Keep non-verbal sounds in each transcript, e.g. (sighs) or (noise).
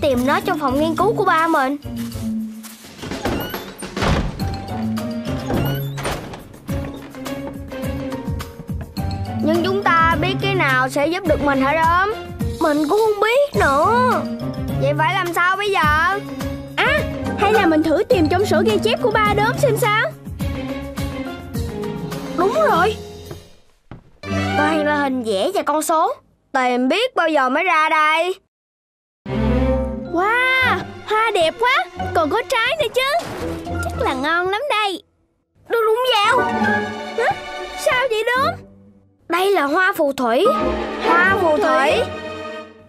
tìm nó trong phòng nghiên cứu của ba mình. Nhưng chúng ta biết cái nào sẽ giúp được mình hả đốm Mình cũng không biết nữa. Vậy phải làm sao bây giờ? À hay là mình thử tìm trong sổ ghi chép của ba đốm xem sao? Đúng rồi. Toàn là hình vẽ và con số. Tìm biết bao giờ mới ra đây Hoa đẹp quá Còn có trái nữa chứ. Chắc là ngon lắm đây. Đúng đúng vào. Hả? Sao vậy đốm Đây là hoa phù thủy. Hoa phù thủy.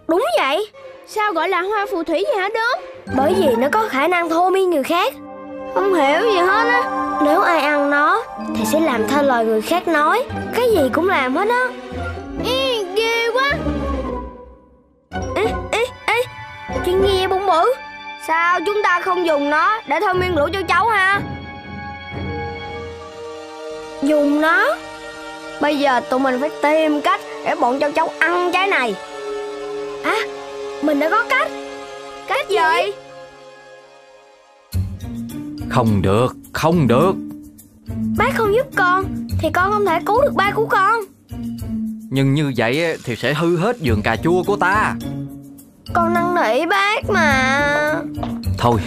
Đúng vậy. Sao gọi là hoa phù thủy vậy hả đốm Bởi vì nó có khả năng thôi miên người khác. Không hiểu gì hết á. Nếu ai ăn nó Thì sẽ làm theo lời người khác nói. Cái gì cũng làm hết á. Ê, ghê quá. Ê, ê, ê. Chuyện nghe bụng bự Sao chúng ta không dùng nó Để thôi miên lũ cho cháu ha? Dùng nó? Bây giờ tụi mình phải tìm cách Để bọn cho cháu ăn trái này. À Mình đã có cách. Cách gì? Không được, không được. Bác không giúp con Thì con không thể cứu được ba của con. Nhưng như vậy thì sẽ hư hết vườn cà chua của ta Con năn nỉ bác mà. Thôi,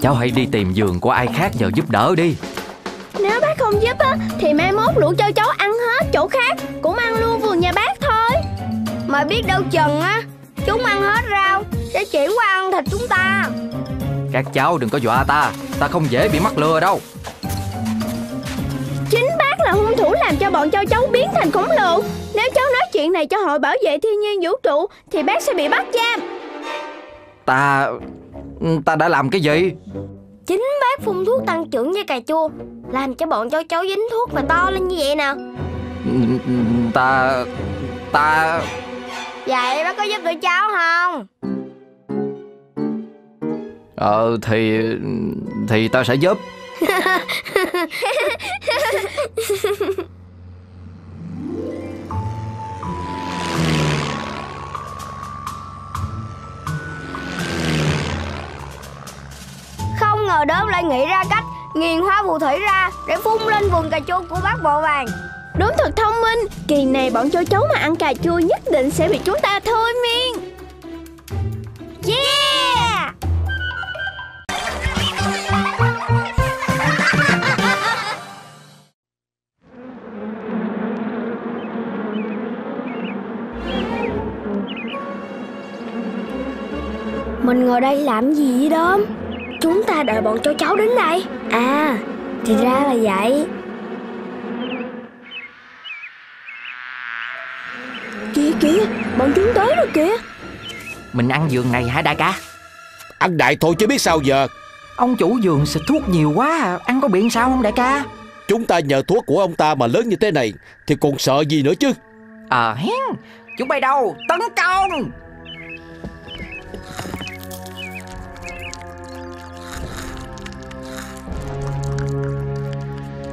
cháu hãy đi tìm vườn của ai khác nhờ giúp đỡ đi. Nếu bác không giúp á Thì mai mốt lũ cho cháu ăn hết chỗ khác Cũng ăn luôn vườn nhà bác thôi. Mà biết đâu chừng á Chúng ăn hết rau Sẽ chuyển qua ăn thịt chúng ta. Các cháu đừng có dọa ta Ta không dễ bị mắc lừa đâu. Chính bác là hung thủ làm cho bọn châu cháu biến thành khổng lồ. Nếu cháu nói chuyện này cho hội bảo vệ thiên nhiên vũ trụ Thì bác sẽ bị bắt giam Ta... Ta đã làm cái gì? Chính bác phun thuốc tăng trưởng với cà chua Làm cho bọn cháu cháu dính thuốc và to lên như vậy nào Ta... Ta... Vậy bác có giúp tụi cháu không? Ờ thì... Thì ta sẽ giúp (laughs) ngờ đốm lại nghĩ ra cách Nghiền hoa phù thủy ra Để phun lên vườn cà chua của bác bộ vàng. Đúng thật thông minh Kỳ này bọn châu chấu mà ăn cà chua nhất định sẽ bị chúng ta thôi miên. Yeah! Mình ngồi đây làm gì vậy đốm Chúng ta đợi bọn cháu cháu đến đây À Thì ra là vậy Kìa kìa Bọn chúng tới rồi kìa Mình ăn vườn này hả đại ca? Ăn đại thôi chứ biết sao giờ Ông chủ vườn xịt thuốc nhiều quá à. Ăn có biện sao không đại ca? Chúng ta nhờ thuốc của ông ta mà lớn như thế này Thì còn sợ gì nữa chứ Ờ hén Chúng bay đâu? Tấn công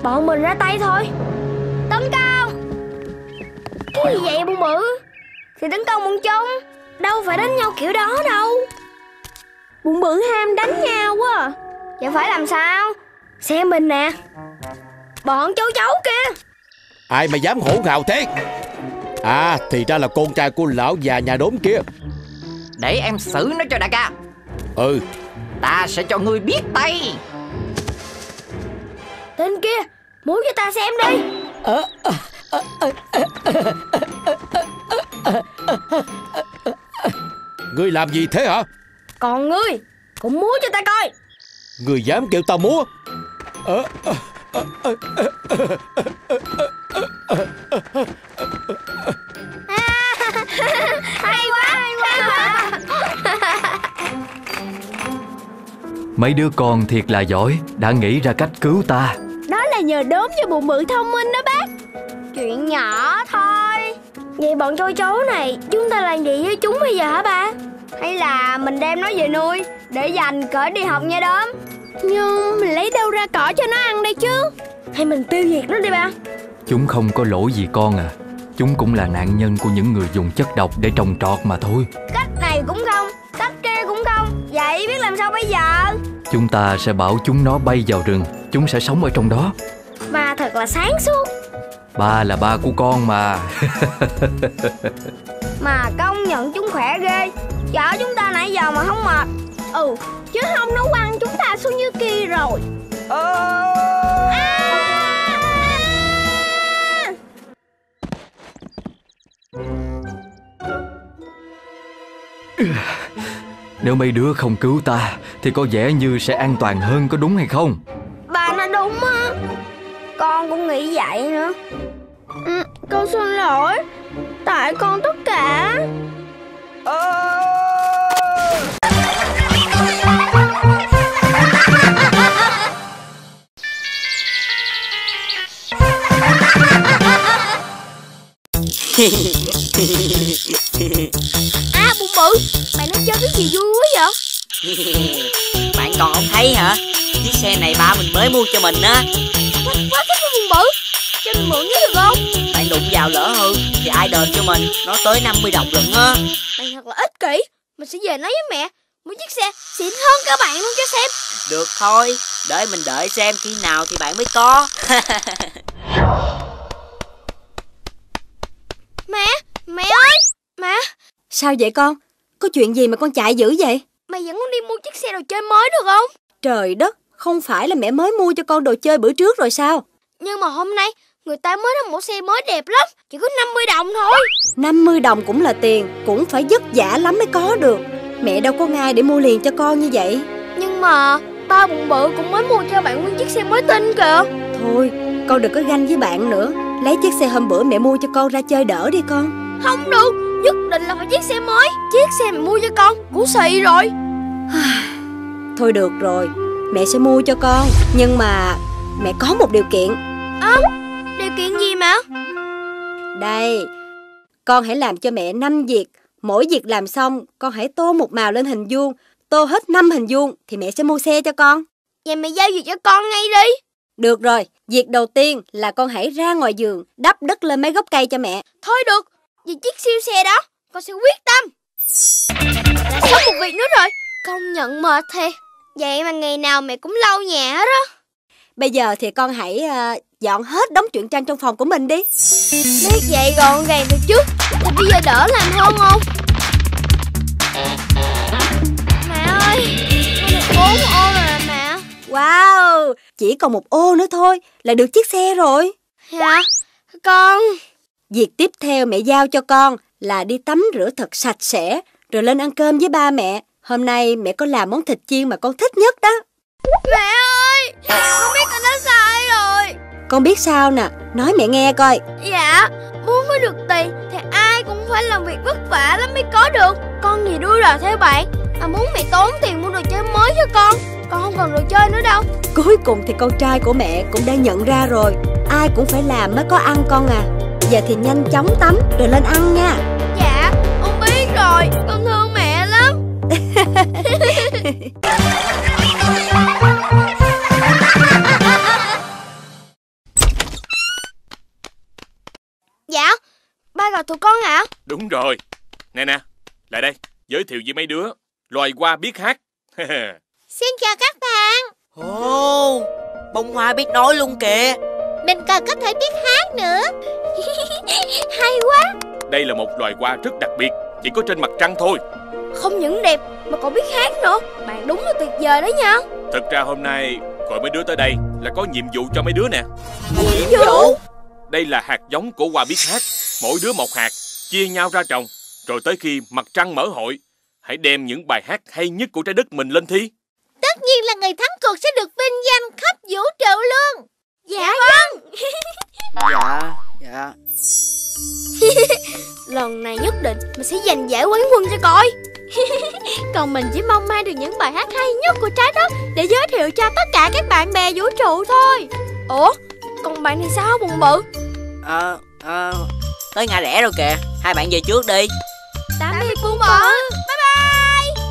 Bọn mình ra tay thôi. Tấn công Cái gì vậy bụng bự? Thì tấn công bọn chúng Đâu phải đánh nhau kiểu đó đâu. Bụng bự ham đánh nhau quá. À. Vậy phải làm sao? Xem mình nè. Bọn cháu cháu kìa. Ai mà dám hổ ngào thế? À thì ra là con trai của lão già nhà đốm kia. Để em xử nó cho đại ca. Ừ. Ta sẽ cho ngươi biết tay. Tên kia Muốn cho ta xem đi Ngươi làm gì thế hả? Còn ngươi Cũng múa cho ta coi. Ngươi dám kêu ta múa. Hay quá Hay quá. Mấy đứa con thiệt là giỏi Đã nghĩ ra cách cứu ta Đó là nhờ đốm cho bụng bự thông minh đó bác. Chuyện nhỏ thôi. Vậy bọn trôi chấu này Chúng ta làm gì với chúng bây giờ hả ba Hay là mình đem nó về nuôi Để dành cỡ đi học nha đốm. Nhưng mình lấy đâu ra cỏ cho nó ăn đây chứ? Hay mình tiêu diệt nó đi ba Chúng không có lỗi gì con à. Chúng cũng là nạn nhân của những người dùng chất độc để trồng trọt mà thôi. Cách này cũng không Cách kia cũng không Vậy biết làm sao bây giờ? Chúng ta sẽ bảo chúng nó bay vào rừng. Chúng sẽ sống ở trong đó. Ba thật là sáng suốt. Ba là ba của con mà. (laughs) Mà công nhận chúng khỏe ghê. Chở chúng ta nãy giờ mà không mệt. Ừ Chứ không nó quăng chúng ta xuống như kia rồi (laughs) Nếu mấy đứa không cứu ta Thì có vẻ như sẽ an toàn hơn có đúng hay không? Ba nói đúng á. Con cũng nghĩ vậy nữa. Ừ, Con xin lỗi. Tại con tất cả. À bụng bự. Mày nói chơi cái gì vui quá vậy? Bạn còn không thấy hả? Chiếc xe này ba mình mới mua cho mình á. Quá, quá thích cái bụng bự. Cho mình mượn với được không? Bạn đụng vào lỡ hư Thì ai đền cho mình? Nó tới 50 đồng lận á. Mày thật là ích kỷ. Mình sẽ về nói với mẹ. Mua chiếc xe xịn hơn các bạn luôn cho xem. Được thôi. Để mình đợi xem khi nào thì bạn mới có (laughs) Mẹ Mẹ ơi Mẹ Sao vậy con? Có chuyện gì mà con chạy dữ vậy? Mày dẫn con đi mua chiếc xe đồ chơi mới được không Trời đất, không phải là mẹ mới mua cho con đồ chơi bữa trước rồi sao? Nhưng mà hôm nay Người ta mới ra một xe mới đẹp lắm Chỉ có 50 đồng thôi 50 đồng cũng là tiền, cũng phải vất vả lắm mới có được. Mẹ đâu có ngay để mua liền cho con như vậy. Nhưng mà Ba bụng bự cũng mới mua cho bạn nguyên chiếc xe mới tinh kìa Thôi, con đừng có ganh với bạn nữa. Lấy chiếc xe hôm bữa mẹ mua cho con ra chơi đỡ đi con. Không được Nhất định là phải chiếc xe mới Chiếc xe mày mua cho con Cũ xị rồi (sighs) Thôi được rồi, mẹ sẽ mua cho con. Nhưng mà mẹ có một điều kiện. Điều kiện gì mà Đây, con hãy làm cho mẹ 5 việc. Mỗi việc làm xong, con hãy tô một màu lên hình vuông. Tô hết 5 hình vuông thì mẹ sẽ mua xe cho con. Vậy mày giao việc cho con ngay đi Được rồi, việc đầu tiên là con hãy ra ngoài giường đắp đất lên mấy gốc cây cho mẹ. Thôi được Vì chiếc siêu xe đó Con sẽ quyết tâm Đã xong một việc nữa rồi Công nhận mệt thiệt Vậy mà ngày nào mẹ cũng lau nhà hết á Bây giờ thì con hãy ờ, dọn hết đống truyện tranh trong phòng của mình đi. Biết vậy gọn gàng từ trước Thì bây giờ đỡ làm hơn không Mẹ ơi bốn ô rồi mẹ Wow, chỉ còn một ô nữa thôi là được chiếc xe rồi. Dạ Con Việc tiếp theo mẹ giao cho con là đi tắm rửa thật sạch sẽ rồi lên ăn cơm với ba mẹ. Hôm nay mẹ có làm món thịt chiên mà con thích nhất đó. Mẹ ơi Con biết con đã sai rồi Con biết sao nè, nói mẹ nghe coi. Dạ Muốn có được tiền Thì phải làm việc vất vả lắm mới có được Con thì đuôi đòi theo bạn Mà muốn mẹ tốn tiền mua đồ chơi mới cho con Con không cần đồ chơi nữa đâu Cuối cùng thì con trai của mẹ cũng đã nhận ra rồi. Ai cũng phải làm mới có ăn con à. Giờ thì nhanh chóng tắm rồi lên ăn nha. Dạ Con biết rồi Con thương mẹ lắm (laughs) Gọi tụi con ạ Đúng rồi. Nè nè, lại đây, giới thiệu với mấy đứa. Loài hoa biết hát. (laughs) Xin chào các bạn Ồ Bông hoa biết nói luôn kìa Mình còn có thể biết hát nữa (laughs) Hay quá Đây là một loài hoa rất đặc biệt, chỉ có trên mặt trăng thôi. Không những đẹp mà còn biết hát nữa Bạn đúng là tuyệt vời đó nha Thật ra hôm nay gọi mấy đứa tới đây là có nhiệm vụ cho mấy đứa nè. Nhiệm vụ Đây là hạt giống của hoa biết hát. Mỗi đứa một hạt, chia nhau ra trồng. Rồi tới khi mặt trăng mở hội, hãy đem những bài hát hay nhất của trái đất mình lên thi. Tất nhiên là người thắng cuộc sẽ được vinh danh khắp vũ trụ luôn. Dạ vâng. (laughs) Dạ Dạ. (laughs) Lần này nhất định mình sẽ giành giải quán quân cho coi. (laughs) Còn mình chỉ mong mang được những bài hát hay nhất của trái đất Để giới thiệu cho tất cả các bạn bè vũ trụ thôi. Ủa Còn bạn thì sao? Bụng bự Ờ Ờ Tới ngã rẽ rồi kìa. Hai bạn về trước đi. Tạm biệt bụng bự Bye bye.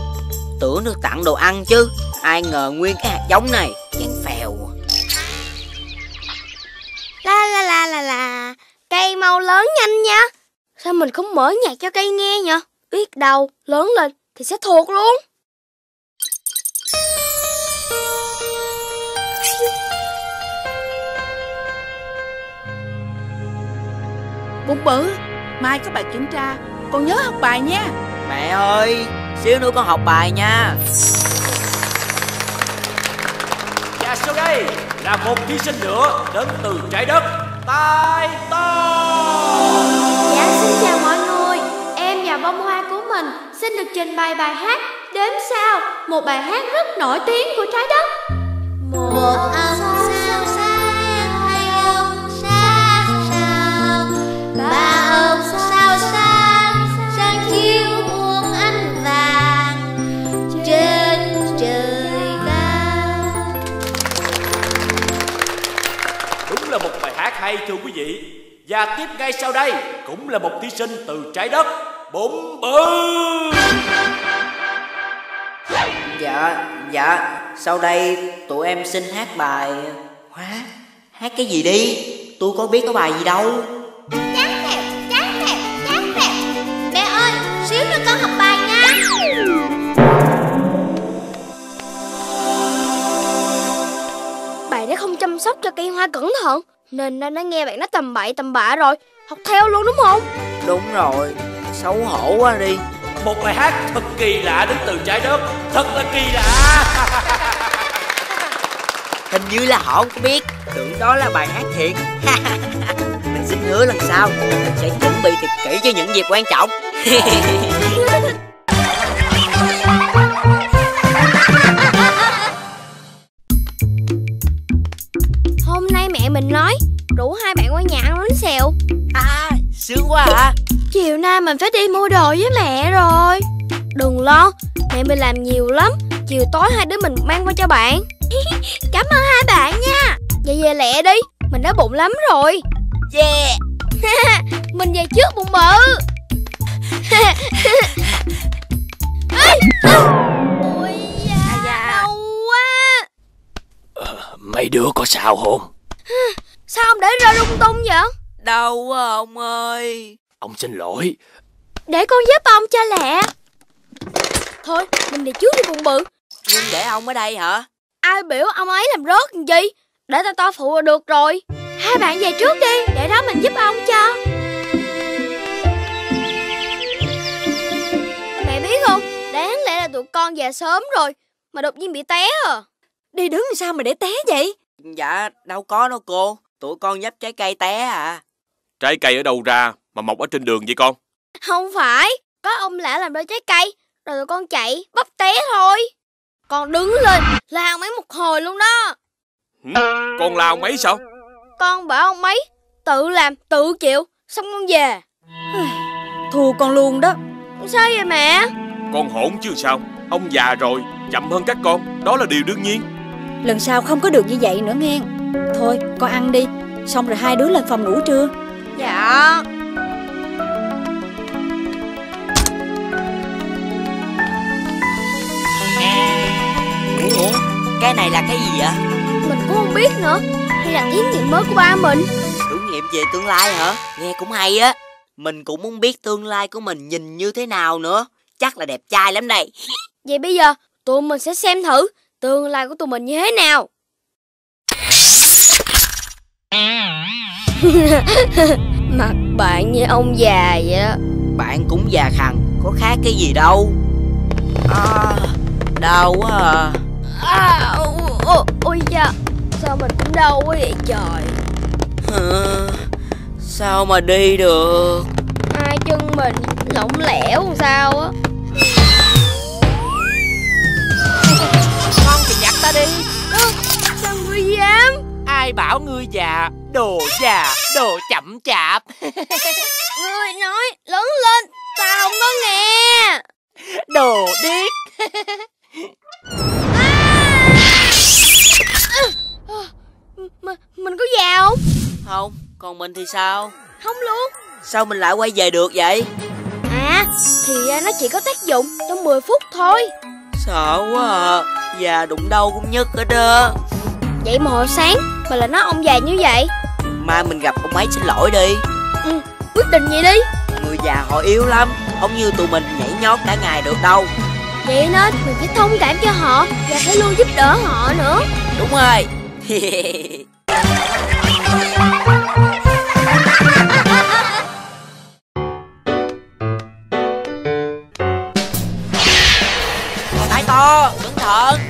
Tưởng được tặng đồ ăn chứ. Ai ngờ nguyên cái hạt giống này. Chán phèo La la la la la. Cây mau lớn nhanh nha. Sao mình không mở nhạc cho cây nghe nhỉ Biết đâu lớn lên thì sẽ thuộc luôn Bụng bự. Mai có bài kiểm tra Con nhớ học bài nha. Mẹ ơi Xíu nữa con học bài nha. Và sau đây là một thí sinh nữa đến từ trái đất. Tai To! Dạ xin chào mọi người. Em và bông hoa của mình xin được trình bày bài hát Đếm sao Một bài hát rất nổi tiếng của trái đất. Một ông sao hay thưa quý vị? Và tiếp ngay sau đây cũng là một thí sinh từ trái đất Bụng bự Dạ Dạ Sau đây tụi em xin hát bài Hóa Hát cái gì đi? Tôi có biết có bài gì đâu. Chán thèm, chán thèm, chán thèm Mẹ ơi, xíu nữa con học bài nha. Bạn đã không chăm sóc cho cây hoa cẩn thận Nên nó đã nghe bạn nói tầm bậy tầm bạ rồi. Học theo luôn đúng không? Đúng rồi. Xấu hổ quá đi. Một bài hát thật kỳ lạ đến từ trái đất. Thật là kỳ lạ. (laughs) Hình như là họ không có biết. Tưởng đó là bài hát thiệt. (laughs) Mình xin hứa lần sau Mình sẽ chuẩn bị thật kỹ cho những dịp quan trọng (laughs) mẹ mình nói Rủ hai bạn qua nhà ăn bánh xèo. À sướng quá à. Chiều nay mình phải đi mua đồ với mẹ rồi. Đừng lo Mẹ mình làm nhiều lắm Chiều tối hai đứa mình mang qua cho bạn. (laughs) Cảm ơn hai bạn nha. Vậy về lẹ đi Mình đói bụng lắm rồi. Yeah. (laughs) Mình về trước bụng bự. (laughs) Ê. Ôi da, đau quá. Mấy đứa có sao không? Sao ông để rơi lung tung vậy? Đau quá ông ơi. Ông xin lỗi. Để con giúp ông cho lẹ. Thôi mình đi trước đi bụng bự. Nhưng để ông ở đây hả? Ai biểu ông ấy làm rớt làm chi Để tao to phụ là được rồi. Hai bạn về trước đi Để đó mình giúp ông cho. Mẹ biết không? Đáng lẽ là tụi con về sớm rồi Mà đột nhiên bị té à. Đi đứng sao mà để té vậy? Dạ đâu có đâu cô Tụi con nhấp trái cây té à Trái cây ở đâu ra mà mọc ở trên đường vậy con? Không phải Có ông lạ làm rơi trái cây Rồi tụi con chạy bắp té thôi Con đứng lên la ông ấy một hồi luôn đó? Con la ông ấy sao? Con bảo ông ấy Tự làm tự chịu Xong con về (sighs) Thua con luôn đó. Sao vậy mẹ Con hỗn chứ sao? Ông già rồi, chậm hơn các con, đó là điều đương nhiên. Lần sau không có được như vậy nữa nghe. Thôi, con ăn đi. Xong rồi hai đứa lên phòng ngủ trưa. Dạ Ủa cái này là cái gì vậy? Mình cũng không biết nữa Hay là thí nghiệm mới của ba mình Thử nghiệm về tương lai hả? Nghe cũng hay á Mình cũng muốn biết tương lai của mình nhìn như thế nào nữa Chắc là đẹp trai lắm đây Vậy bây giờ tụi mình sẽ xem thử Tương lai của tụi mình như thế nào? (laughs) Mặt bạn như ông già vậy đó Bạn cũng già khằn Có khác cái gì đâu. À, Đau quá à. À, ôi, ôi, ôi da Sao mình cũng đau quá vậy trời? Hừ, Sao mà đi được? Hai chân mình lỏng lẻo sao á Con thì nhặt ta đi. Sao ngươi dám? Ai bảo ngươi già Đồ già Đồ chậm chạp. (laughs) Ngươi nói lớn lên Tao không có nghe. Đồ điếc. M Mình có già không? Không Còn mình thì sao? Không luôn. Sao mình lại quay về được vậy? À Thì ra nó chỉ có tác dụng trong 10 phút thôi Sợ quá à. Già đụng đâu cũng nhức hết đó Vậy mà hồi sáng Mà là nói ông già như vậy. Mai mình gặp ông ấy xin lỗi đi. Ừ Quyết định vậy đi. Người già họ yếu lắm Không như tụi mình nhảy nhót cả ngày được đâu. Vậy nên mình phải thông cảm cho họ Và phải luôn giúp đỡ họ nữa. Đúng rồi (laughs) thận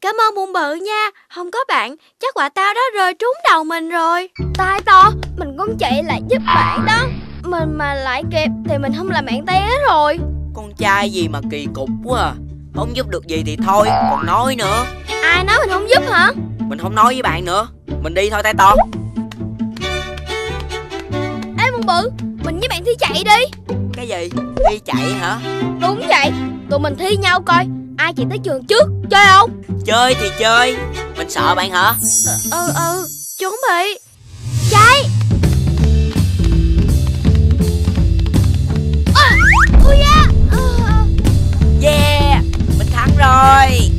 Cảm ơn bụng bự nha. Không có bạn Chắc quả táo đó rơi trúng đầu mình rồi. Tai to Mình cũng chạy lại giúp bạn đó. Mình mà lại kịp Thì mình không làm bạn té rồi. Con trai gì mà kỳ cục quá à. Không giúp được gì thì thôi Còn nói nữa. Ai nói mình không giúp hả? Mình không nói với bạn nữa. Mình đi thôi tay to bự. Mình với bạn thi chạy đi. Cái gì? Đi chạy hả? Đúng vậy. Tụi mình thi nhau coi Ai chạy tới trường trước Chơi không? Chơi thì chơi. Mình sợ bạn hả? Ừ ừ Chuẩn bị. Chạy. À, Ui da à, Yeah Mình thắng rồi.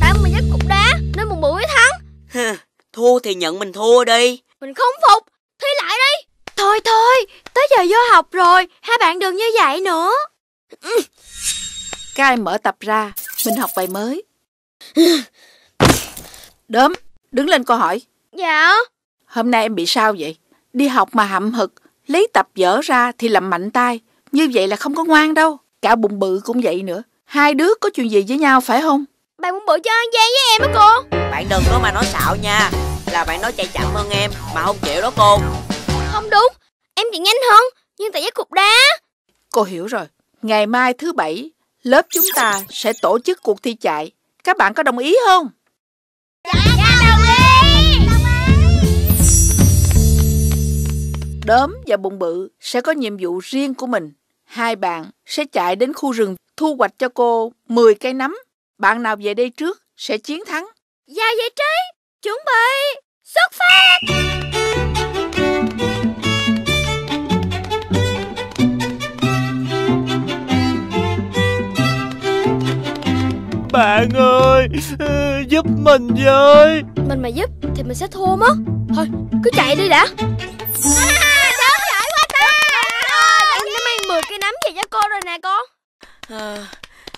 Tại mình dắt cục đá Nên bụng bự mới thắng Thua thì nhận mình thua đi. Mình không phục. Thi lại đi Thôi thôi Tới giờ vô học rồi Hai bạn đừng như vậy nữa. Các em mở tập ra Mình học bài mới. Đốm Đứng lên câu hỏi. Dạ. Hôm nay em bị sao vậy? Đi học mà hậm hực Lấy tập dở ra thì làm mạnh tay. Như vậy là không có ngoan đâu. Cả bụng bự cũng vậy nữa. Hai đứa có chuyện gì với nhau phải không? Bạn bụng bự cho ăn gian với em á cô. Bạn đừng có mà nói xạo nha. Là bạn nói chạy chậm hơn em Mà không chịu đó cô Không đúng. Em chạy nhanh hơn Nhưng tại dắt cục đá. Cô hiểu rồi. Ngày mai thứ bảy Lớp chúng ta sẽ tổ chức cuộc thi chạy. Các bạn có đồng ý không? Dạ đồng ý. Đốm và bụng bự sẽ có nhiệm vụ riêng của mình. Hai bạn sẽ chạy đến khu rừng thu hoạch cho cô 10 cây nấm. Bạn nào về đây trước sẽ chiến thắng. Dạ vậy trí. Chuẩn bị. Xuất phát Bạn ơi Giúp mình với. Mình mà giúp thì mình sẽ thua mất. Thôi cứ chạy đi đã. Sớm giỏi quá ta Em đã mang 10 cây nấm về cho cô rồi nè con à,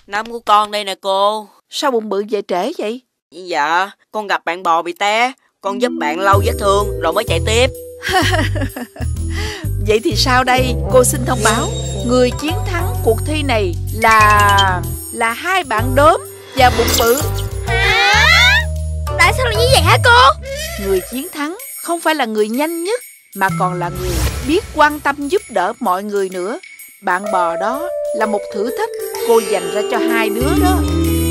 Nấm của con đây nè cô. Sao bụng bự về trễ vậy? Dạ Con gặp bạn bò bị té. Con giúp bạn lau vết thương Rồi mới chạy tiếp. (laughs) Vậy thì sao đây? Cô xin thông báo Người chiến thắng cuộc thi này là... Là hai bạn đốm và bụng bự. Hả Tại sao lại như vậy hả cô? Người chiến thắng không phải là người nhanh nhất Mà còn là người biết quan tâm giúp đỡ mọi người nữa. Bạn bò đó là một thử thách cô dành ra cho hai đứa đó.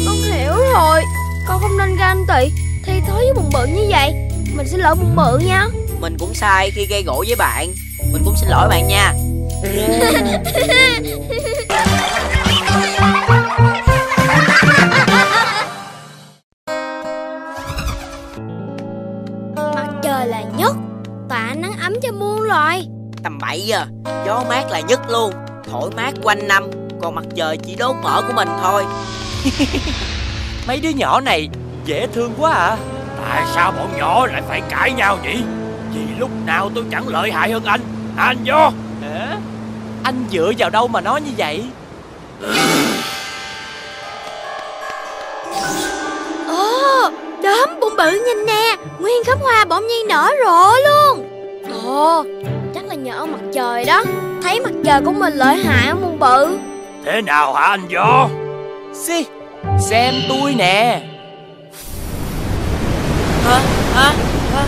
Con hiểu rồi. Con không nên ganh tị. Thì thối với bụng bự như vậy. Mình xin lỗi bụng bự nha. Mình cũng sai khi gây gỗ với bạn. Mình cũng xin lỗi bạn nha (laughs) là nhất. Tỏa nắng ấm cho muôn loài. Tầm 7 giờ Gió mát là nhất luôn. Thổi mát quanh năm Còn mặt trời chỉ đốt mỡ của mình thôi. (laughs) Mấy đứa nhỏ này dễ thương quá à. Tại sao bọn nhỏ lại phải cãi nhau vậy Vì lúc nào tôi chẳng lợi hại hơn anh. Anh vô. Hả? Anh dựa vào đâu mà nói như vậy? Ồ Đốm bụng bự nhìn nè Nguyên khóm hoa bỗng nhiên nở rộ luôn Ồ Chắc là nhờ mặt trời đó Thấy mặt trời của mình lợi hại không bụng bự Thế nào hả anh vô Xì Xem tôi nè Hả? Hả? Hả?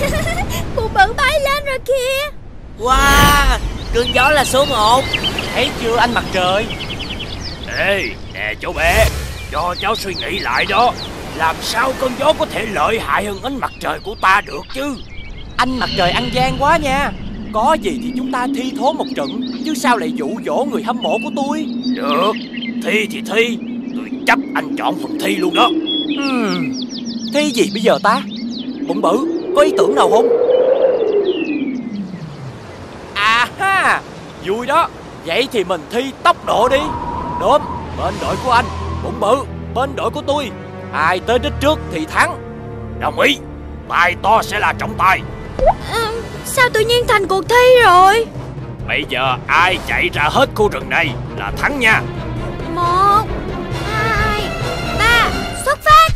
(laughs) Bụng bự bay lên rồi kìa Wow Cơn gió là số 1 Thấy chưa anh mặt trời Ê nè cháu bé Cho cháu suy nghĩ lại đó Làm sao cơn gió có thể lợi hại hơn ánh mặt trời của ta được chứ? Anh mặt trời ăn gian quá nha. Có gì thì chúng ta thi thố một trận Chứ sao lại dụ dỗ người hâm mộ của tôi? Được Thi thì thi. Tôi chấp anh chọn phần thi luôn đó. Hmm. Thi gì bây giờ ta? Bụng bự Có ý tưởng nào không? À ha Vui đó. Vậy thì mình thi tốc độ đi. Đốm Bên đội của anh. Bụng bự Bên đội của tôi Ai tới đích trước thì thắng. Đồng ý. Bài to sẽ là trọng tài. À, Sao tự nhiên thành cuộc thi rồi? Bây giờ ai chạy ra hết khu rừng này là thắng nha. Một Hai Ba Xuất phát.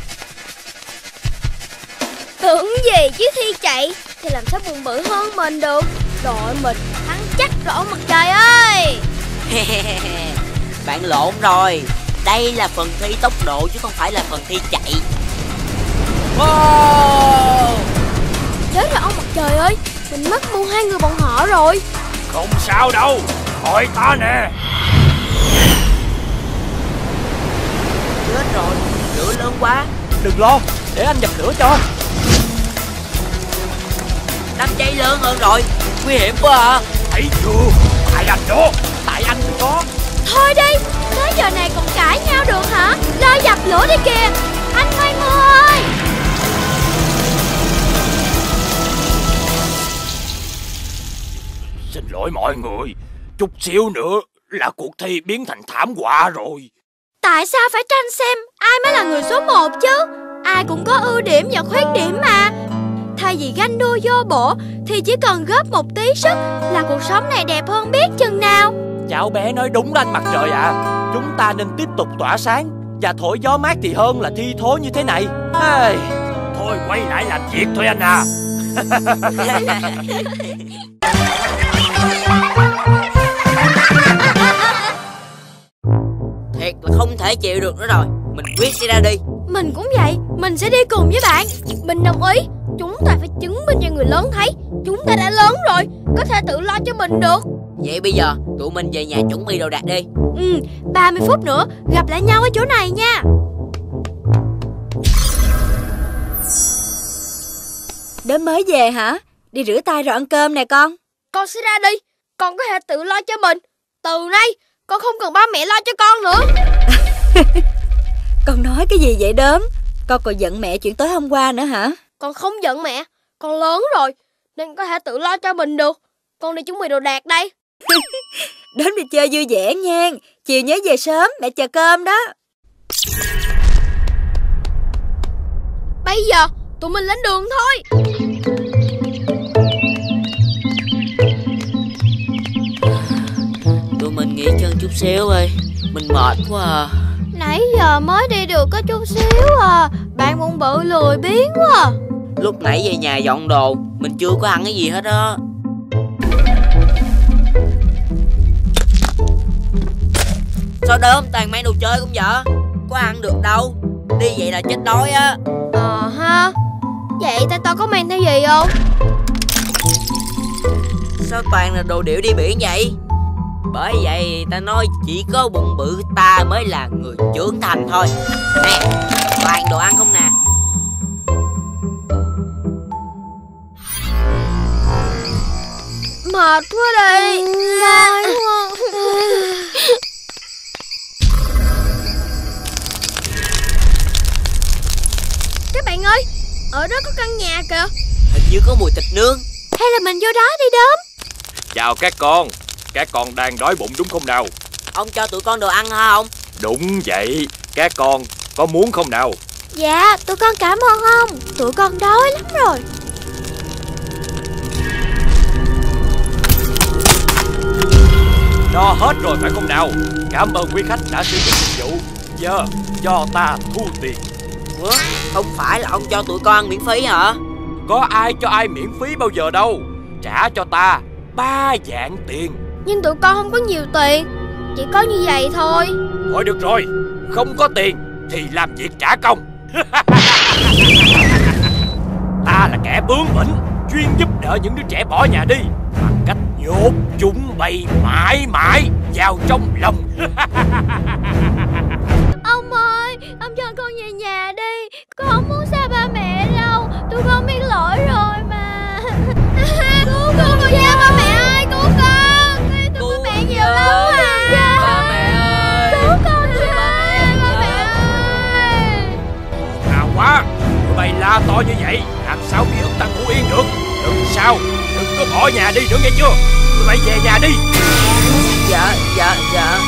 Tưởng gì chứ thi chạy Thì làm sao bụng bự hơn mình được? Đội mình thắng chắc rõ mặt trời ơi. (laughs) Bạn lộn rồi Đây là phần thi tốc độ chứ không phải là phần thi chạy. Wow. Chết rồi ông mặt trời ơi Mình mất mua hai người bọn họ rồi. Không sao đâu Hỏi ta nè. Chết rồi Lửa lớn quá. Đừng lo Để anh dập lửa cho. Đám cháy lớn hơn rồi Nguy hiểm quá à. Thấy chưa? Tại anh đó Tại anh mới có Thôi đi giờ này còn cãi nhau được hả? Lo dập lửa đi kìa. Anh Mai Ngô ơi! Xin lỗi mọi người. Chút xíu nữa là cuộc thi biến thành thảm họa rồi. Tại sao phải tranh xem ai mới là người số một chứ? Ai cũng có ưu điểm và khuyết điểm mà. Thay vì ganh đua vô bổ Thì chỉ cần góp một tí sức Là cuộc sống này đẹp hơn biết chừng nào Cháu bé nói đúng đó anh mặt trời ạ. À. Chúng ta nên tiếp tục tỏa sáng Và thổi gió mát thì hơn là thi thố như thế này. Hey. Thôi quay lại làm việc thôi anh à. (laughs) Thiệt là không thể chịu được nữa rồi. Mình quyết sẽ ra đi. Mình cũng vậy. Mình sẽ đi cùng với bạn. Mình đồng ý. Chúng ta phải chứng minh cho người lớn thấy. Chúng ta đã lớn rồi. Có thể tự lo cho mình được Vậy bây giờ tụi mình về nhà chuẩn bị đồ đạc đi. Ừ 30 phút nữa gặp lại nhau ở chỗ này nha. Đếm mới về hả? Đi rửa tay rồi ăn cơm nè con. Con sẽ ra đi. Con có thể tự lo cho mình. Từ nay con không cần ba mẹ lo cho con nữa. (laughs) Con nói cái gì vậy đớm? Con còn giận mẹ chuyện tối hôm qua nữa hả? Con không giận mẹ. Con lớn rồi Nên có thể tự lo cho mình được. Con đi chuẩn bị đồ đạc đây Đến đi chơi vui vẻ nha. Chiều nhớ về sớm mẹ chờ cơm đó. Bây giờ tụi mình lên đường thôi. Tụi mình nghỉ chân chút xíu ơi. Mình mệt quá à. Nãy giờ mới đi được có chút xíu à. Bạn bụng bự lười biếng quá à. Lúc nãy về nhà dọn đồ Mình chưa có ăn cái gì hết á Sao đớm toàn mang đồ chơi không vậy? Có ăn được đâu. Đi vậy là chết đói á. Ờ ha. Vậy tay to có mang theo gì không? Sao toàn là đồ điệu đi biển vậy? Bởi vậy ta nói chỉ có bụng bự ta mới là người trưởng thành thôi. Nè toàn đồ ăn không nè. Mệt quá đi. Đói Các (laughs) Ở đó có căn nhà kìa. Hình như có mùi thịt nướng. Hay là mình vô đó đi đớm Chào các con. Các con đang đói bụng đúng không nào? Ông cho tụi con đồ ăn hả không Đúng vậy. Các con có muốn không nào? Dạ tụi con cảm ơn ông. Tụi con đói lắm rồi. No hết rồi phải không nào? Cảm ơn quý khách đã sử dụng dịch vụ. Giờ cho ta thu tiền Ủa không phải là ông cho tụi con ăn miễn phí hả? Có ai cho ai miễn phí bao giờ đâu. Trả cho ta ba dạng tiền. Nhưng tụi con không có nhiều tiền. Chỉ có như vậy thôi. Thôi được rồi. Không có tiền thì làm việc trả công. (laughs) Ta là kẻ bướng bỉnh Chuyên giúp đỡ những đứa trẻ bỏ nhà đi. Bằng cách nhốt chúng bay mãi mãi vào trong lòng. (laughs) Ông ơi Ông cho lỗi rồi mà. (laughs) Cứu con con ra ba mẹ ơi Cứu con. Tụi ba mẹ nhiều lắm à. Ba mẹ ơi. Cứu con ra ba mẹ ơi. Nào quá Tụi bay la to như vậy Làm sao ký ức ta ngủ yên được? Đừng sao Đừng có bỏ nhà đi nữa nghe chưa? Tụi bay về nhà đi. Dạ dạ dạ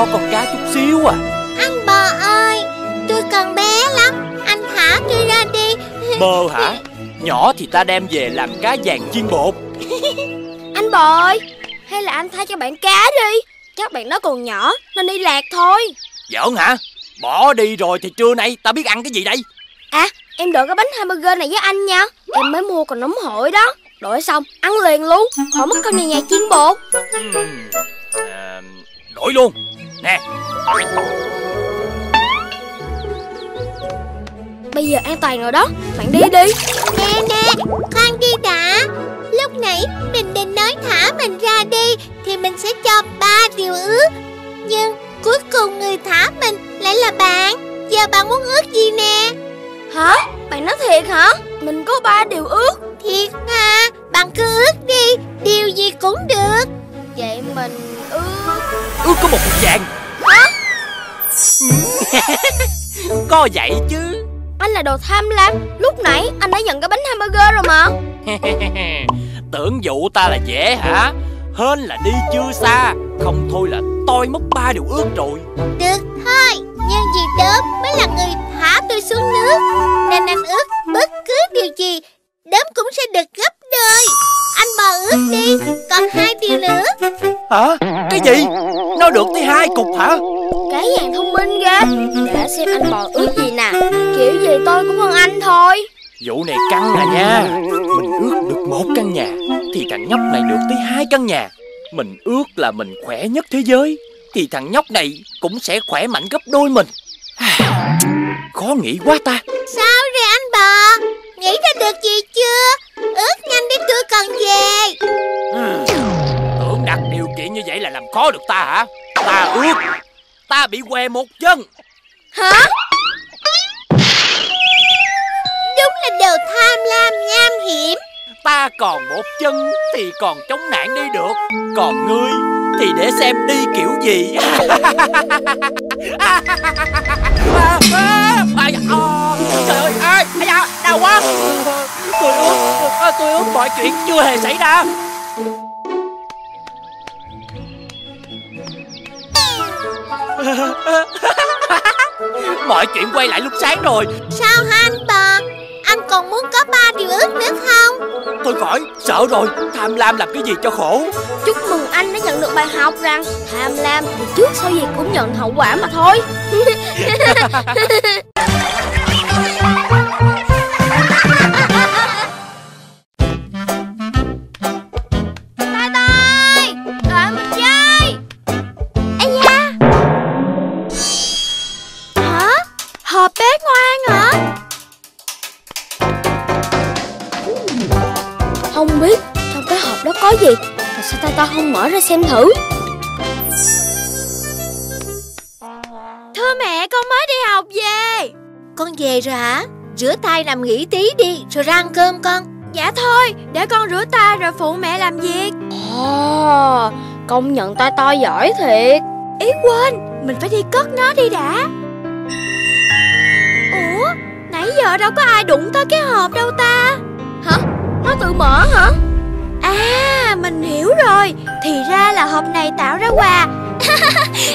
có con cá chút xíu à. Anh bò ơi Tôi còn bé lắm Anh thả tôi ra đi. Bơ hả? Nhỏ thì ta đem về làm cá vàng chiên bột. (laughs) Anh bò ơi Hay là anh thay cho bạn cá đi. Chắc bạn nó còn nhỏ Nên đi lạc thôi. Giỡn hả? Bỏ đi rồi thì trưa nay ta biết ăn cái gì đây? À em đợi cái bánh hamburger này với anh nha. Em mới mua còn nóng hổi đó. Đổi xong ăn liền luôn. Khỏi mất công nhà nhà chiên bột. Ừm, à, Đổi luôn Nè. Bây giờ an toàn rồi đó. Bạn đi đi. Nè nè Khoan đi đã. Lúc nãy mình định nói thả mình ra đi Thì mình sẽ cho ba điều ước. Nhưng cuối cùng người thả mình lại là bạn. Giờ bạn muốn ước gì nè? Hả? Bạn nói thiệt hả? Mình có ba điều ước. Thiệt à Bạn cứ ước đi. Điều gì cũng được. Vậy mình ước Ước có một cục vàng Hả? (laughs) Có vậy chứ. Anh là đồ tham lam. Lúc nãy anh đã nhận cái bánh hamburger rồi mà. (laughs) Tưởng dụ ta là dễ hả? Hên là đi chưa xa. Không thôi là tôi mất ba điều ước rồi. Được thôi Nhưng vì đốm mới là người thả tôi xuống nước Nên anh ước bất cứ điều gì Đốm cũng sẽ được gấp đôi Anh bò ước đi Còn hai điều nữa. Hả? Cái gì? Nó được tới hai cục hả? Cái vàng thông minh ghê? Để xem anh bò ước gì nè. Kiểu gì tôi cũng hơn anh thôi. Vụ này căng à nha. Mình ước được một căn nhà Thì thằng nhóc này được tới hai căn nhà. Mình ước là mình khỏe nhất thế giới Thì thằng nhóc này cũng sẽ khỏe mạnh gấp đôi mình. Khó nghĩ quá ta. Sao rồi anh bò Nghĩ ra được gì chưa? Ước nhanh đi tôi cần về. Ừ. Tưởng đặt điều kiện như vậy là làm khó được ta hả? Ta ước Ta bị què một chân. Hả? Đúng là đồ tham lam nham hiểm. Ta còn một chân thì còn chống nạn đi được. Còn ngươi thì để xem đi kiểu gì. à, (laughs) à, (laughs) à, à, Trời ơi, ai, ai da, đau quá. Tôi ước, à, tôi ước mọi chuyện chưa hề xảy ra. (laughs) Mọi chuyện quay lại lúc sáng rồi. Sao hả anh bò Anh còn muốn có ba điều ước nữa không? Thôi khỏi, sợ rồi. Tham lam làm cái gì cho khổ? Chúc mừng anh đã nhận được bài học rằng Tham lam thì trước sau gì cũng nhận hậu quả mà thôi (laughs) (laughs) ta không mở ra xem thử. Thưa mẹ con mới đi học về. Con về rồi hả? Rửa tay nằm nghỉ tí đi Rồi ra ăn cơm con. Dạ thôi Để con rửa tay rồi phụ mẹ làm việc. Ồ Công nhận tay to giỏi thiệt. Ý quên Mình phải đi cất nó đi đã. Ủa Nãy giờ đâu có ai đụng tới cái hộp đâu ta? Hả? Nó tự mở hả? À mình hiểu rồi. Thì ra là hộp này tạo ra quà. (laughs)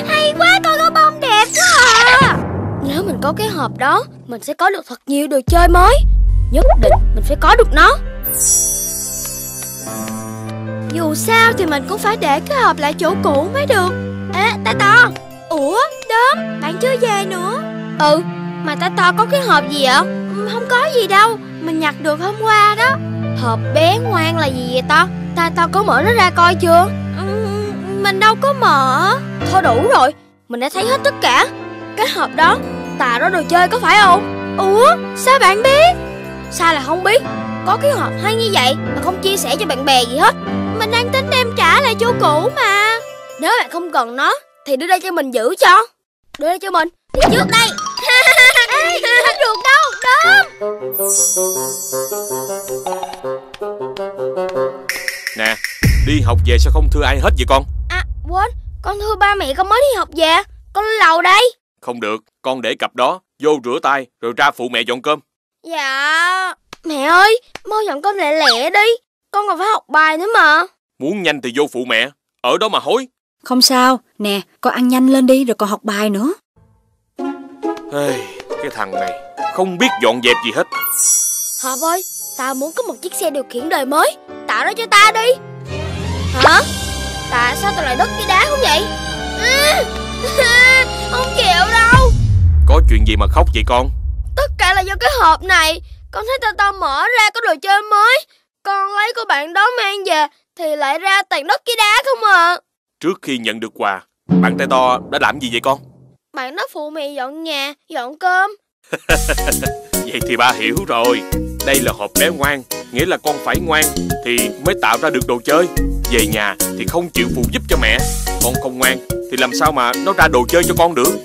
Hay quá con có bông đẹp quá à. Nếu mình có cái hộp đó Mình sẽ có được thật nhiều đồ chơi mới. Nhất định mình phải có được nó. Dù sao thì mình cũng phải để cái hộp lại chỗ cũ mới được. Ê ta to. Ủa đớm, bạn chưa về nữa. Ừ mà ta to có cái hộp gì ạ? Không có gì đâu Mình nhặt được hôm qua đó. Hộp bé ngoan là gì vậy ta Ta to có mở nó ra coi chưa? Ừ, Mình đâu có mở. Thôi đủ rồi Mình đã thấy hết tất cả. Cái hộp đó Tà đó đồ chơi có phải không? Ủa sao bạn biết? Sao là không biết? Có cái hộp hay như vậy Mà không chia sẻ cho bạn bè gì hết. Mình đang tính đem trả lại chỗ cũ mà. Nếu bạn không cần nó Thì đưa đây cho mình giữ cho. Đưa đây cho mình Đi trước đây. (laughs) Ê, Không được đâu Đốm (laughs) Đi học về sao không thưa ai hết vậy con? À quên Con thưa ba mẹ con mới đi học về. Con lên lầu đây. Không được Con để cặp đó Vô rửa tay Rồi ra phụ mẹ dọn cơm. Dạ. Mẹ ơi Mau dọn cơm lẹ lẹ đi. Con còn phải học bài nữa mà. Muốn nhanh thì vô phụ mẹ Ở đó mà hối. Không sao, nè, con ăn nhanh lên đi rồi còn học bài nữa. Ê, Cái thằng này Không biết dọn dẹp gì hết. Hợp ơi Tao muốn có một chiếc xe điều khiển đời mới. Tạo nó cho ta đi Hả? Tại sao tao lại đất cái đá không vậy? (laughs) Không chịu đâu. Có chuyện gì mà khóc vậy con? Tất cả là do cái hộp này. Con thấy tao tao mở ra có đồ chơi mới. Con lấy của bạn đó mang về Thì lại ra toàn đất cái đá không à. Trước khi nhận được quà Bạn tay to đã làm gì vậy con? Bạn đó phụ mẹ dọn nhà Dọn cơm. (laughs) Vậy thì ba hiểu rồi. Đây là hộp bé ngoan Nghĩa là con phải ngoan Thì mới tạo ra được đồ chơi Về nhà thì không chịu phụ giúp cho mẹ. Con không ngoan Thì làm sao mà nó ra đồ chơi cho con được?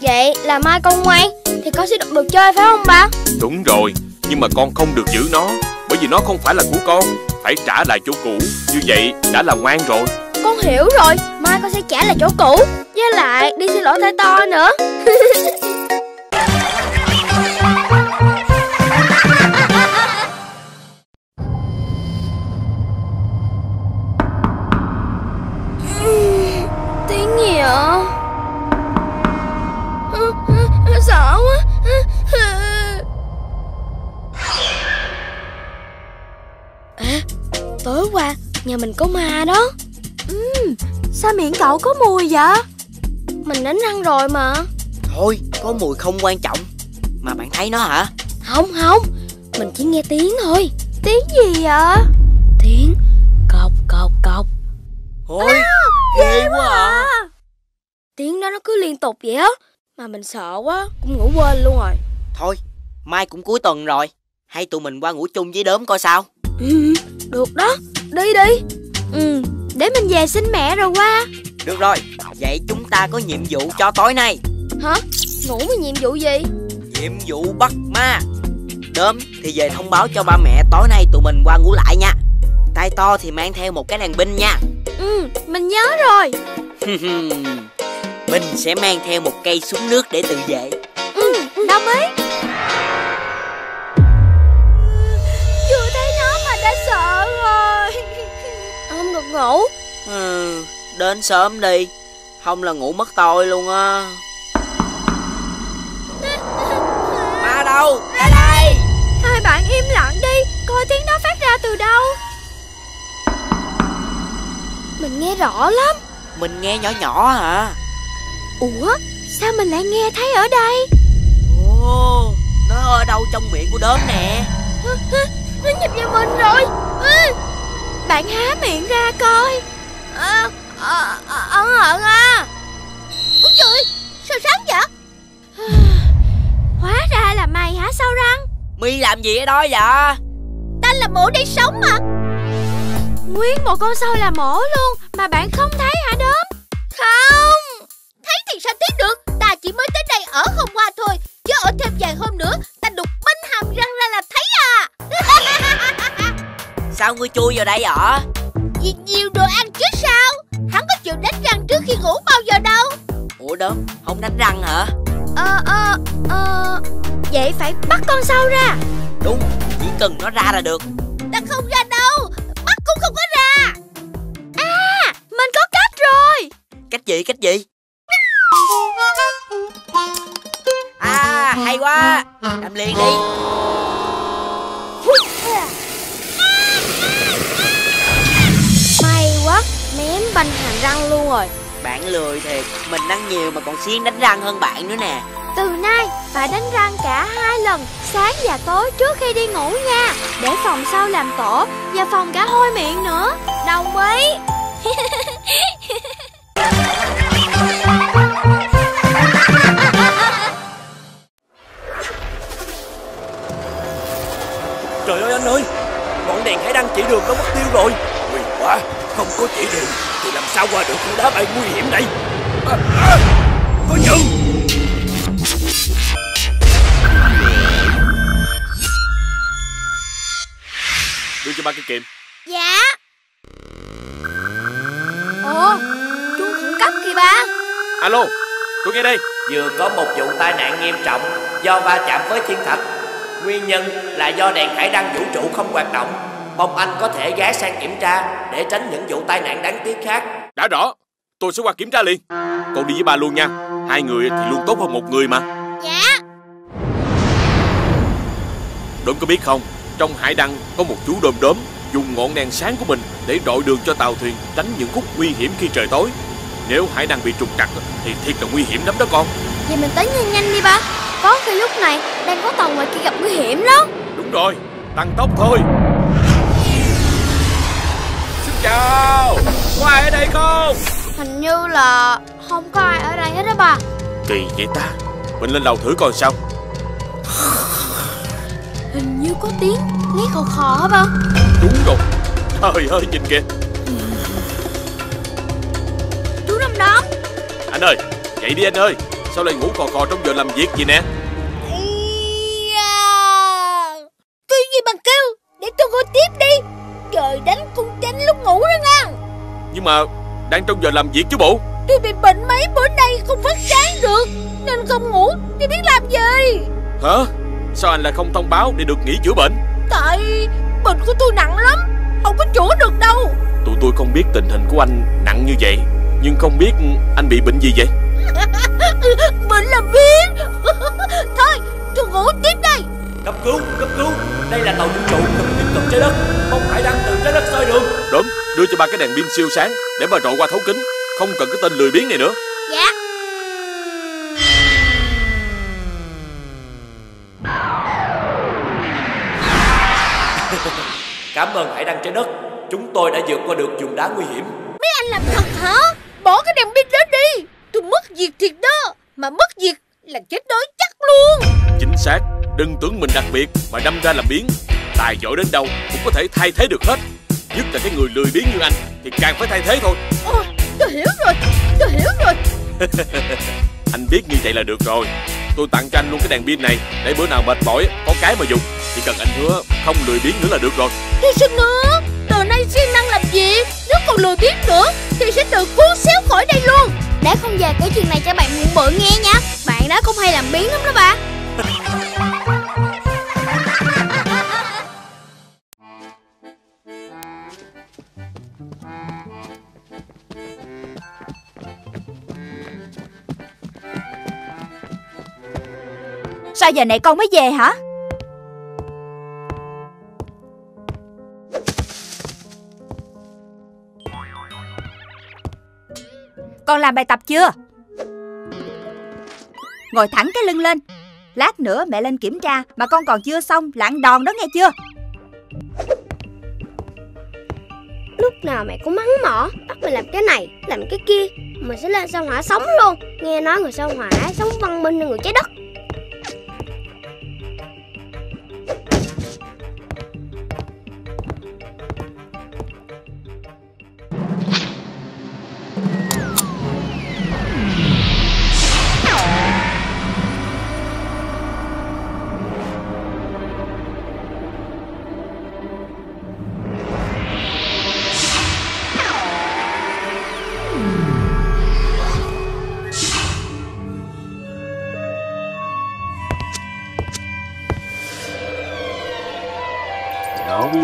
Vậy là mai con ngoan Thì con sẽ được đồ chơi phải không ba Đúng rồi Nhưng mà con không được giữ nó Bởi vì nó không phải là của con Phải trả lại chỗ cũ. Như vậy đã là ngoan rồi. Con hiểu rồi Mai con sẽ trả lại chỗ cũ. Với lại đi xin lỗi tay to nữa (laughs) tối qua nhà mình có ma đó. Sao miệng cậu có mùi vậy? Mình đánh răng rồi mà. Thôi có mùi không quan trọng. Mà bạn thấy nó hả? Không không Mình chỉ nghe tiếng thôi. Tiếng gì vậy? Tiếng cọc cọc cọc. Ôi ghê quá. à. Tiếng đó nó cứ liên tục vậy á Mà mình sợ quá Cũng ngủ quên luôn rồi. Thôi mai cũng cuối tuần rồi. Hay tụi mình qua ngủ chung với đốm coi sao. Ừ, Được đó Đi đi. Ừ Để mình về xin mẹ rồi qua. Được rồi Vậy chúng ta có nhiệm vụ cho tối nay. Hả? Ngủ với nhiệm vụ gì? Nhiệm vụ bắt ma. Đốm thì về thông báo cho ba mẹ tối nay tụi mình qua ngủ lại nha. Tay to thì mang theo một cái đàn binh nha. Ừ Mình nhớ rồi. (laughs) Mình sẽ mang theo một cây súng nước để tự vệ. Ừ Đồng ý ngủ. Ừ, Đến sớm đi. Không là ngủ mất tôi luôn á. (laughs) Ma đâu? Ra đây. Hai bạn im lặng đi Coi tiếng đó phát ra từ đâu. Mình nghe rõ lắm. Mình nghe nhỏ nhỏ hả? Ủa Sao mình lại nghe thấy ở đây? Ồ Nó ở đâu trong miệng của đốm nè? (laughs) Nó nhập vào mình rồi. À, Bạn há miệng ra coi. À, à, à, Ẩn ẩn à. Ôi trời Sao sáng vậy? (sighs) Hóa ra là mày hả sao răng? Mi làm gì ở đó vậy? Ta là mổ để sống mà. Nguyên một con sâu là mổ luôn Mà bạn không thấy hả đốm? Không. Thấy thì sao biết được? Ta chỉ mới tới đây ở hôm qua thôi Chứ ở thêm vài hôm nữa Ta đục bánh hàm răng ra là thấy Sao ngươi chui vào đây vậy Vì nhiều đồ ăn chứ sao? Hắn có chịu đánh răng trước khi ngủ bao giờ đâu. Ủa đốm Không đánh răng hả? Ờ ờ ờ Vậy phải bắt con sâu ra. Đúng Chỉ cần nó ra là được. Ta không ra đâu Bắt cũng không có ra. À Mình có cách rồi. Cách gì cách gì? À hay quá. Làm liền đi banh hàm răng luôn rồi. Bạn lười thiệt Mình ăn nhiều mà còn siêng đánh răng hơn bạn nữa nè. Từ nay phải đánh răng cả hai lần Sáng và tối trước khi đi ngủ nha. Để phòng sau làm tổ Và phòng cả hôi miệng nữa. Đồng ý. Trời ơi anh ơi Ngọn đèn hải đăng chỉ đường nó mất tiêu rồi. Nguy quá Không có chỉ đường Thì làm sao qua được khu đá bay nguy hiểm này? À, à, Có chừng Đưa cho ba cái kìm. Dạ. Ồ Chú khẩn cấp kìa ba. Alo Tôi nghe đây. Vừa có một vụ tai nạn nghiêm trọng Do va chạm với thiên thạch. Nguyên nhân là do đèn hải đăng vũ trụ không hoạt động Mong anh có thể ghé sang kiểm tra Để tránh những vụ tai nạn đáng tiếc khác. Đã rõ. Tôi sẽ qua kiểm tra liền. Con đi với ba luôn nha. Hai người thì luôn tốt hơn một người mà. Dạ. Đốm có biết không Trong hải đăng có một chú đom đóm Dùng ngọn đèn sáng của mình Để đội đường cho tàu thuyền Tránh những khúc nguy hiểm khi trời tối. Nếu hải đăng bị trục trặc Thì thiệt là nguy hiểm lắm đó con. Vậy mình tới nhanh nhanh đi ba. Có khi lúc này đang có tàu ngoài kia gặp nguy hiểm đó Đúng rồi Tăng tốc thôi chào Có ai ở đây không? Hình như là không có ai ở đây hết đó bà. Kỳ vậy ta Mình lên lầu thử coi sao. Hình như có tiếng nghe khò khò hả ba Đúng rồi Trời ơi nhìn kìa. Chú Năm Đóm Anh ơi Dậy đi anh ơi Sao lại ngủ cò cò trong giờ làm việc gì nè Nhưng mà Đang trong giờ làm việc chứ bộ. Tôi bị bệnh mấy bữa nay không phát sáng được Nên không ngủ. Thì biết làm gì? Hả? Sao anh lại không thông báo để được nghỉ chữa bệnh? Tại bệnh của tôi nặng lắm Không có chữa được đâu. Tụi tôi không biết tình hình của anh nặng như vậy Nhưng không biết anh bị bệnh gì vậy. (laughs) Bệnh là biến. (laughs) Thôi tôi ngủ tiếp đây. Cấp cứu, cấp cứu. Đây là tàu vũ trụ cần tiếp cận trái đất Mong hải đăng từ trái đất soi đường. Đúng Đưa cho ba cái đèn pin siêu sáng Để mà rọi qua thấu kính. Không cần cái tên lười biếng này nữa. Dạ. (laughs) Cảm ơn hải đăng trái đất. Chúng tôi đã vượt qua được vùng đá nguy hiểm. Mấy anh làm thật hả? Bỏ cái đèn pin đó đi. Tôi mất việc thiệt đó. Mà mất việc là chết đói chắc luôn. Chính xác. Đừng tưởng mình đặc biệt Mà đâm ra làm biến. Tài giỏi đến đâu Cũng có thể thay thế được hết Nhất là cái người lười biếng như anh Thì càng phải thay thế thôi. Ồ, tôi hiểu rồi Tôi hiểu rồi. (laughs) Anh biết như vậy là được rồi. Tôi tặng cho anh luôn cái đèn pin này Để bữa nào mệt mỏi có cái mà dùng. Chỉ cần anh hứa không lười biếng nữa là được rồi. Tôi xin nữa Từ nay siêng năng làm việc Nếu còn lười biếng nữa Thì sẽ tự cuốn xéo khỏi đây luôn. Để không về kể chuyện này cho bạn muộn bự nghe nha. Bạn đó cũng hay làm biến lắm đó bà (laughs) Sao giờ này con mới về hả? Con làm bài tập chưa? Ngồi thẳng cái lưng lên. Lát nữa mẹ lên kiểm tra Mà con còn chưa xong lạng đòn đó nghe chưa? Lúc nào mẹ cũng mắng mỏ Bắt mình làm cái này, làm cái kia Mình sẽ lên sao hỏa sống luôn. Nghe nói người sao hỏa sống văn minh hơn người trái đất. Thank you.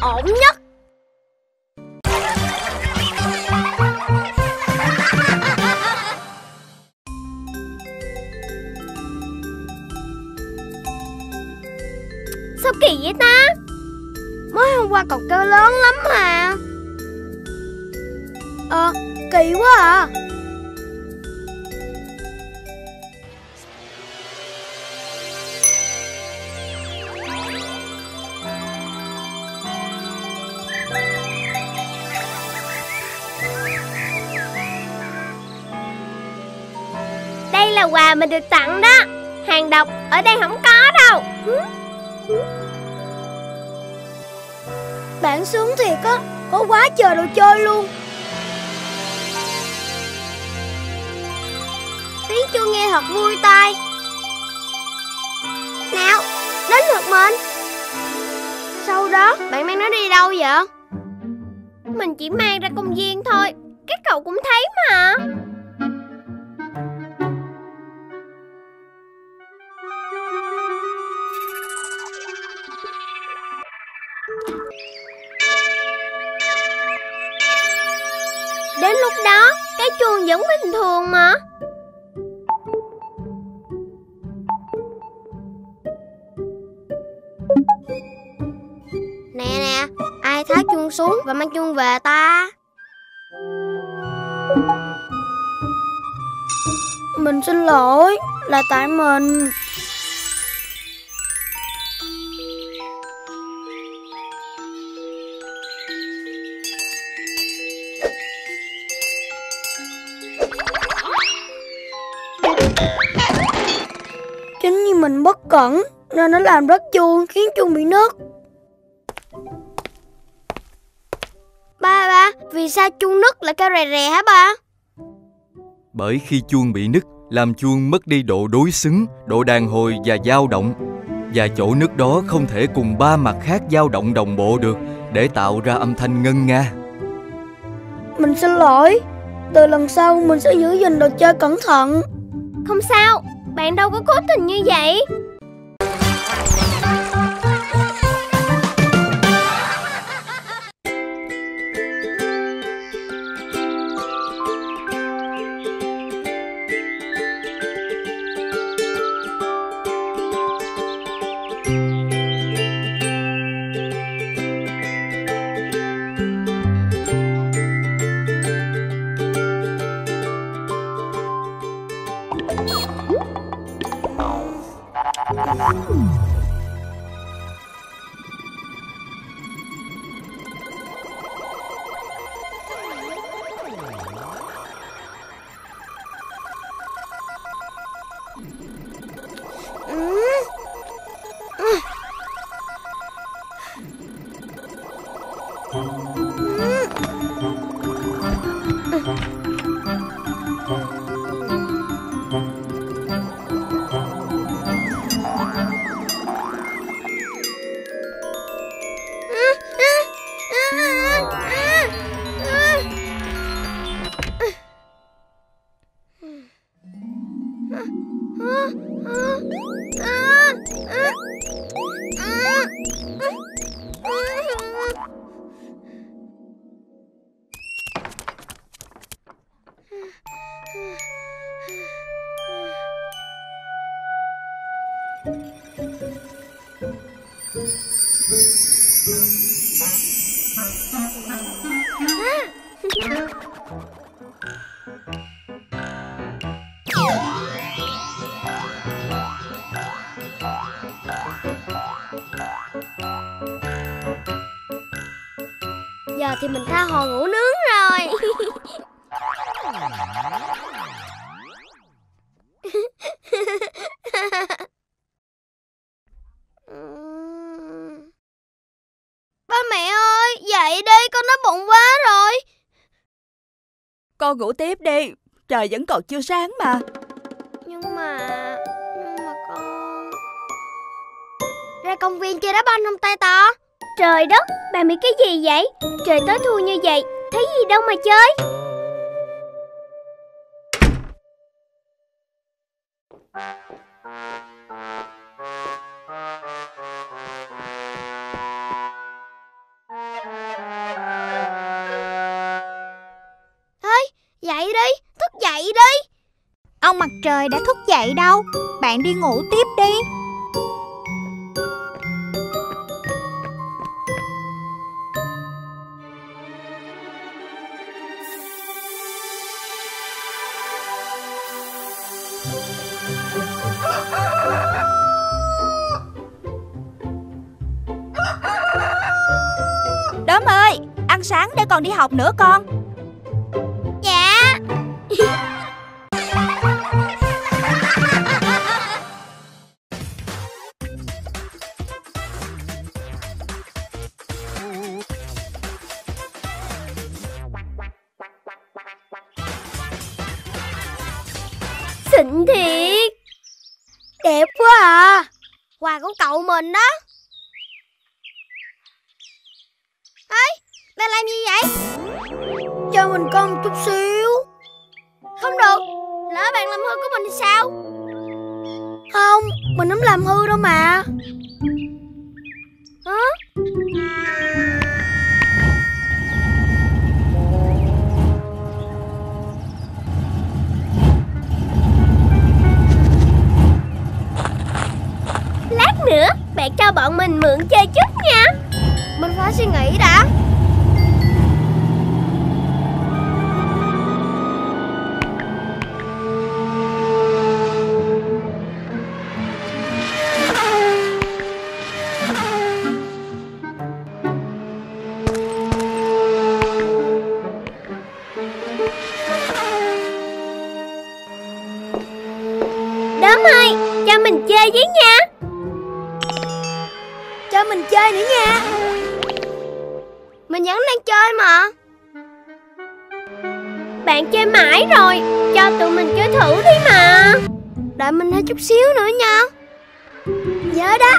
nhà mình mình được tặng đó. Hàng độc ở đây không có đâu. Bạn sướng thiệt á Có quá trời đồ chơi luôn. Tiếng chuông nghe thật vui tai. Nào, đến lượt mình. Sau đó, bạn mang nó đi đâu vậy? Mình chỉ mang ra công viên thôi Các cậu cũng thấy mà chuông xuống và mang chuông về ta? Mình xin lỗi, là tại mình Chính như mình bất cẩn Nên nó làm rất chuông Khiến chuông bị nứt Ba ba? Vì sao chuông nứt lại kêu rè rè hả ba? Bởi khi chuông bị nứt, làm chuông mất đi độ đối xứng, độ đàn hồi và dao động. Và chỗ nứt đó không thể cùng ba mặt khác dao động đồng bộ được để tạo ra âm thanh ngân nga. Mình xin lỗi. Từ lần sau mình sẽ giữ gìn đồ chơi cẩn thận. Không sao. Bạn đâu có cố tình như vậy thì mình tha hồ ngủ nướng rồi. (laughs) Ba mẹ ơi, dậy đi, con đói bụng quá rồi. Con con ngủ tiếp đi Trời vẫn còn chưa sáng mà. Nhưng mà Nhưng mà con Ra công viên chơi đá banh không tay to Trời đất Bạn bị cái gì vậy? Trời tối thui như vậy Thấy gì đâu mà chơi. Thôi dậy đi, thức dậy đi. Ông mặt trời đã thức dậy đâu? Bạn đi ngủ tiếp đi. Còn đi học nữa con. Chơi nữa nha. Mình vẫn đang chơi mà. Bạn chơi mãi rồi, Cho tụi mình chơi thử đi mà. Đợi mình thêm chút xíu nữa nha. Nhớ đó.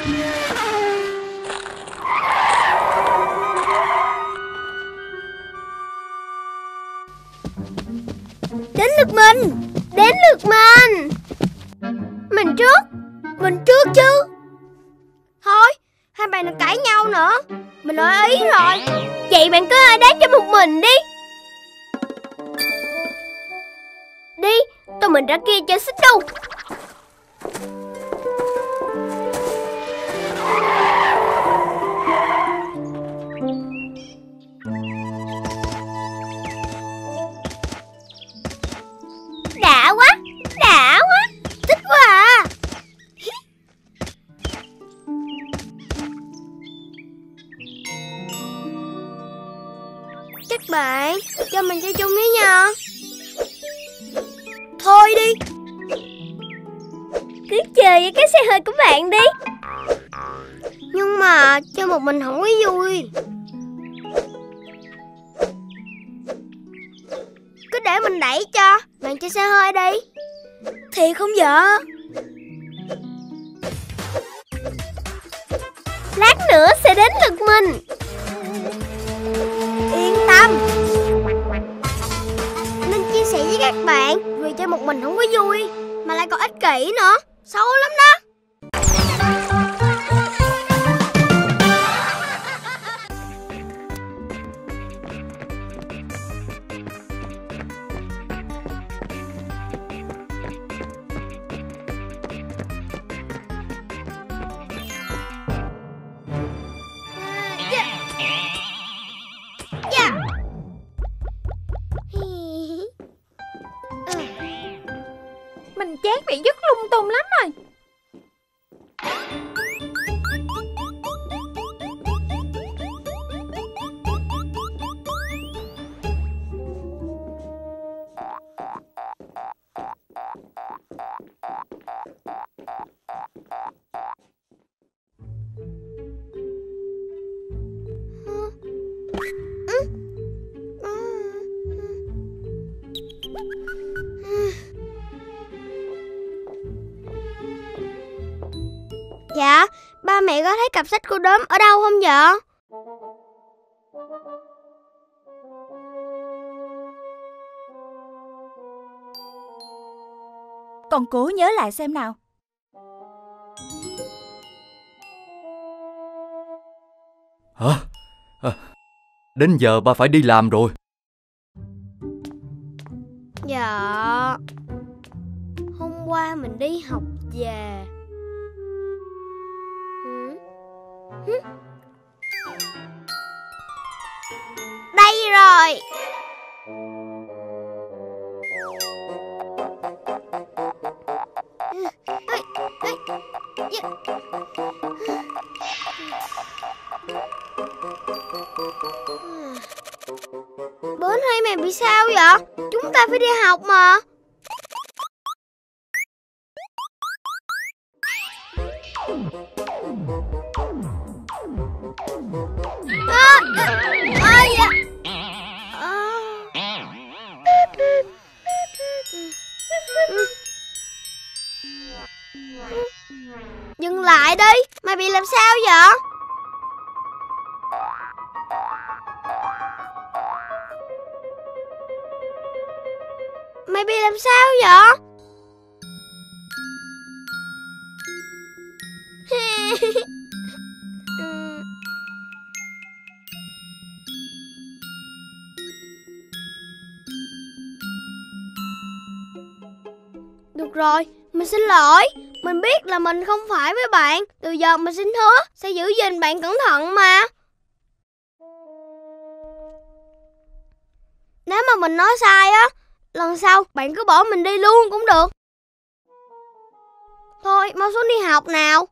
Đến lượt mình, Đến lượt mình. Mình trước Mình trước chứ. Hai bạn đừng cãi nhau nữa. Mình nói ý rồi. Vậy bạn cứ ở đấy cho một mình đi. Đi, Tụi mình ra kia chơi xích đu chơi của bạn đi. Nhưng mà Chơi một mình không có vui. Cặp sách cô đốm ở đâu không dạ Con cố nhớ lại xem nào. Hả? À, đến giờ ba phải đi làm rồi. Dạ. Hôm qua mình đi học về Đây rồi Bến hai mày bị sao vậy? Chúng ta phải đi học mà làm sao vậy? Mày bị làm sao vậy? Xin lỗi. Mình biết là mình không phải với bạn. Từ giờ mình xin hứa Sẽ giữ gìn bạn cẩn thận mà. Nếu mà mình nói sai á, Lần sau bạn cứ bỏ mình đi luôn cũng được. Thôi, mau xuống đi học nào.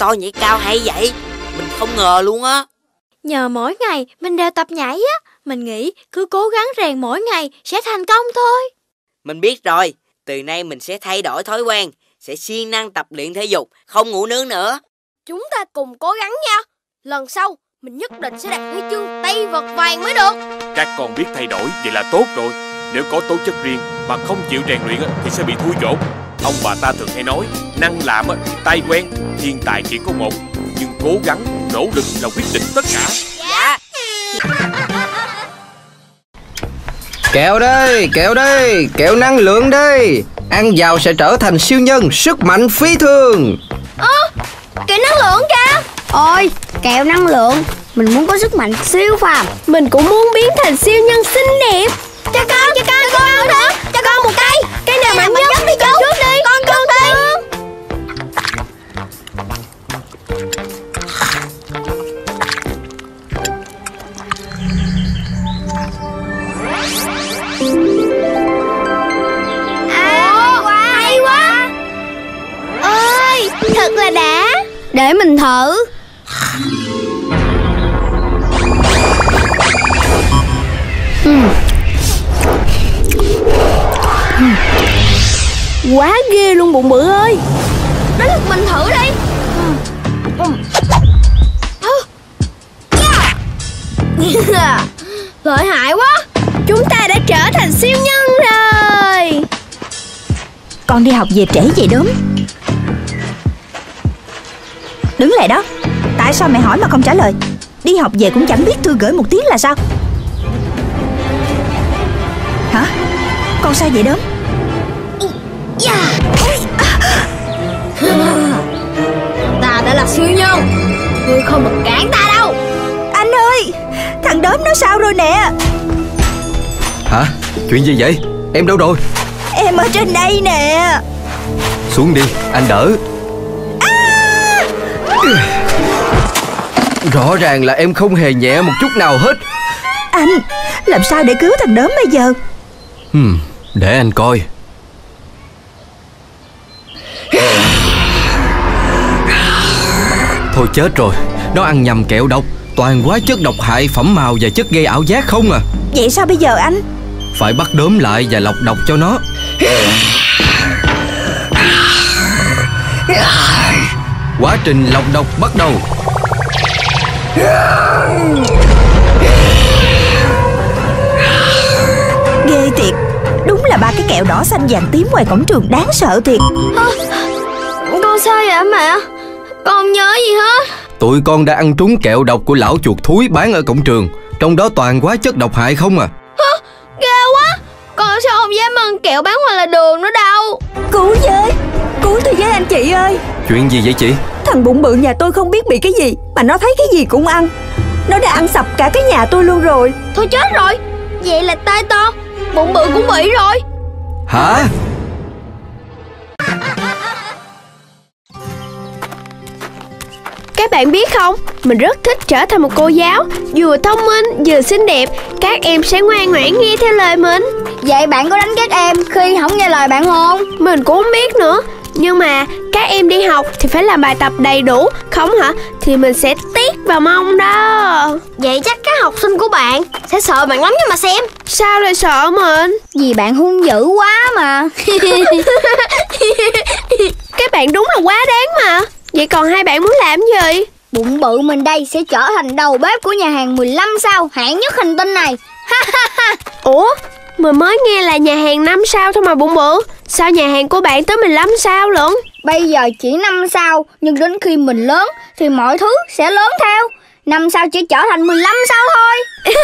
To nhảy cao hay vậy? Mình không ngờ luôn á. Nhờ mỗi ngày mình đều tập nhảy á. Mình nghĩ cứ cố gắng rèn mỗi ngày sẽ thành công thôi. Mình biết rồi. Từ nay mình sẽ thay đổi thói quen Sẽ siêng năng tập luyện thể dục Không ngủ nướng nữa. Chúng ta cùng cố gắng nha. Lần sau mình nhất định sẽ đạt huy chương tay vật vàng mới được. Các con biết thay đổi vậy là tốt rồi. Nếu có tố chất riêng mà không chịu rèn luyện á, thì sẽ bị thui chột Ông bà ta thường hay nói Năng làm thì tay quen Thiên tài chỉ có một Nhưng cố gắng, nỗ lực là quyết định tất cả. Dạ. Kẹo đây, kẹo đây, kẹo năng lượng đây. Ăn vào sẽ trở thành siêu nhân, sức mạnh phi thường. Ơ, kẹo năng lượng kìa. Ôi, kẹo năng lượng. Mình muốn có sức mạnh siêu phàm. Mình cũng muốn biến thành siêu nhân xinh đẹp. Cho con, cho con, cho con nữa. Cho con một cây Cây nào mạnh nhất đi chú thật là đã. Để mình thử. Ừm. Quá ghê luôn bụng bự ơi. Đến lượt mình thử đi. Yeah. (laughs) Lợi hại quá. Chúng ta đã trở thành siêu nhân rồi. Con đi học về trễ vậy đốm Đứng lại đó. Tại sao mẹ hỏi mà không trả lời? Đi học về cũng chẳng biết thư gửi một tiếng là sao? Hả? Con sao vậy đốm Ta đã là siêu nhân. Ngươi không được cản ta đâu. Anh ơi Thằng đốm nó sao rồi nè? Hả? Chuyện gì vậy? Em đâu rồi? Em ở trên đây nè. Xuống đi, anh đỡ Rõ ràng là em không hề nhẹ một chút nào hết. Anh Làm sao để cứu thằng đốm bây giờ? Hmm, Để anh coi. Thôi chết rồi Nó ăn nhầm kẹo độc. Toàn hóa chất độc hại phẩm màu và chất gây ảo giác không à. Vậy sao bây giờ anh? Phải bắt đốm lại và lọc độc cho nó Quá trình lọc độc bắt đầu. Ghê thiệt. Đúng là ba cái kẹo đỏ xanh vàng tím ngoài cổng trường đáng sợ thiệt. Con sao vậy mẹ? Con không nhớ gì hết? Tụi con đã ăn trúng kẹo độc của lão chuột thúi bán ở cổng trường. Trong đó toàn hóa chất độc hại không à? Ghê quá. Con sao không dám ăn kẹo bán ngoài là đường nữa đâu. Cứu với. Cứu tôi với anh chị ơi. Chuyện gì vậy chị? Thằng bụng bự nhà tôi không biết bị cái gì Mà nó thấy cái gì cũng ăn. Nó đã ăn sập cả cái nhà tôi luôn rồi. Thôi chết rồi. Vậy là tai to. Bụng bự cũng bị rồi. Hả? Các bạn bạn biết không, mình rất thích trở thành một cô giáo Vừa thông minh, vừa xinh đẹp. Các em sẽ ngoan ngoãn nghe theo lời mình. Vậy bạn có đánh các em khi không nghe lời bạn không? Mình cũng không biết nữa Nhưng mà các em đi học thì phải làm bài tập đầy đủ Không hả? Thì mình sẽ tiết vào mông đó Vậy chắc các học sinh của bạn sẽ sợ bạn lắm nhưng mà xem Sao lại sợ mình? Vì bạn hung dữ quá mà (laughs) Các bạn đúng là quá đáng mà Vậy còn hai bạn muốn làm gì? Bụng bự mình đây sẽ trở thành đầu bếp của nhà hàng 15 sao hạng nhất hành tinh này Ủa? Mình mới nghe là nhà hàng 5 sao thôi mà bụng bự. Sao nhà hàng của bạn tới 15 sao lận? Bây giờ chỉ 5 sao Nhưng đến khi mình lớn Thì mọi thứ sẽ lớn theo. Năm sao chỉ trở thành 15 sao thôi. (laughs)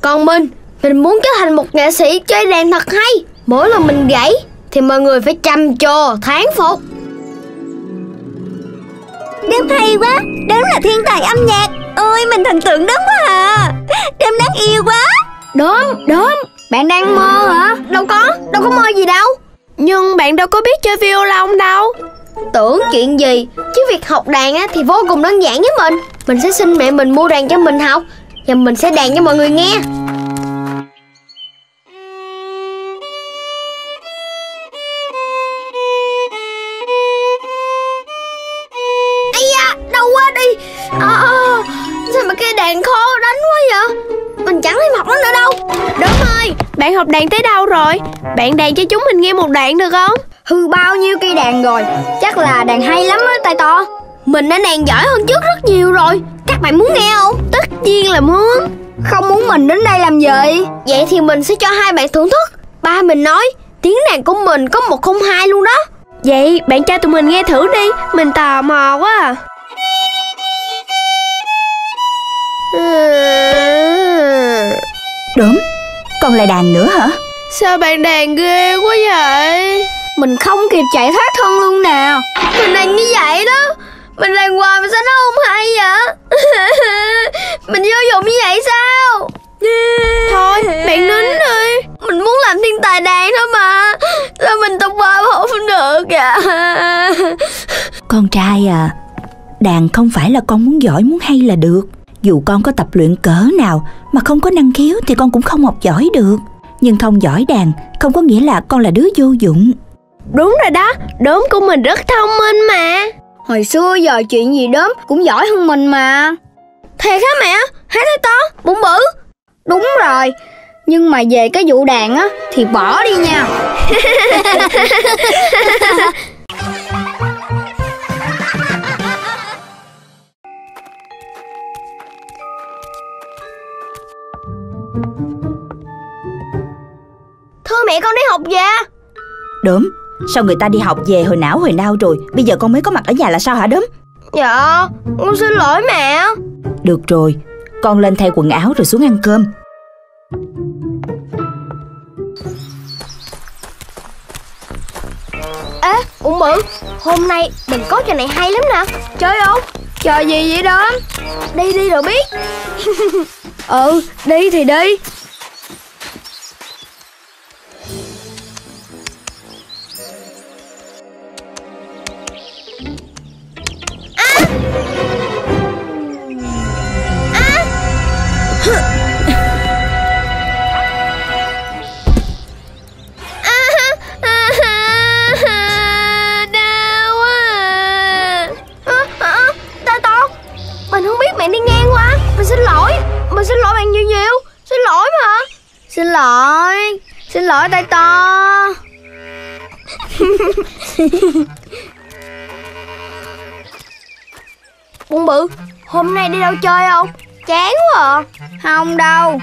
Còn mình Mình muốn trở thành một nghệ sĩ chơi đàn thật hay. Mỗi lần mình gãy Thì mọi người phải trầm trồ thán phục Đếm hay quá Đếm là thiên tài âm nhạc. Ôi mình thần tượng đếm quá à. Đếm đáng yêu quá. Đốm, đốm. Bạn đang mơ hả? Đâu có, đâu có mơ gì đâu. Nhưng bạn đâu có biết chơi violon đâu. Tưởng chuyện gì? Chứ việc học đàn á, thì vô cùng đơn giản với mình. Mình sẽ xin mẹ mình mua đàn cho mình học. Và mình sẽ đàn cho mọi người nghe học đàn tới đâu rồi? Bạn đàn cho chúng mình nghe một đoạn được không? Hư bao nhiêu cây đàn rồi Chắc là đàn hay lắm á tay to Mình đã đàn giỏi hơn trước rất nhiều rồi Các bạn muốn nghe không? Tất nhiên là muốn Không muốn mình đến đây làm gì Vậy thì mình sẽ cho hai bạn thưởng thức Ba mình nói tiếng đàn của mình có một không hai luôn đó Vậy bạn cho tụi mình nghe thử đi Mình tò mò quá à. Đúng Còn lại đàn nữa hả? Sao bạn đàn ghê quá vậy? Mình không kịp chạy thoát thân luôn nè. Mình đàn như vậy đó. Mình đàn hoài mà sao nó không hay vậy? (laughs) Mình vô dụng như vậy sao? Thôi bạn nín đi. Mình muốn làm thiên tài đàn thôi mà. Sao mình tập ba không được kìa? Con trai à Đàn không phải là con muốn giỏi muốn hay là được Dù con có tập luyện cỡ nào Mà không có năng khiếu thì con cũng không học giỏi được. Nhưng không giỏi đàn Không có nghĩa là con là đứa vô dụng. Đúng rồi đó Đốm của mình rất thông minh mà. Hồi xưa giờ chuyện gì đốm cũng giỏi hơn mình mà. Thiệt hả mẹ? Hát thấy to, bụng bự? Đúng rồi Nhưng mà về cái vụ đàn á Thì bỏ đi nha (laughs) mẹ con đi học về. Đốm Sao người ta đi học về hồi não hồi nao rồi? Bây giờ con mới có mặt ở nhà là sao hả Đốm Dạ Con xin lỗi mẹ. Được rồi Con lên thay quần áo rồi xuống ăn cơm. Ê Ụng bự Hôm nay mình có trò này hay lắm nè. Chơi không? Trò gì vậy đó Đi đi rồi biết. (laughs) Ừ đi thì đi Xin tay to. (laughs) Bụng bự, Hôm nay đi đâu chơi không? Chán quá à. Không đâu.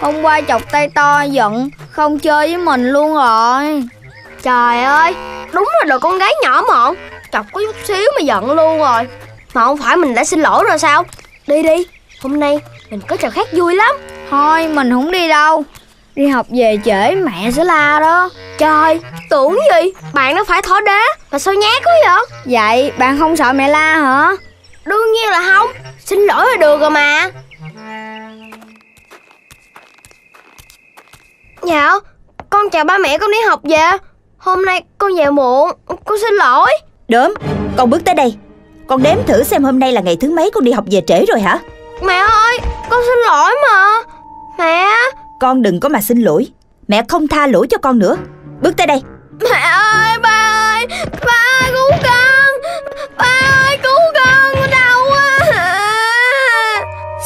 Hôm qua chọc tay to giận, Không chơi với mình luôn rồi. Trời ơi, Đúng là đồ con gái nhỏ mọn Chọc có chút xíu mà giận luôn rồi. Mà không phải mình đã xin lỗi rồi sao? Đi đi, Hôm nay mình có trò khác vui lắm. Thôi, mình không đi đâu. Đi học về trễ mẹ sẽ la đó. Trời tưởng gì? Bạn nó phải thỏ đá Mà sao nhát quá vậy? Vậy bạn không sợ mẹ la hả? Đương nhiên là không. Xin lỗi là được rồi mà. Dạ Con chào ba mẹ con đi học về. Hôm nay con về muộn Con xin lỗi. Đốm Con bước tới đây. Con đếm thử xem hôm nay là ngày thứ mấy con đi học về trễ rồi hả? Mẹ ơi Con xin lỗi mà. Mẹ Con đừng có mà xin lỗi. Mẹ không tha lỗi cho con nữa. Bước tới đây. Mẹ ơi ba ơi Ba ơi cứu con. Ba ơi cứu con đau quá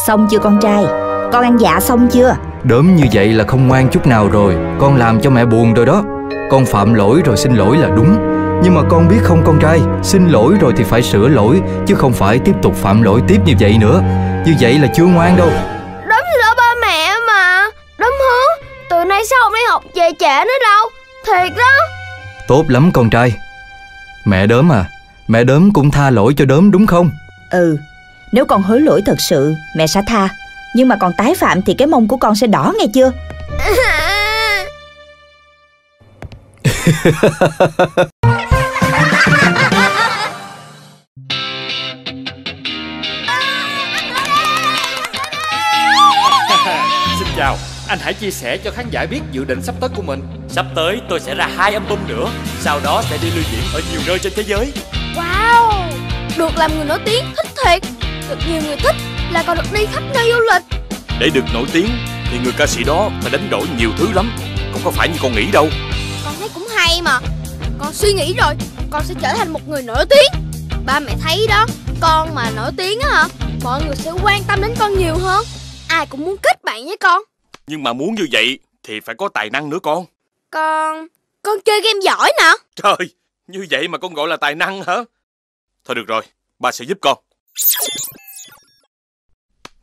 Xong chưa con trai? Con ăn dạ xong chưa? Đớm như vậy là không ngoan chút nào rồi. Con làm cho mẹ buồn rồi đó. Con phạm lỗi rồi xin lỗi là đúng. Nhưng mà con biết không con trai? Xin lỗi rồi thì phải sửa lỗi Chứ không phải tiếp tục phạm lỗi tiếp như vậy nữa. Như vậy là chưa ngoan đâu. Đốm xin lỗi ba Đốm hứa Từ nay sau không đi học về trễ nữa đâu? Thiệt đó. Tốt lắm con trai. Mẹ đớm à Mẹ đớm cũng tha lỗi cho đớm đúng không? Ừ Nếu con hối lỗi thật sự Mẹ sẽ tha. Nhưng mà còn tái phạm thì cái mông của con sẽ đỏ nghe chưa? (laughs) Xin chào, anh hãy chia sẻ cho khán giả biết dự định sắp tới của mình. Sắp tới tôi sẽ ra hai album nữa, sau đó sẽ đi lưu diễn ở nhiều nơi trên thế giới. Wow! Được làm người nổi tiếng thích thiệt. Được nhiều người thích là còn được đi khắp nơi du lịch. Để được nổi tiếng thì người ca sĩ đó phải đánh đổi nhiều thứ lắm. Không có phải như con nghĩ đâu. Con thấy cũng hay mà. Con suy nghĩ rồi Con sẽ trở thành một người nổi tiếng. Ba mẹ thấy đó Con mà nổi tiếng á hả Mọi người sẽ quan tâm đến con nhiều hơn. Ai cũng muốn kết bạn với con Nhưng mà muốn như vậy thì phải có tài năng nữa con. Con Con chơi game giỏi nè Trời, như vậy mà con gọi là tài năng hả? Thôi được rồi, ba sẽ giúp con.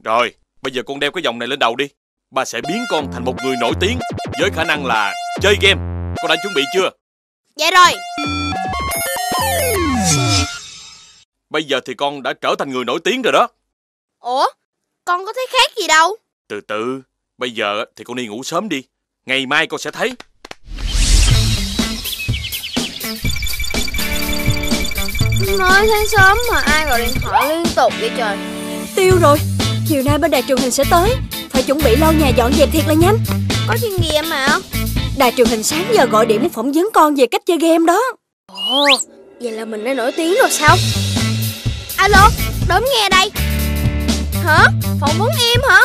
Rồi, bây giờ con đeo cái vòng này lên đầu đi. Ba sẽ biến con thành một người nổi tiếng Với khả năng là chơi game. Con đã chuẩn bị chưa? Dạ rồi. Bây giờ thì con đã trở thành người nổi tiếng rồi đó. Ủa Con có thấy khác gì đâu? Từ từ, bây giờ thì con đi ngủ sớm đi. Ngày mai con sẽ thấy. Nói sáng sớm mà ai gọi điện thoại liên tục vậy trời. Tiêu rồi. Chiều nay bên đài truyền hình sẽ tới. Phải chuẩn bị lau nhà dọn dẹp thiệt là nhanh. Có chuyên nghiệp mà? Đài truyền hình sáng giờ gọi điện muốn phỏng vấn con về cách chơi game đó. Ồ Vậy là mình đã nổi tiếng rồi sao? Alo Đốm nghe đây. Hả? Phỏng vấn em hả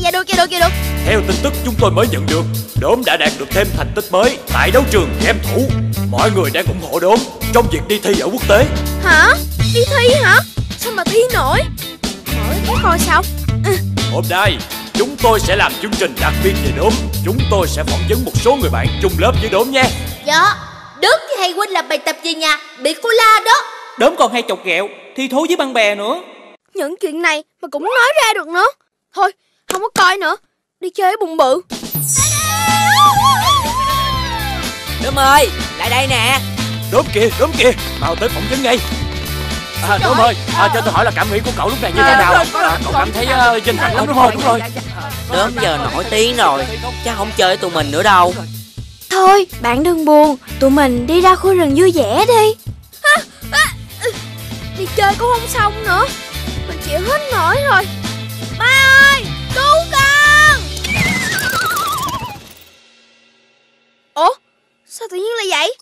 Dạ được dạ được dạ được. Theo tin tức chúng tôi mới nhận được, Đốm đã đạt được thêm thành tích mới tại đấu trường game thủ. Mọi người đang ủng hộ Đốm trong việc đi thi ở quốc tế. Hả? Đi thi hả? Sao mà thi nổi? Mở cái coi sao. Hôm nay, chúng tôi sẽ làm chương trình đặc biệt về Đốm. Chúng tôi sẽ phỏng vấn một số người bạn chung lớp với Đốm nha. Dạ Đức thì hay quên làm bài tập về nhà Bị cô la đó. Đốm còn hay chọc ghẹo Thi thố với bạn bè nữa. Những chuyện này mà cũng nói ra được nữa. Thôi không có coi nữa. Đi chơi với bụng bự. Đốm ơi, lại đây nè. Đốm kìa, Đốm kìa, mau tới phỏng vấn ngay. À, Đốm ơi, à, cho tôi hỏi là cảm nghĩ của cậu lúc này như thế nào? À, cậu cảm thấy uh, vinh hạnh lắm đúng không? Đúng rồi. Đốm giờ nổi tiếng rồi Chắc không chơi với tụi mình nữa đâu. Thôi bạn đừng buồn. Tụi mình đi ra khu rừng vui vẻ đi. À, à. Đi chơi cũng không xong nữa. Mình chịu hết nổi rồi. Ba ơi cứu con! Ủa? Sao tự nhiên là vậy?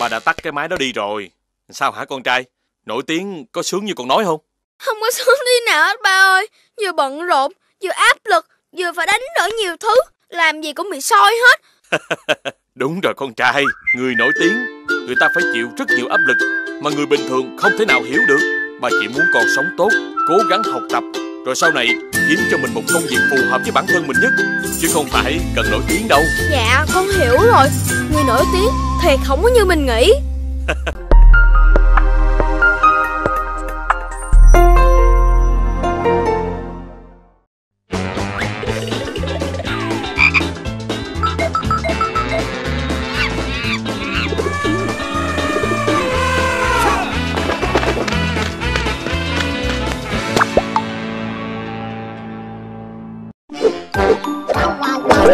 Ba đã tắt cái máy đó đi rồi. Sao hả con trai? Nổi tiếng có sướng như con nói không? Không có sướng đi nào hết ba ơi. Vừa bận rộn Vừa áp lực Vừa phải đánh đổi nhiều thứ. Làm gì cũng bị soi hết. (laughs) Đúng rồi con trai. Người nổi tiếng Người ta phải chịu rất nhiều áp lực Mà người bình thường không thể nào hiểu được. Bà chỉ muốn con sống tốt Cố gắng học tập Rồi sau này kiếm cho mình một công việc phù hợp với bản thân mình nhất Chứ không phải cần nổi tiếng đâu. Dạ con hiểu rồi. Người nổi tiếng thiệt không có như mình nghĩ (laughs)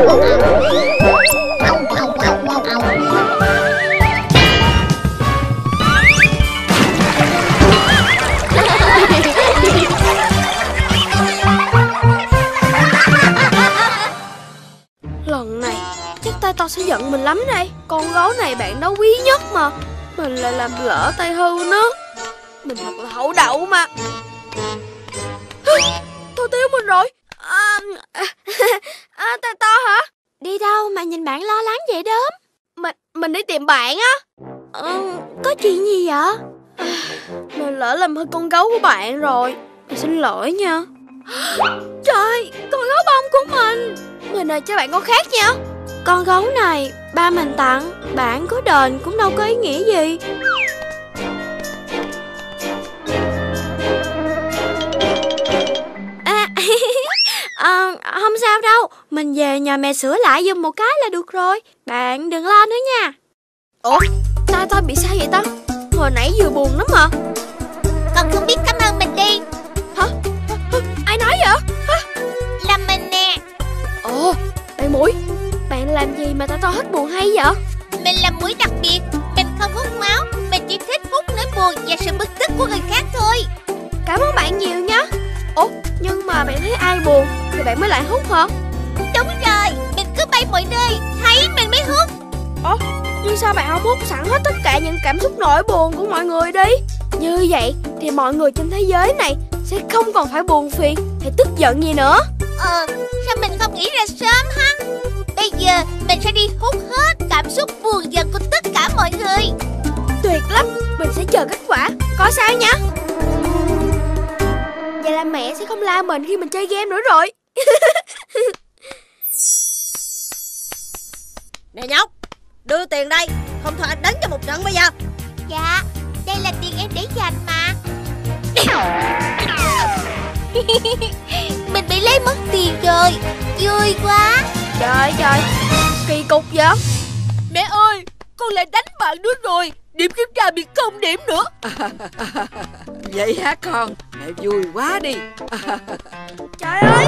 Lần này, chắc tay to sẽ giận mình lắm đây Con gấu này bạn đó quý nhất mà. Mình lại làm lỡ tay hư nó Mình thật là hậu đậu mà. Tôi tiêu mình rồi à, à, à, Ta to hả? Đi đâu mà nhìn bạn lo lắng vậy đốm Mình mình đi tìm bạn á. Ừ, Có chuyện gì vậy? Mình lỡ làm hơi con gấu của bạn rồi. Mình xin lỗi nha. (gasps) Trời Con gấu bông của mình. Mình ơi cho bạn con khác nha. Con gấu này ba mình tặng. Bạn có đền cũng đâu có ý nghĩa gì. À, (laughs) à, không sao đâu. Mình về nhà mẹ sửa lại giùm một cái là được rồi. Bạn đừng lo nữa nha. Ủa Ta ta bị sao vậy ta? Hồi nãy vừa buồn lắm mà Con không biết cảm ơn mình đi. Hả? Ai nói vậy? Hả? Là mình nè. Ồ Bạn mũi. Bạn làm gì mà ta to hết buồn hay vậy? Mình là mũi đặc biệt. Mình không hút máu. Mình chỉ thích hút nỗi buồn và sự bực tức của người khác thôi. Cảm ơn bạn nhiều nhé Ủa nhưng mà bạn thấy ai buồn Thì bạn mới lại hút hả? Đúng rồi Mình cứ bay mọi nơi Thấy mình mới hút. Ủa nhưng sao bạn không hút sẵn hết tất cả những cảm xúc nỗi buồn của mọi người đi? Như vậy thì mọi người trên thế giới này Sẽ không còn phải buồn phiền Hay tức giận gì nữa. Ờ Sao mình không nghĩ ra sớm ha Bây giờ mình sẽ đi hút hết cảm xúc buồn giận của tất cả mọi người. Tuyệt lắm Mình sẽ chờ kết quả Có sao nhá Vậy là mẹ sẽ không la mình khi mình chơi game nữa rồi. (laughs) Nè nhóc Đưa tiền đây. Không thôi anh đánh cho một trận bây giờ. Dạ Đây là tiền em để dành mà. (laughs) Mình bị lấy mất tiền rồi. Vui quá. Trời trời Kỳ cục vậy. Mẹ ơi Con lại đánh bạn nữa rồi. Điểm kiểm tra bị không điểm nữa. (laughs) Vậy hả con? Mẹ vui quá đi. (laughs) Trời ơi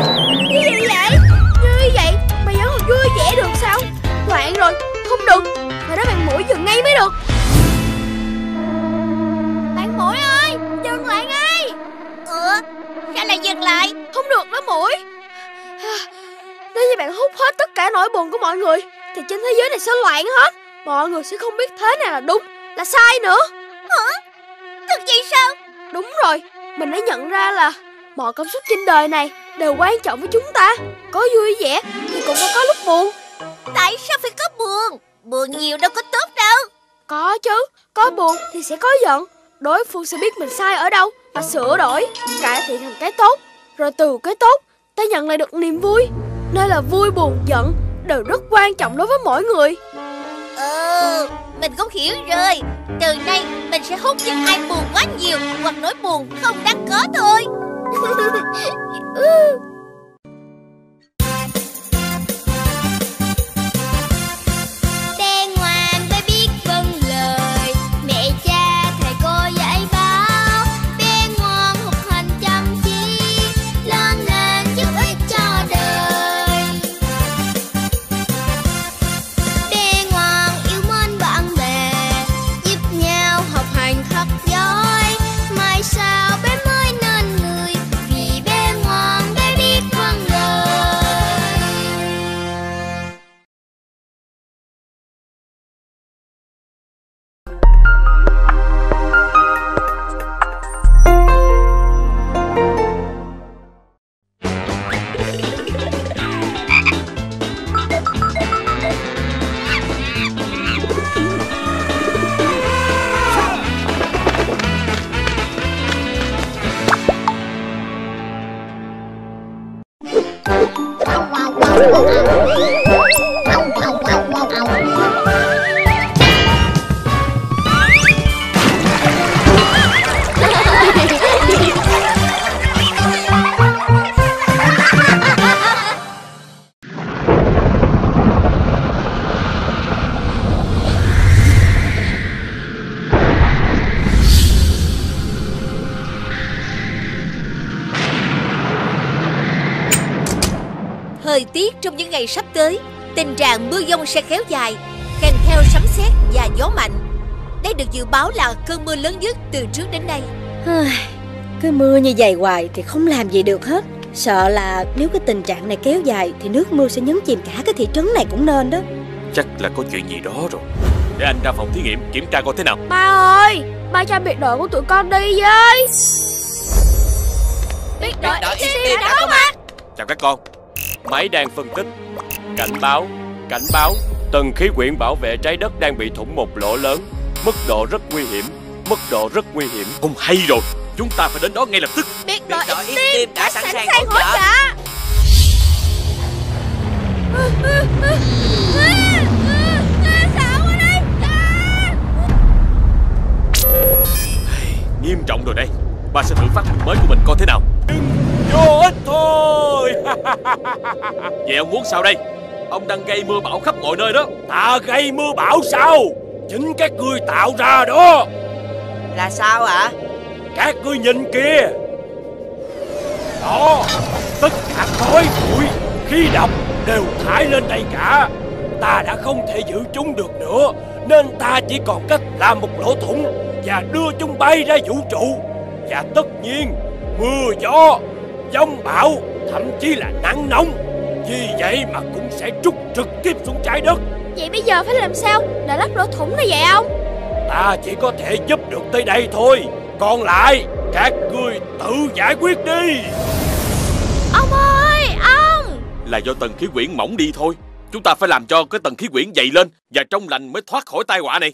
Cái gì vậy. Như vậy mà vẫn còn vui vẻ được sao? Loạn rồi Không được. Phải đó bạn mũi dừng ngay mới được. Bạn mũi ơi Dừng lại ngay. Ủa Sao lại dừng lại. Không được đó mũi. (sighs) Nếu như bạn hút hết tất cả nỗi buồn của mọi người Thì trên thế giới này sẽ loạn hết Mọi người sẽ không biết thế nào là đúng Là sai nữa. Hả? Thật vậy sao? Đúng rồi Mình đã nhận ra là Mọi cảm xúc trên đời này Đều quan trọng với chúng ta. Có vui vẻ Thì cũng có, có lúc buồn. Tại sao phải có buồn? Buồn nhiều đâu có tốt đâu. Có chứ Có buồn thì sẽ có giận. Đối phương sẽ biết mình sai ở đâu Và sửa đổi Cải thiện thành cái tốt. Rồi từ cái tốt Ta nhận lại được niềm vui. Nên là vui buồn giận Đều rất quan trọng đối với mỗi người Ừ Mình cũng hiểu rồi. Từ nay, mình sẽ hút những ai buồn quá nhiều Hoặc nỗi buồn không đáng có thôi. (laughs) Bé mưa sẽ kéo dài, kèm theo sấm sét và gió mạnh. Đây được dự báo là cơn mưa lớn nhất từ trước đến nay. Cứ mưa như vậy hoài thì không làm gì được hết. Sợ là nếu cái tình trạng này kéo dài Thì nước mưa sẽ nhấn chìm cả cái thị trấn này cũng nên đó. Chắc là có chuyện gì đó rồi. Để anh ra phòng thí nghiệm kiểm tra coi thế nào. Ba ơi Ba cho biệt đội của tụi con đi với. Biệt đội X-Team đã có mặt. Chào các con. Máy đang phân tích. Cảnh báo Cảnh báo Tầng khí quyển bảo vệ trái đất đang bị thủng một lỗ lớn. Mức độ rất nguy hiểm Mức độ rất nguy hiểm. Không hay rồi Chúng ta phải đến đó ngay lập tức. Biệt đội đội X-Team đã đã sẵn sàng sàng hỗ trợ. Nghiêm trọng rồi đây. Ba sẽ thử phát minh mới của mình coi thế nào. Vô ích thôi. (laughs) Vậy ông muốn sao đây Ông đang gây mưa bão khắp mọi nơi đó. Ta gây mưa bão sao? Chính các ngươi tạo ra đó. Là sao ạ? Các ngươi nhìn kìa. Đó Tất cả khói bụi Khí độc đều thải lên đây cả. Ta đã không thể giữ chúng được nữa Nên ta chỉ còn cách làm một lỗ thủng Và đưa chúng bay ra vũ trụ. Và tất nhiên Mưa gió Giông bão Thậm chí là nắng nóng Vì vậy mà cũng sẽ trút trực tiếp xuống trái đất? Vậy bây giờ phải làm sao? Để lắp lỗ thủng này vậy ông? Ta chỉ có thể giúp được tới đây thôi. Còn lại Các ngươi tự giải quyết đi. Ông ơi ông! Là do tầng khí quyển mỏng đi thôi. Chúng ta phải làm cho cái tầng khí quyển dày lên Và trong lành mới thoát khỏi tai họa này.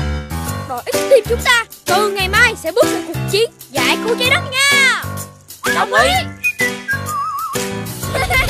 Đội X-Team chúng ta. Từ ngày mai sẽ bước vào cuộc chiến Giải cứu trái đất nha. Đồng ý (laughs)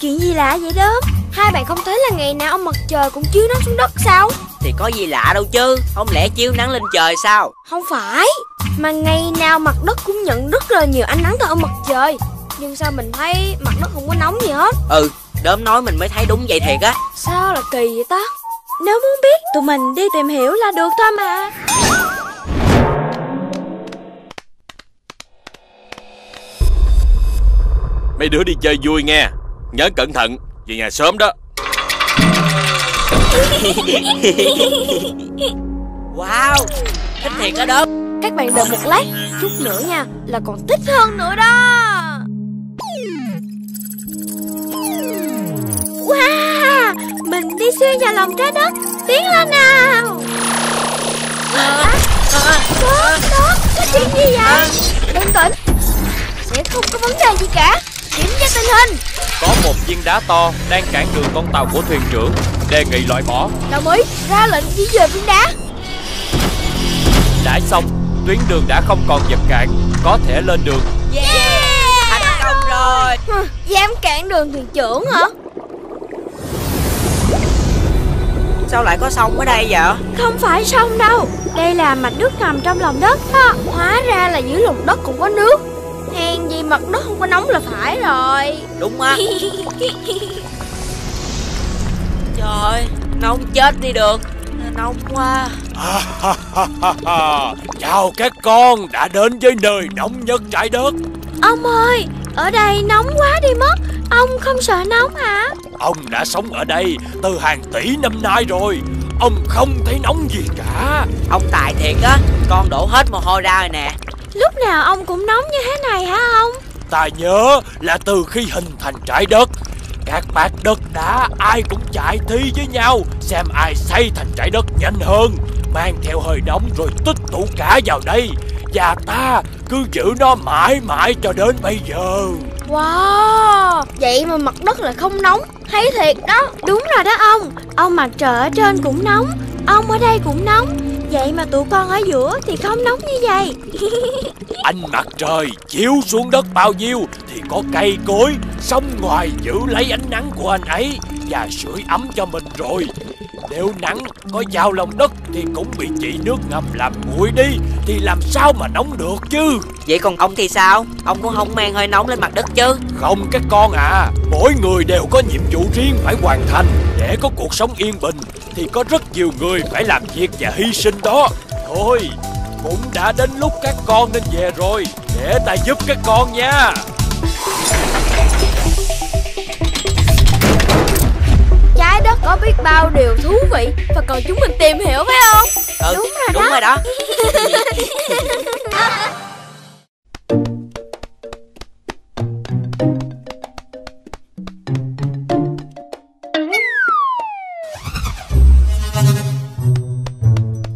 Chuyện gì lạ vậy đó Hai bạn không thấy là ngày nào ông mặt trời cũng chiếu nắng xuống đất sao? Thì có gì lạ đâu chứ Không lẽ chiếu nắng lên trời sao? Không phải Mà ngày nào mặt đất cũng nhận rất là nhiều ánh nắng từ ông mặt trời. Nhưng sao mình thấy mặt đất không có nóng gì hết? Ừ Đốm nói mình mới thấy đúng vậy thiệt á. Sao là kỳ vậy ta? Nếu muốn biết tụi mình đi tìm hiểu là được thôi mà. Mấy đứa đi chơi vui nghe Nhớ cẩn thận Về nhà sớm đó. Wow Thích thiệt đó đốm Các bạn đợi một lát Chút nữa nha Là còn thích hơn nữa đó. Wow Mình đi xuyên vào lòng trái đất Tiến lên nào. À, Đó, đó Có chuyện gì vậy? Bình tĩnh Sẽ không có vấn đề gì cả Kiểm tra tình hình. Có một viên đá to Đang cản đường con tàu của thuyền trưởng Đề nghị loại bỏ. Đồng ý Ra lệnh di dời viên đá. Đã xong Tuyến đường đã không còn vật cản Có thể lên đường. Thành công rồi. Hừ, Dám cản đường thuyền trưởng hả? Sao lại có sông ở đây vậy? Không phải sông đâu Đây là mạch nước ngầm trong lòng đất đó Hóa ra là dưới lòng đất cũng có nước Hèn gì mặt đất không có nóng là phải rồi. Đúng á. (laughs) Trời Nóng chết đi được. Nóng quá. (laughs) Chào các con đã đến với nơi nóng nhất trái đất. Ông ơi Ở đây nóng quá đi mất. Ông không sợ nóng hả? Ông đã sống ở đây từ hàng tỷ năm nay rồi. Ông không thấy nóng gì cả. Ông Tài thiệt á Con đổ hết mồ hôi ra rồi nè Lúc nào ông cũng nóng như thế này hả ông? Ta nhớ là từ khi hình thành trái đất Các bác đất đá ai cũng chạy thi với nhau Xem ai xây thành trái đất nhanh hơn Mang theo hơi nóng rồi tích tụ cả vào đây Và ta cứ giữ nó mãi mãi cho đến bây giờ. Wow Vậy mà mặt đất lại không nóng. Hay thiệt đó Đúng rồi đó ông. Ông mặt trời ở trên cũng nóng Ông ở đây cũng nóng Vậy mà tụi con ở giữa thì không nóng như vậy. (laughs) Ánh mặt trời, chiếu xuống đất bao nhiêu Thì có cây cối Sống ngoài giữ lấy ánh nắng của anh ấy Và sưởi ấm cho mình rồi đều nặng Có vào lòng đất thì cũng bị chỉ nước ngầm làm nguội đi Thì làm sao mà nóng được chứ? Vậy còn ông thì sao? Ông cũng không mang hơi nóng lên mặt đất chứ? Không các con à Mỗi người đều có nhiệm vụ riêng phải hoàn thành. Để có cuộc sống yên bình Thì có rất nhiều người phải làm việc và hy sinh đó. Thôi Cũng đã đến lúc các con nên về rồi Để ta giúp các con nha đất có biết bao điều thú vị. Và cần chúng mình tìm hiểu phải không? Ừ Đúng rồi đúng đó. rồi đó.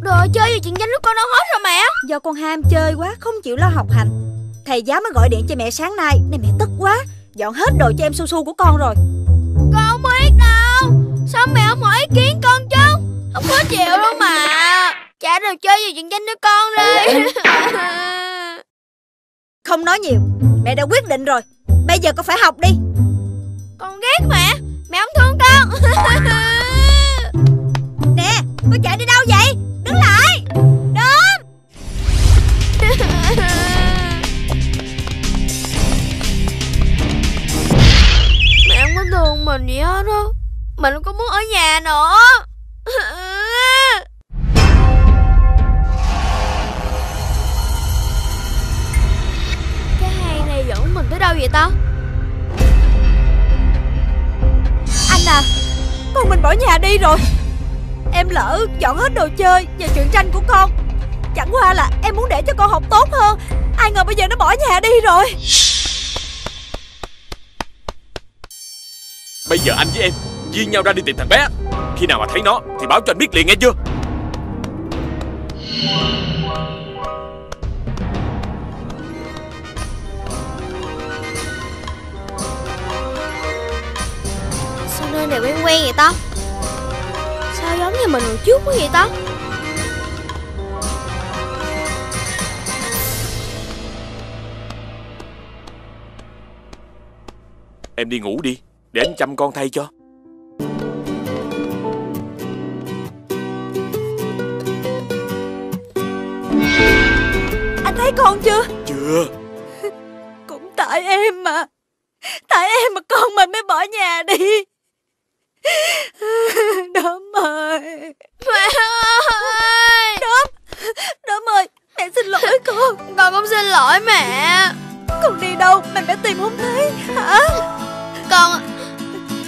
Đồ chơi và chuyện danh của con đâu hết rồi mẹ? Do con ham chơi quá không chịu lo học hành. Thầy giáo mới gọi điện cho mẹ sáng nay Nên mẹ tức quá. Dọn hết đồ cho em su su của con rồi. Con không biết đâu Sao mẹ không hỏi ý kiến con chứ? Không có chịu đâu mà. Trả đồ chơi và chuyện danh cho con đi (laughs) Không nói nhiều. Mẹ đã quyết định rồi. Bây giờ con phải học đi. Con ghét mẹ. Mẹ không thương con. (laughs) Nè Con chạy đi đâu vậy? Đứng lại. Đốm (laughs) Mẹ không có thương mình gì hết á Mình không có muốn ở nhà nữa. Cái hang này dẫn mình tới đâu vậy ta? Anh à Con mình bỏ nhà đi rồi. Em lỡ dọn hết đồ chơi Và truyện tranh của con. Chẳng qua là em muốn để cho con học tốt hơn. Ai ngờ bây giờ nó bỏ nhà đi rồi. Bây giờ anh với em chia nhau ra đi tìm thằng bé. Khi nào mà thấy nó thì báo cho anh biết liền nghe chưa? Sao nơi này quen quen vậy ta? Sao giống như mình hồi trước quá vậy ta? Em đi ngủ đi Để anh chăm con thay cho con chưa? Chưa. (laughs) Cũng tại em mà. Tại em mà con mình mới bỏ nhà đi. (laughs) Đốm ơi. Mẹ ơi! Đốm. Đốm ơi Mẹ xin lỗi con. Con cũng xin lỗi mẹ. Con đi đâu? Mà mẹ tìm không thấy hả? Con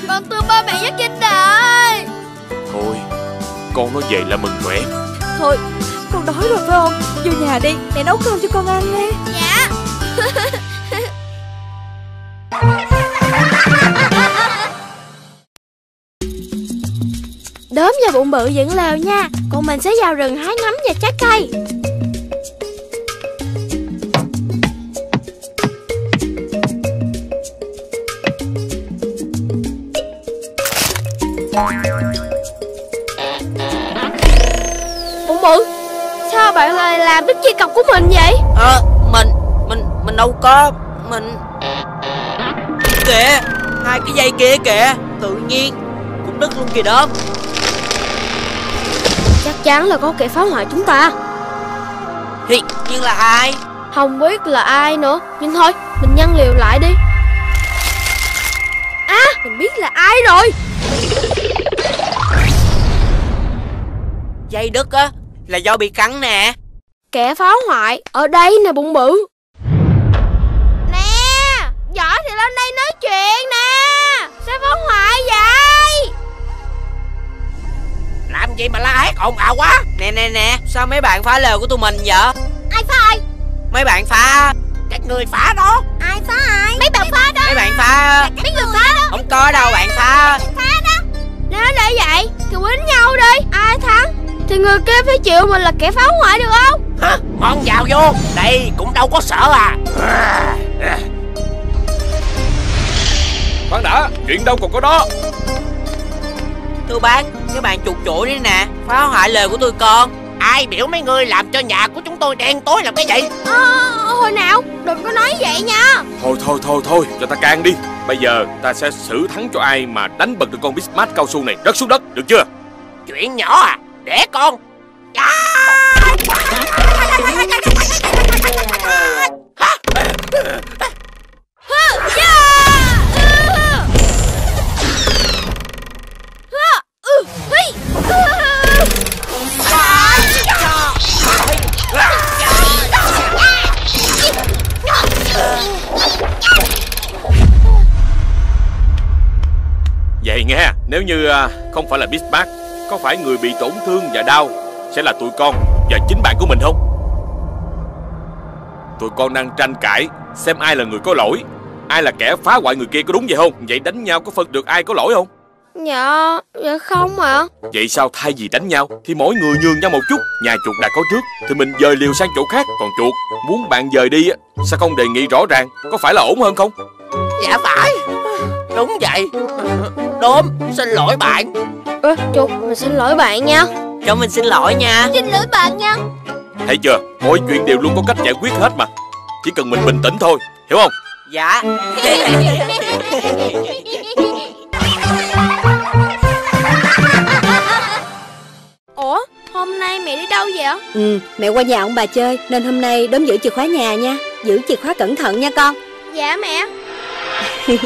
Con thương ba mẹ nhất trên đời Thôi Con nó về là mừng khỏe. Thôi con đói rồi phải không? Vô nhà đi mẹ nấu cơm cho con ăn nghe Dạ. Đốm và bụng bự dựng lều nha Còn mình sẽ vào rừng hái nấm và trái cây cọc của mình vậy? Ờ mình Mình Mình đâu có Mình. Kìa Hai cái dây kia kìa Tự nhiên Cũng đứt luôn kìa đó. Chắc chắn là có kẻ phá hoại chúng ta. Thì Nhưng là ai? Không biết là ai nữa Nhưng thôi mình nhân liều lại đi. À mình biết là ai rồi. Dây đứt á Là do bị cắn nè Kẻ phá hoại Ở đây nè bụng bự. Nè Giỏi thì lên đây nói chuyện nè. Sao phá hoại vậy? Làm gì mà la hét ồn ào quá? Nè nè nè Sao mấy bạn phá lều của tụi mình vậy? Ai phá ai? Mấy bạn phá Các người phá đó. Ai phá ai? Mấy bạn phá đó. Mấy bạn phá. Mấy người phá đó. Không có đâu bạn phá. Nếu để vậy? Thì quýnh nhau đi. Ai thắng Thì người kia phải chịu mình là kẻ phá hoại được không? Hả? Ngon vào vô. Đây cũng đâu có sợ à. Khoan đã Chuyện đâu còn có đó. Thưa bác Các bạn chuột chuỗi đi nè Phá hoại lều của tôi con. Ai biểu mấy người làm cho nhà của chúng tôi đen tối làm cái gì? À, Hồi nào Đừng có nói vậy nha. Thôi thôi thôi thôi Cho ta can đi. Bây giờ ta sẽ xử thắng cho ai mà đánh bật được con Bismarck cao su này. Rớt xuống đất Được chưa? Chuyện nhỏ à Để con. Vậy nghe Nếu như à, không phải là Bismarck Có phải người bị tổn thương và đau Sẽ là tụi con và chính bạn của mình không? Tụi con đang tranh cãi Xem ai là người có lỗi Ai là kẻ phá hoại người kia có đúng vậy không? Vậy đánh nhau có phân được ai có lỗi không? Dạ, dạ không ạ. Vậy sao thay vì đánh nhau Thì mỗi người nhường nhau một chút? Nhà chuột đã có trước Thì mình dời liều sang chỗ khác. Còn chuột muốn bạn dời đi á Sao không đề nghị rõ ràng Có phải là ổn hơn không? Dạ phải. Đúng vậy Đốm xin lỗi bạn. Ơ, Chuột, mình xin lỗi bạn nha. Cho mình xin lỗi nha. Xin lỗi bạn nha. Thấy chưa? Mọi chuyện đều luôn có cách giải quyết hết mà. Chỉ cần mình bình tĩnh thôi Hiểu không? Dạ. (laughs) Ủa, hôm nay mẹ đi đâu vậy? Ừ, mẹ qua nhà ông bà chơi Nên hôm nay đốm giữ chìa khóa nhà nha. Giữ chìa khóa cẩn thận nha con. Dạ mẹ (laughs)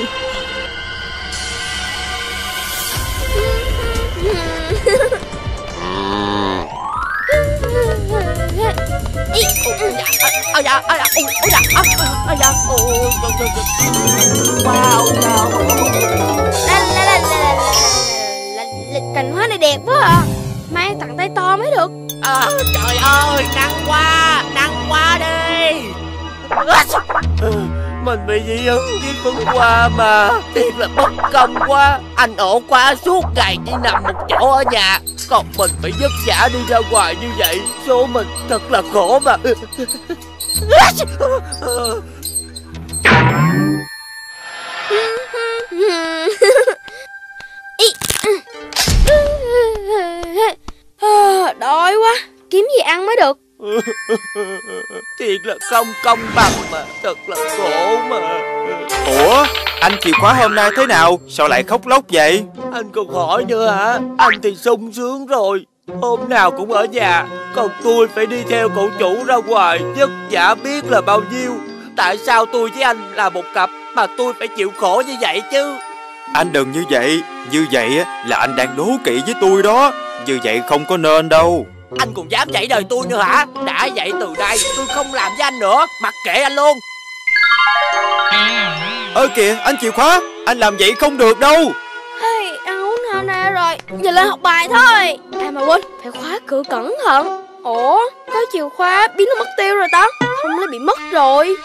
Ôi dạ, ôi dạ, ôi dạ, ôi dạ, ôi Wow, La la la la la la Cành hoa này đẹp quá à Mang tặng tay to mới được à, Trời ơi, nắng quá, nắng quá đi mình bị dị ứng với phân hoa mà. Thiệt là bất công quá. Anh ổn quá suốt ngày chỉ nằm một chỗ ở nhà. Còn mình phải vất vả đi ra ngoài như vậy, Số mình thật là khổ mà. (laughs) (laughs) (laughs) Thiệt là không công bằng mà Thật là khổ mà. Ủa Anh chìa khóa hôm nay thế nào? Sao lại khóc lóc vậy? Anh còn hỏi nữa hả? Anh thì sung sướng rồi. Hôm nào cũng ở nhà Còn tôi phải đi theo cậu chủ ra ngoài. Vất vả biết là bao nhiêu. Tại sao tôi với anh là một cặp Mà tôi phải chịu khổ như vậy chứ? Anh đừng như vậy. Như vậy á, là anh đang đố kỵ với tôi đó. Như vậy không có nên đâu Anh còn dám dạy đời tôi nữa hả? Đã vậy từ đây tôi không làm với anh nữa. Mặc kệ anh luôn. Ơ kìa anh chìa khóa. Anh làm vậy không được đâu. Hey, ăn uống no nê rồi? Giờ lên học bài thôi. À mà quên, phải khóa cửa cẩn thận. Ủa, có chìa khóa biến nó mất tiêu rồi ta? Không lấy bị mất rồi?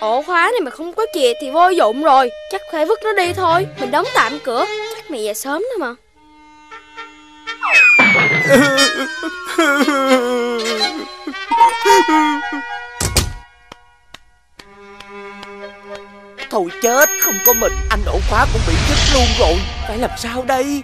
Ổ khóa này mà không có chìa thì vô dụng rồi. Chắc phải vứt nó đi thôi. Mình đóng tạm cửa. Chắc mẹ về sớm thôi mà Thôi chết Không có mình Anh ổ khóa cũng bị chết luôn rồi. Phải làm sao đây?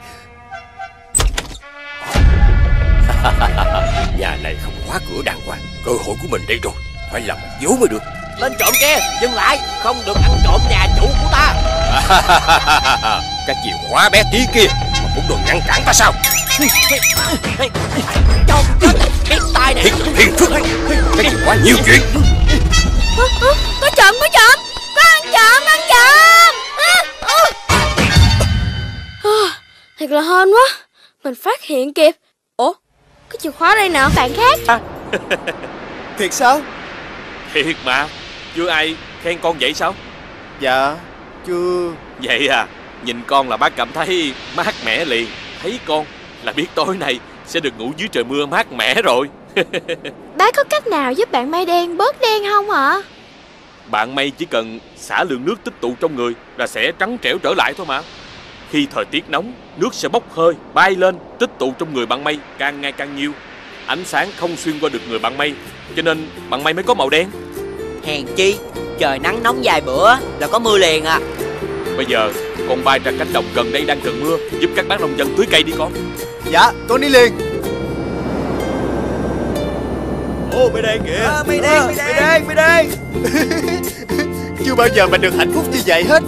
(laughs) Nhà này không khóa cửa đàng hoàng Cơ hội của mình đây rồi. Phải làm dấu mới được. Tên trộm kia Dừng lại Không được ăn trộm nhà chủ của ta. (laughs) Cái chìa khóa bé tí kia cũng đừng ngăn cản ta sao? Chết Biết tay này. Thiệt là phiền phức Cái chìa khóa nhiều chuyện? Có trộm, có trộm. Có ăn trộm, ăn trộm. À. À, Thật là hên quá. Mình phát hiện kịp. Ủa, cái chìa khóa đây nè Bạn khác. (laughs) Thiệt sao? Thiệt mà. Chưa ai khen con vậy sao? Dạ Chưa. Vậy à Nhìn con là bác cảm thấy mát mẻ liền. Thấy con là biết tối nay Sẽ được ngủ dưới trời mưa mát mẻ rồi. (laughs) Bác có cách nào giúp bạn mây đen bớt đen không hả? Bạn mây chỉ cần xả lượng nước tích tụ trong người Là sẽ trắng trẻo trở lại thôi mà. Khi thời tiết nóng Nước sẽ bốc hơi, bay lên Tích tụ trong người bạn mây càng ngày càng nhiều. Ánh sáng không xuyên qua được người bạn mây Cho nên bạn mây mới có màu đen. Hèn chi Trời nắng nóng vài bữa là có mưa liền à Bây giờ con bay ra cánh đồng gần đây đang cần mưa Giúp các bác nông dân tưới cây đi con. Dạ con đi liền. Ô mây đen kìa. À, mây đen, mây đen. mây đen mây đen Chưa bao giờ mình được hạnh phúc như vậy hết.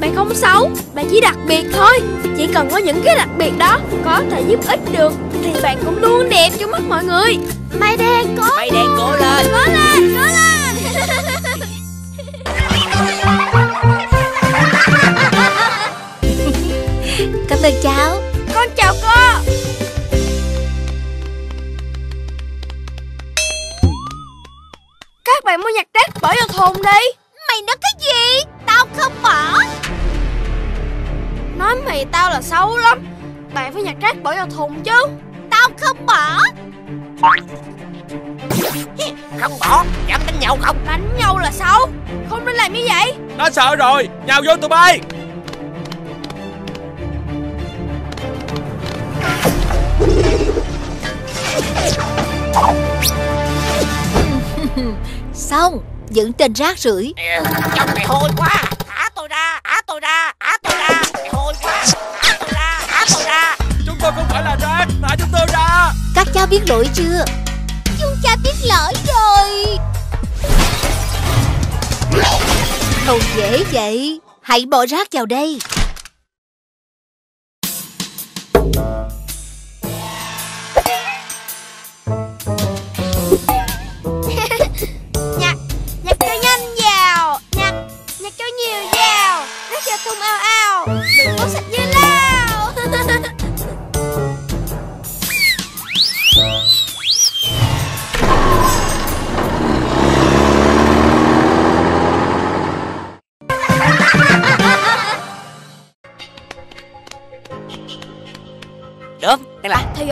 Bạn không xấu Bạn chỉ đặc biệt thôi. Chỉ cần có những cái đặc biệt đó Có thể giúp ích được Thì bạn cũng luôn đẹp trong mắt mọi người. Mây đen cố Mây đen cố lên. Cố lên Cố lên Cảm ơn cháu. Con chào cô. Các bạn mua nhặt rác bỏ vào thùng đi. Mày nói cái gì? Tao không bỏ. Nói mày tao là xấu lắm. Bạn phải nhặt rác bỏ vào thùng chứ. Tao không bỏ. Không bỏ. Dám đánh nhau không? Đánh nhau là xấu. Không nên làm như vậy. Nó sợ rồi. Nhào vô tụi bay (laughs) Xong Dựng trên rác rưởi. Trong mày hôi quá. Thả tôi ra Thả tôi ra Thả tôi ra. Mày hôi quá. Thả tôi ra Thả tôi ra. Chúng tôi không phải là rác Thả chúng tôi ra. Các cháu biết lỗi chưa? Chúng cha biết lỗi rồi. Không dễ vậy. Hãy bỏ rác vào đây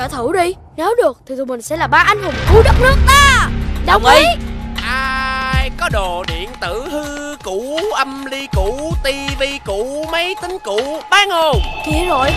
dõi thử đi. Nếu được thì tụi mình sẽ là ba anh hùng cứu đất nước ta. Đồng ý. Ai có đồ điện tử hư cũ Âm ly cũ tivi cũ Máy tính cũ Bán không Kia rồi.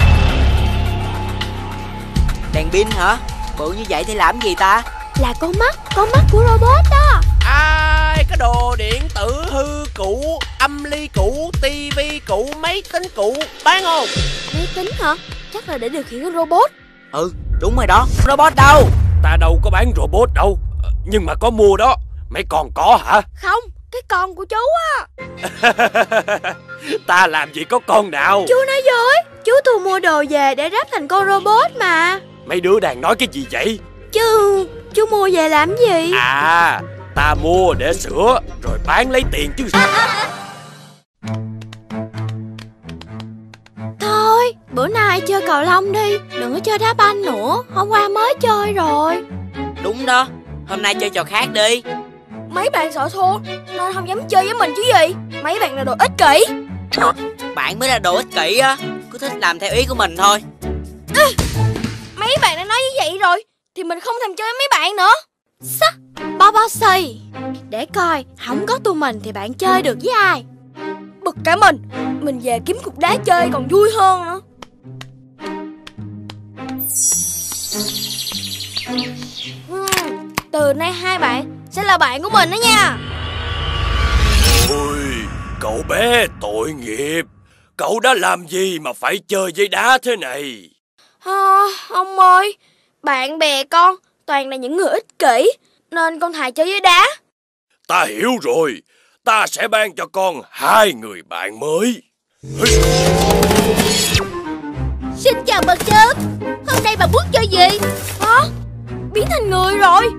Đèn pin hả? Bự như vậy thì làm gì ta? Là con mắt Con mắt của robot đó. Ai có đồ điện tử hư cũ Âm ly cũ tivi cũ Máy tính cũ Bán không Máy tính hả? Chắc là để điều khiển robot. Ừ đúng rồi đó. Robot đâu? Ta đâu có bán robot đâu. Nhưng mà có mua đó. Mày còn có hả? Không Cái con của chú á. (laughs) Ta làm gì có con nào? Chú nói dối. Chú thu mua đồ về để ráp thành con robot mà. Mấy đứa đang nói cái gì vậy? Chứ Chú mua về làm gì? À Ta mua để sửa Rồi bán lấy tiền chứ (laughs) Thôi Bữa nay chơi cầu lông đi Đừng có chơi đá banh nữa Hôm qua mới chơi rồi. Đúng đó Hôm nay chơi trò khác đi. Mấy bạn sợ thua Nên không dám chơi với mình chứ gì. Mấy bạn là đồ ích kỷ. Bạn mới là đồ ích kỷ á Cứ thích làm theo ý của mình thôi. Mấy bạn đã nói như vậy rồi Thì mình không thèm chơi với mấy bạn nữa. Sắc Bo bo xì. Để coi Không có tụi mình thì bạn chơi được với ai? Bực cả mình Mình về kiếm cục đá chơi còn vui hơn nữa Từ nay hai bạn sẽ là bạn của mình đó nha. Ôi Cậu bé tội nghiệp. Cậu đã làm gì mà phải chơi với đá thế này? À, Ông ơi Bạn bè con toàn là những người ích kỷ Nên con thà chơi với đá. Ta hiểu rồi. Ta sẽ ban cho con hai người bạn mới. Xin chào bà chớp. Hôm nay bà muốn chơi gì? Hả? Biến thành người rồi.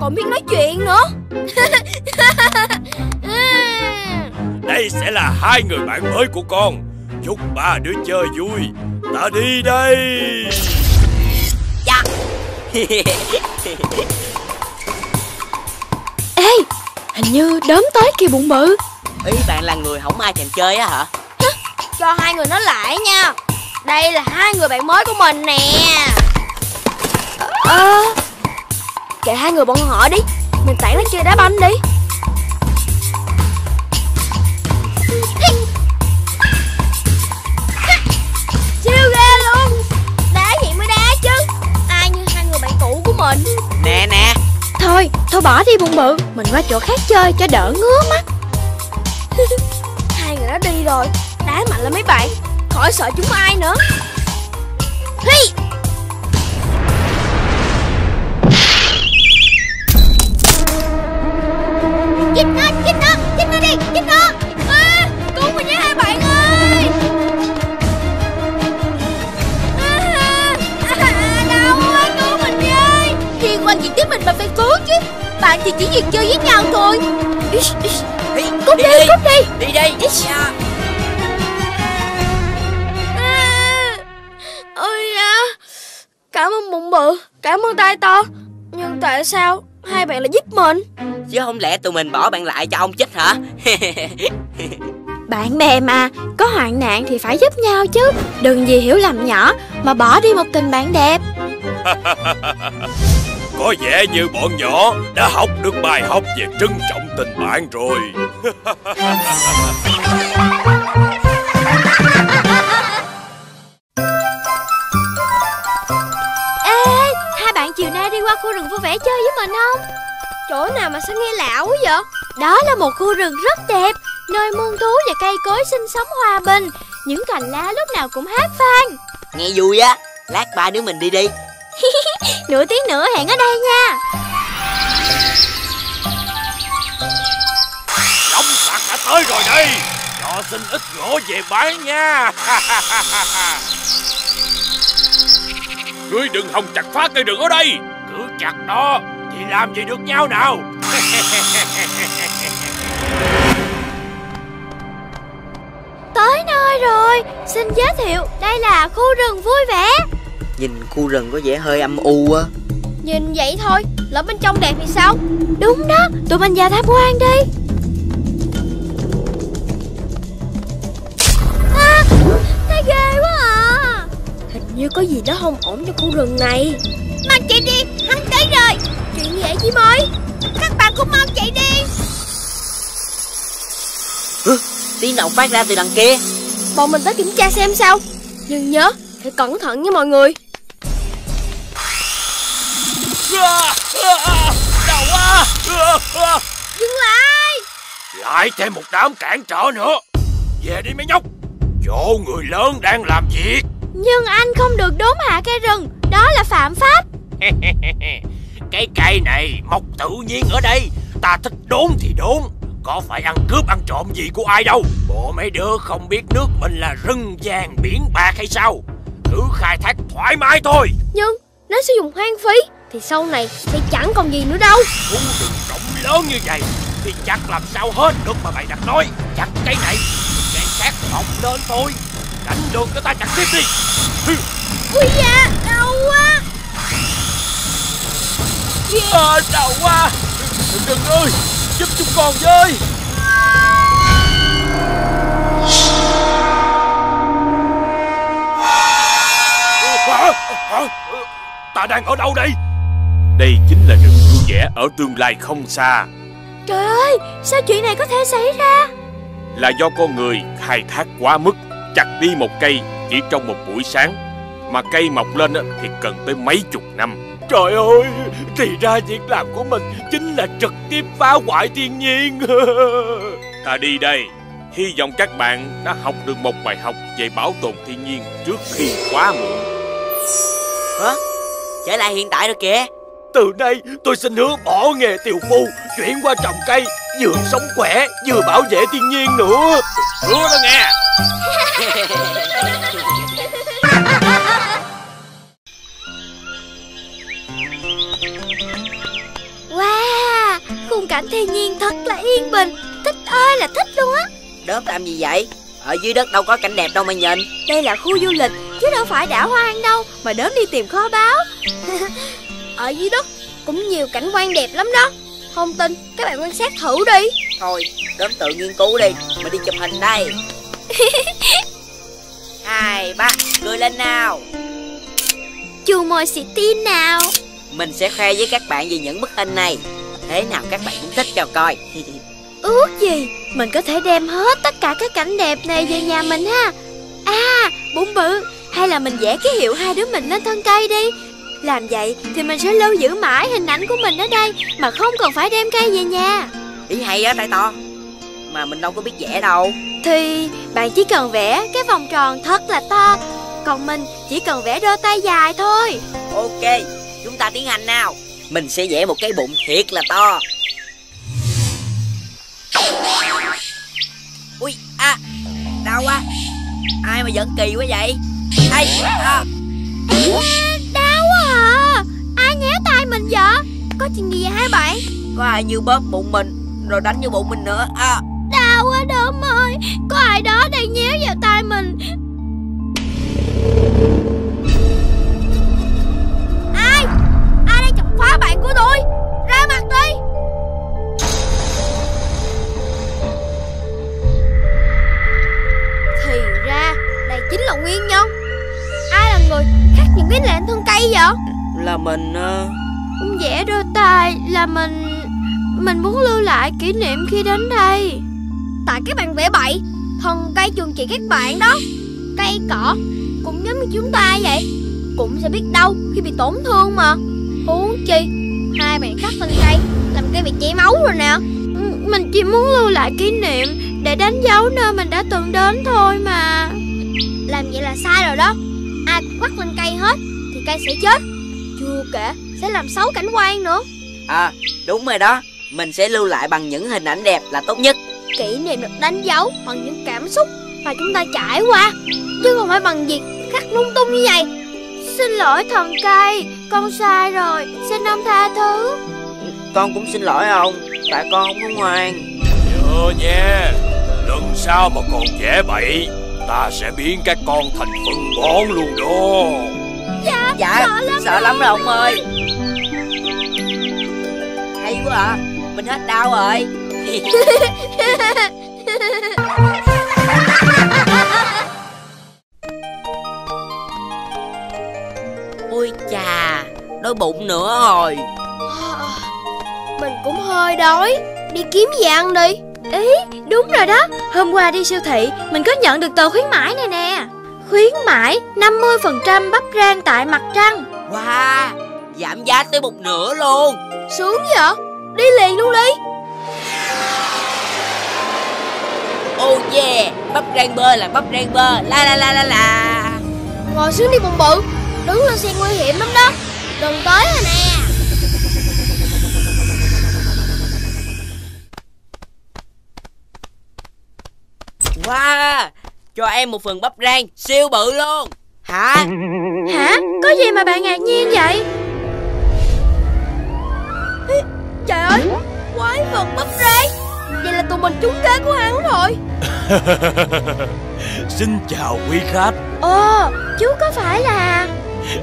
Còn biết nói chuyện nữa. (laughs) Đây sẽ là hai người bạn mới của con. Chúc ba đứa chơi vui. Ta đi đây. Dạ. (laughs) Ê Hình như đốm tới kìa bụng bự. Ý bạn là người không ai thèm chơi á hả? Cho hai người nói lại nha. Đây là hai người bạn mới của mình nè. Ờ Kệ hai người bọn họ đi. Mình tản nó chơi đá banh đi. Siêu ghê luôn. Đá vậy mới đá chứ. Ai như hai người bạn cũ của mình. Nè nè. Thôi, thôi bỏ đi bụng bự. Mình qua chỗ khác chơi cho đỡ ngứa mắt. Hai người đó đi rồi. Đá mạnh lên mấy bạn. Khỏi sợ chúng ai nữa. Hi chết nó, giết nó, giết nó đi, giết nó. À, Cứu mình nhé hai bạn ơi. À, à, Đau quá, cứu mình với Liên quan gì tiếp mình mà phải cứu chứ. Bạn thì chỉ việc chơi với nhau thôi. Đi, Cút đi, đi, cút đi. Đi đi. Yeah. Dạ. Ôi da. Cảm ơn bụng bự Cảm ơn tay to. Nhưng tại sao hai bạn lại giúp mình. Chứ không lẽ tụi mình bỏ bạn lại cho ông chết hả? (laughs) Bạn bè mà Có hoạn nạn thì phải giúp nhau chứ. Đừng vì hiểu lầm nhỏ Mà bỏ đi một tình bạn đẹp. (laughs) Có vẻ như bọn nhỏ đã học được bài học về trân trọng tình bạn rồi (laughs) qua khu rừng vui vẻ chơi với mình không? Chỗ nào mà sao nghe lạ quá vậy? Đó là một khu rừng rất đẹp Nơi muôn thú và cây cối sinh sống hòa bình. Những cành lá lúc nào cũng hát vang. Nghe vui á Lát ba đứa mình đi đi. (laughs) Nửa tiếng nữa hẹn ở đây nha. Long sạc đã tới rồi đây. Cho xin ít gỗ về bán nha. (laughs) Ngươi đừng hòng chặt phá cây rừng ở đây Chặt nó Thì làm gì được nhau nào? (laughs) Tới nơi rồi. Xin giới thiệu Đây là khu rừng vui vẻ. Nhìn khu rừng có vẻ hơi âm u á. Nhìn vậy thôi Lỡ bên trong đẹp thì sao? Đúng đó Tụi mình vào tham quan đi. À, Thấy ghê quá như có gì đó không ổn cho khu rừng này. Mang chạy đi Hắn tới rồi. Chuyện gì vậy chị ơi Các bạn cũng mau chạy đi. Hứ, Tiếng động phát ra từ đằng kia. Bọn mình tới kiểm tra xem sao. Nhưng nhớ Phải cẩn thận nha mọi người. Đau quá. Dừng lại. Lại thêm một đám cản trở nữa. Về đi mấy nhóc. Chỗ người lớn đang làm việc Nhưng anh không được đốn hạ cây rừng. Đó là phạm pháp. (laughs) Cái cây này mọc tự nhiên ở đây. Ta thích đốn thì đốn. Có phải ăn cướp ăn trộm gì của ai đâu? Bộ mấy đứa không biết nước mình là rừng vàng biển bạc hay sao? Thử khai thác thoải mái thôi. Nhưng nếu sử dụng hoang phí Thì sau này sẽ chẳng còn gì nữa đâu. Khu rừng rộng lớn như vậy Thì chắc làm sao hết được mà mày đặt nói. Chặt cây này Cây khác mọc lên thôi Đánh đường cho ta chặt tiếp đi. Ui da đau quá. À, Đau quá. Đừng ơi Giúp chúng con với. Hả? Hả? Ta đang ở đâu đây? Đây chính là rừng vui vẻ ở tương lai không xa. Trời ơi sao chuyện này có thể xảy ra? Là do con người khai thác quá mức Chặt đi một cây chỉ trong một buổi sáng. Mà cây mọc lên thì cần tới mấy chục năm. Trời ơi Thì ra việc làm của mình Chính là trực tiếp phá hoại thiên nhiên. (laughs) Ta đi đây Hy vọng các bạn đã học được một bài học về bảo tồn thiên nhiên trước khi quá muộn. Hả? Trở lại hiện tại rồi kìa Từ nay tôi xin hứa bỏ nghề tiều phu Chuyển qua trồng cây Vừa sống khỏe Vừa bảo vệ thiên nhiên nữa. Hứa đó nghe. Wow Khung cảnh thiên nhiên thật là yên bình. Thích ơi là thích luôn á. Đớp làm gì vậy? Ở dưới đất đâu có cảnh đẹp đâu mà nhìn. Đây là khu du lịch Chứ đâu phải đảo hoang đâu Mà đớm đi tìm kho báu (laughs) Ở dưới đất. Cũng nhiều cảnh quan đẹp lắm đó. Không tin các bạn quan sát thử đi. Thôi đớm tự nghiên cứu đi Mình đi chụp hình đây. (laughs) Hai ba Cười lên nào. Chu môi xì tin nào? Mình sẽ khoe với các bạn về những bức hình này. Thế nào các bạn cũng thích cho coi. (laughs) Ước gì Mình có thể đem hết tất cả các cảnh đẹp này về nhà mình ha. À bụng bự Hay là mình vẽ ký hiệu hai đứa mình lên thân cây đi Làm vậy thì mình sẽ lưu giữ mãi hình ảnh của mình ở đây Mà không cần phải đem cây về nhà. Ý hay á tay to. Mà mình đâu có biết vẽ đâu. Thì bạn chỉ cần vẽ cái vòng tròn thật là to Còn mình chỉ cần vẽ đôi tay dài thôi. Ok Chúng ta tiến hành nào. Mình sẽ vẽ một cái bụng thiệt là to. Ui à Đau quá. Ai mà giận kỳ quá vậy? Ai à. Ai nhéo tay mình vậy? Có chuyện gì vậy hai bạn? Có ai như bóp bụng mình Rồi đánh như bụng mình nữa. À, Đau quá đốm ơi Có ai đó đang nhéo vào tay mình. Ai? Ai đang chọc phá bạn của tôi? Ra mặt đi. Thì ra Đây chính là nguyên nhân. Ai là người khắc những cái lệnh thân cây vậy Là mình uh... Vẽ đôi tay là mình Mình muốn lưu lại kỷ niệm khi đến đây. Tại các bạn vẽ bậy Thần cây trường trị các bạn đó. Cây cỏ Cũng giống như chúng ta vậy Cũng sẽ biết đâu khi bị tổn thương mà. Huống chi Hai bạn khắc lên cây Làm cây bị chảy máu rồi nè. Mình chỉ muốn lưu lại kỷ niệm Để đánh dấu nơi mình đã từng đến thôi mà. Làm vậy là sai rồi đó. Ai cũng quắt lên cây hết Thì cây sẽ chết Chưa kể sẽ làm xấu cảnh quan nữa. À đúng rồi đó. Mình sẽ lưu lại bằng những hình ảnh đẹp là tốt nhất. Kỷ niệm được đánh dấu bằng những cảm xúc mà chúng ta trải qua Chứ không phải bằng việc khắc lung tung như vậy. Xin lỗi thần cây Con sai rồi. Xin ông tha thứ. Con cũng xin lỗi ông Tại con không có ngoan. Nhớ nha Lần sau mà còn vẽ bậy Ta sẽ biến các con thành phân bón luôn đó Dạ, dạ sợ lắm Sợ lắm rồi. ông ơi. Hay quá à. Mình hết đau rồi. (laughs) Ôi chà Đói bụng nữa rồi. Mình cũng hơi đói. Đi kiếm gì ăn đi? Ý đúng rồi đó. Hôm qua đi siêu thị Mình có nhận được tờ khuyến mãi này nè Khuyến mãi 50% bắp rang tại mặt trăng. Wow Giảm giá tới một nửa luôn. Sướng vậy? Đi liền luôn đi. Oh yeah Bắp rang bơ là bắp rang bơ. La la la la la. Ngồi xuống đi bụng bự Đứng lên xe nguy hiểm lắm đó. Đừng tới rồi nè? Wow Cho em một phần bắp rang Siêu bự luôn. Hả? (laughs) Hả? Có gì mà bạn ngạc nhiên vậy? Ê, Trời ơi Quái vật bắp rang. Vậy là tụi mình trúng kế của hắn rồi. (laughs) Xin chào quý khách. Ồ Chú có phải là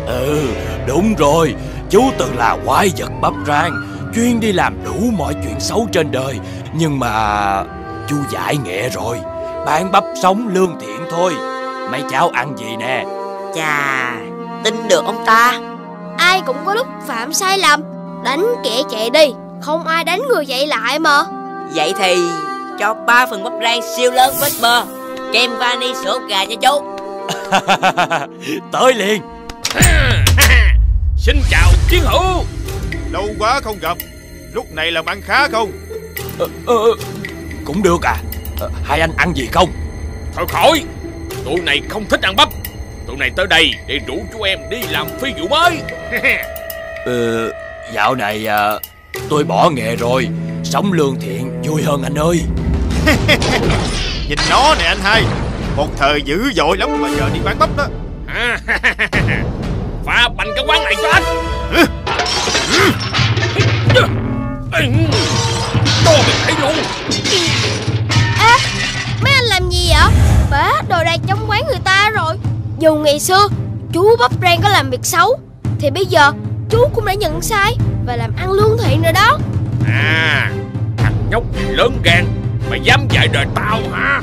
Ừ đúng rồi. Chú từng là quái vật bắp rang Chuyên đi làm đủ mọi chuyện xấu trên đời. Nhưng mà Chú giải nghệ rồi Bán bắp sống lương thiện thôi. Mấy cháu ăn gì nè? Chà Tin được ông ta. Ai cũng có lúc phạm sai lầm Đánh kẻ chạy đi Không ai đánh người chạy lại mà. Vậy thì Cho ba phần bắp rang siêu lớn vết bơ Kem vani sữa gà cho chú. (laughs) Tới liền. (laughs) Xin chào chiến hữu. Lâu quá không gặp Lúc này làm ăn khá không? Ờ, ờ, Cũng được à ờ, Hai anh ăn gì không Thôi khỏi Tụi này không thích ăn bắp Tụi này tới đây để rủ chú em đi làm phi vụ mới Ờ Dạo này à, tôi bỏ nghề rồi Sống lương thiện vui hơn anh ơi Nhìn nó nè anh hai Một thời dữ dội lắm mà giờ đi bán bắp đó à, Phá bành cái quán này cho anh Cho mình thấy luôn gì vậy? Bả đồ đạc trong quán người ta rồi. Dù ngày xưa, Chú bắp rang có làm việc xấu, Thì bây giờ chú cũng đã nhận sai Và làm ăn lương thiện rồi đó. À Thằng nhóc gì lớn gan, Mày dám dạy đời tao hả?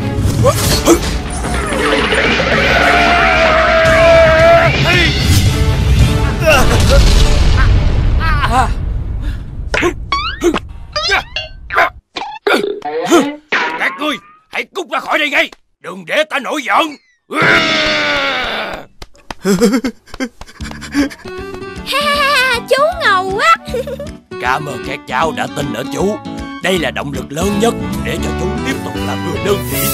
Ah! Ra khỏi đây ngay. Đừng để ta nổi giận. (laughs) Chú ngầu quá. Cảm ơn các cháu đã tin ở chú. Đây là động lực lớn nhất Để cho chú tiếp tục làm người lương (laughs) thiện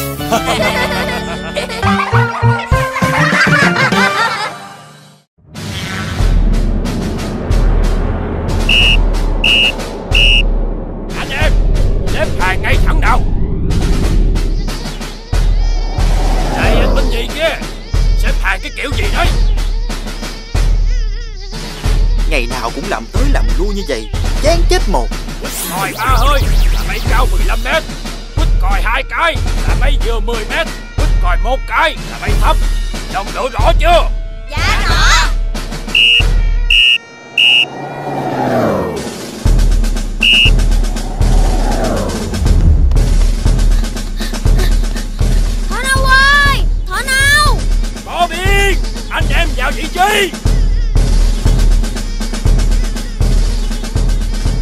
Anh em Xếp hàng ngay thẳng nào gì kia Xếp hàng cái kiểu gì đấy? Ngày nào cũng làm tới làm lui như vậy Chán chết một. Quýt còi ba hơi là bay cao 15 mét. Quýt còi hai cái là bay vừa 10 mét. Quýt còi một cái là bay thấp. Đồng đội rõ chưa? Dạ rõ Anh em vào vị trí.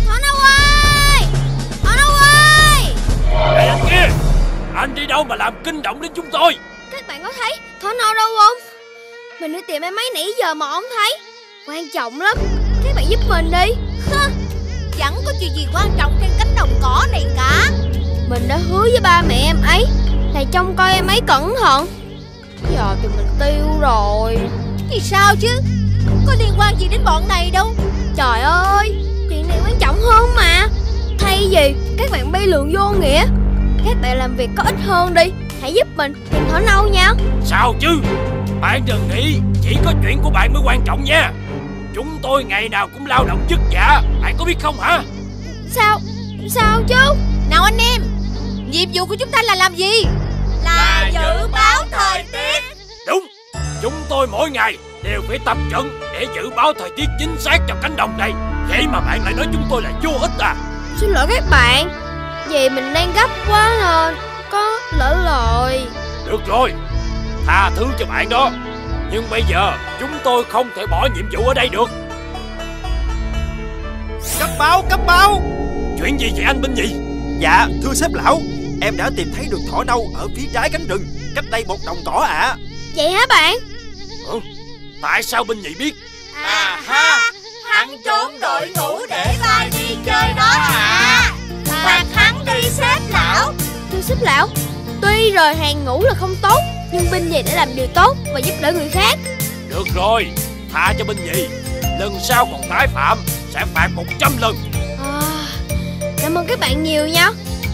Thỏ nâu ơi Thỏ nâu ơi Này anh kia Anh đi đâu mà làm kinh động đến chúng tôi? Các bạn có thấy Thỏ nâu đâu không? Mình đi tìm em ấy nãy giờ mà không thấy. Quan trọng lắm. Các bạn giúp mình đi. Chẳng có chuyện gì quan trọng trên cánh đồng cỏ này cả. Mình đã hứa với ba mẹ em ấy Là trông coi em ấy cẩn thận Giờ thì mình tiêu rồi. Thì sao chứ? Có liên quan gì đến bọn này đâu. Trời ơi Chuyện này quan trọng hơn mà. Thay vì các bạn bay lượn vô nghĩa Các bạn làm việc có ích hơn đi. Hãy giúp mình tìm thỏ nâu nha. Sao chứ? Bạn đừng nghĩ Chỉ có chuyện của bạn mới quan trọng nha. Chúng tôi ngày nào cũng lao động vất vả Bạn có biết không hả? Sao? Sao chứ? Nào anh em Nhiệm vụ của chúng ta là làm gì Là dự báo thời tiết. Đúng. Chúng tôi mỗi ngày đều phải tập trận Để dự báo thời tiết chính xác cho cánh đồng này. Vậy mà bạn lại nói chúng tôi là vô ích à? Xin lỗi các bạn. Vì mình đang gấp quá nên Có lỡ lời Được rồi. Tha thứ cho bạn đó. Nhưng bây giờ chúng tôi không thể bỏ nhiệm vụ ở đây được. Cấp báo cấp báo. Chuyện gì vậy anh binh nhị? Dạ thưa sếp lão Em đã tìm thấy được thỏ nâu ở phía trái cánh rừng Cách đây một đồng cỏ ạ. Vậy hả bạn? Ừ? Tại sao binh nhị biết? À ha Hắn trốn đội ngũ để bay đi chơi đó hả Phạt hắn đi xếp lão. Thưa sếp lão? Tuy rời hàng ngũ là không tốt Nhưng binh nhì đã làm điều tốt Và giúp đỡ người khác. Được rồi Tha cho binh nhị. Lần sau còn tái phạm Sẽ phạt 100 lần. À, Cảm ơn các bạn nhiều nha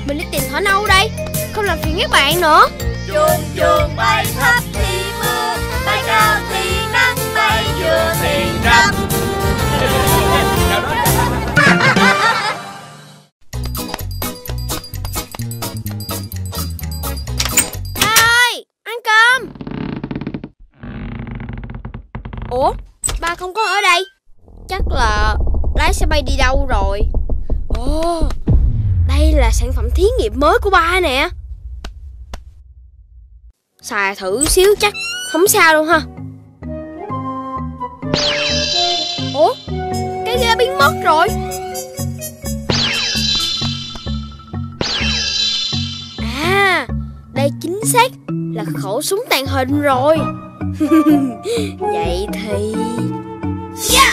Mình đi tìm thỏ nâu đây. Không làm phiền các bạn nữa. Chuông chuông bay thấp thì mưa Bay cao thì nắng Bay vừa thì Ba (laughs) ơi Ăn cơm. Ủa Ba không có ở đây. Chắc là lái xe bay đi đâu rồi là sản phẩm thí nghiệm mới của ba nè. Xài thử xíu chắc Không sao đâu ha. Ủa, Cái ghe biến mất rồi. À Đây chính xác Là khẩu súng tàng hình rồi. (laughs) Vậy thì yeah!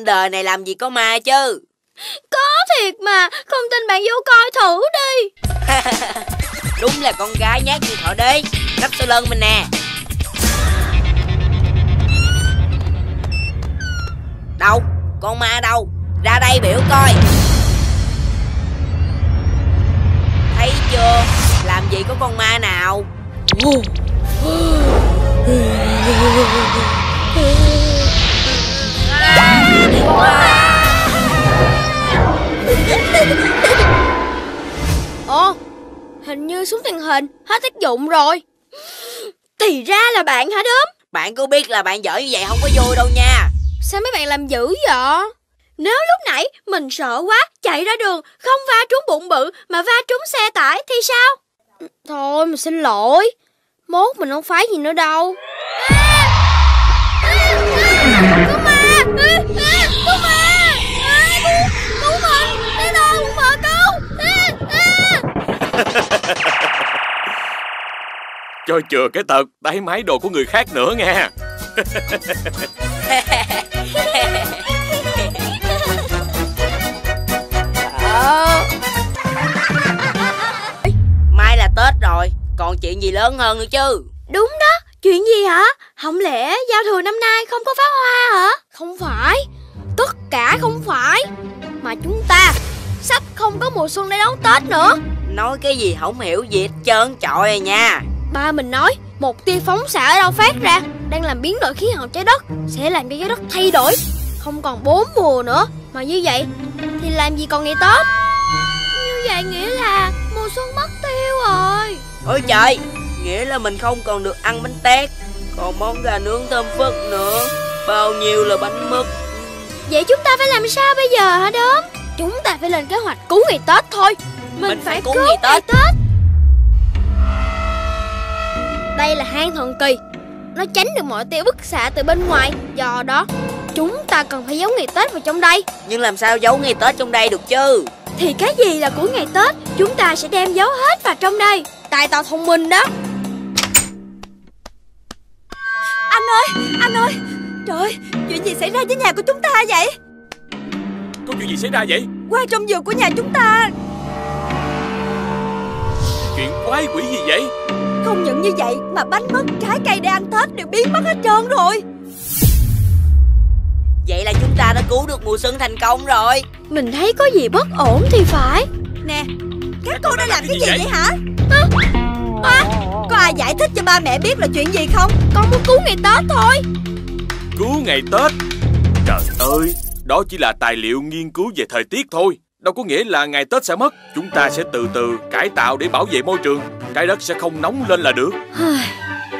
Trên đời này làm gì có ma chứ? (laughs) Có thiệt mà Không tin bạn vô coi thử đi. (laughs) Đúng là con gái nhát như thỏ đế Nắp sau lưng mình nè. Đâu? Con ma đâu? Ra đây biểu coi. Thấy chưa? Làm gì có con ma nào (gasps) (laughs) Ồ Hình như súng tàng hình Hết tác dụng rồi Thì ra là bạn hả đốm Bạn có biết là bạn giỏi như vậy không có vui đâu nha Sao mấy bạn làm dữ vậy Nếu lúc nãy mình sợ quá Chạy ra đường Không va trúng bụng bự Mà va trúng xe tải thì sao Thôi mình xin lỗi Mốt mình không phải gì nữa đâu à, à, à, Con ma à, à, Cho chừa cái tật Tái mái đồ của người khác nữa nghe. Ờ. Mai là Tết rồi Còn chuyện gì lớn hơn nữa chứ? Đúng đó Chuyện gì hả? Không lẽ giao thừa năm nay không có pháo hoa hả? Không phải Tất cả không phải. Mà chúng ta Sắp không có mùa xuân để đón Tết nữa. Nói cái gì không hiểu gì hết trơn trọi à nha Ba mình nói Một tia phóng xạ ở đâu phát ra Đang làm biến đổi khí hậu trái đất Sẽ làm cho trái đất thay đổi. Không còn bốn mùa nữa Mà như vậy Thì làm gì còn ngày Tết? Như vậy nghĩa là Mùa xuân mất tiêu rồi. Ôi trời Nghĩa là mình không còn được ăn bánh tét Còn món gà nướng thơm phức nữa. Bao nhiêu là bánh mứt? Vậy chúng ta phải làm sao bây giờ hả đốm? Chúng ta phải lên kế hoạch cứu ngày Tết thôi. Mình, Mình phải phải cứu cứu ngày ngày Tết. Đây là hang thần kỳ. Nó tránh được mọi tia bức xạ từ bên ngoài. Do đó Chúng ta cần phải giấu ngày Tết vào trong đây. Nhưng làm sao giấu ngày Tết trong đây được chứ? Thì cái gì là của ngày Tết Chúng ta sẽ đem giấu hết vào trong đây. Tài tao thông minh đó. Anh ơi Anh ơi. Trời Chuyện gì xảy ra với nhà của chúng ta vậy? Có chuyện gì xảy ra vậy? Qua trong vườn của nhà chúng ta. Chuyện quái quỷ gì vậy Không những như vậy Mà bánh mứt trái cây để ăn Tết đều biến mất hết trơn rồi. Vậy là chúng ta đã cứu được mùa xuân thành công rồi. Mình thấy có gì bất ổn thì phải. Nè Các cô đang làm cái gì vậy hả? À, Có ai giải thích cho ba mẹ biết là chuyện gì không? Con muốn cứu ngày Tết thôi. Cứu ngày Tết? Trời ơi Đó chỉ là tài liệu nghiên cứu về thời tiết thôi Đâu có nghĩa là ngày Tết sẽ mất. Chúng ta sẽ từ từ cải tạo để bảo vệ môi trường. Trái đất sẽ không nóng lên là được.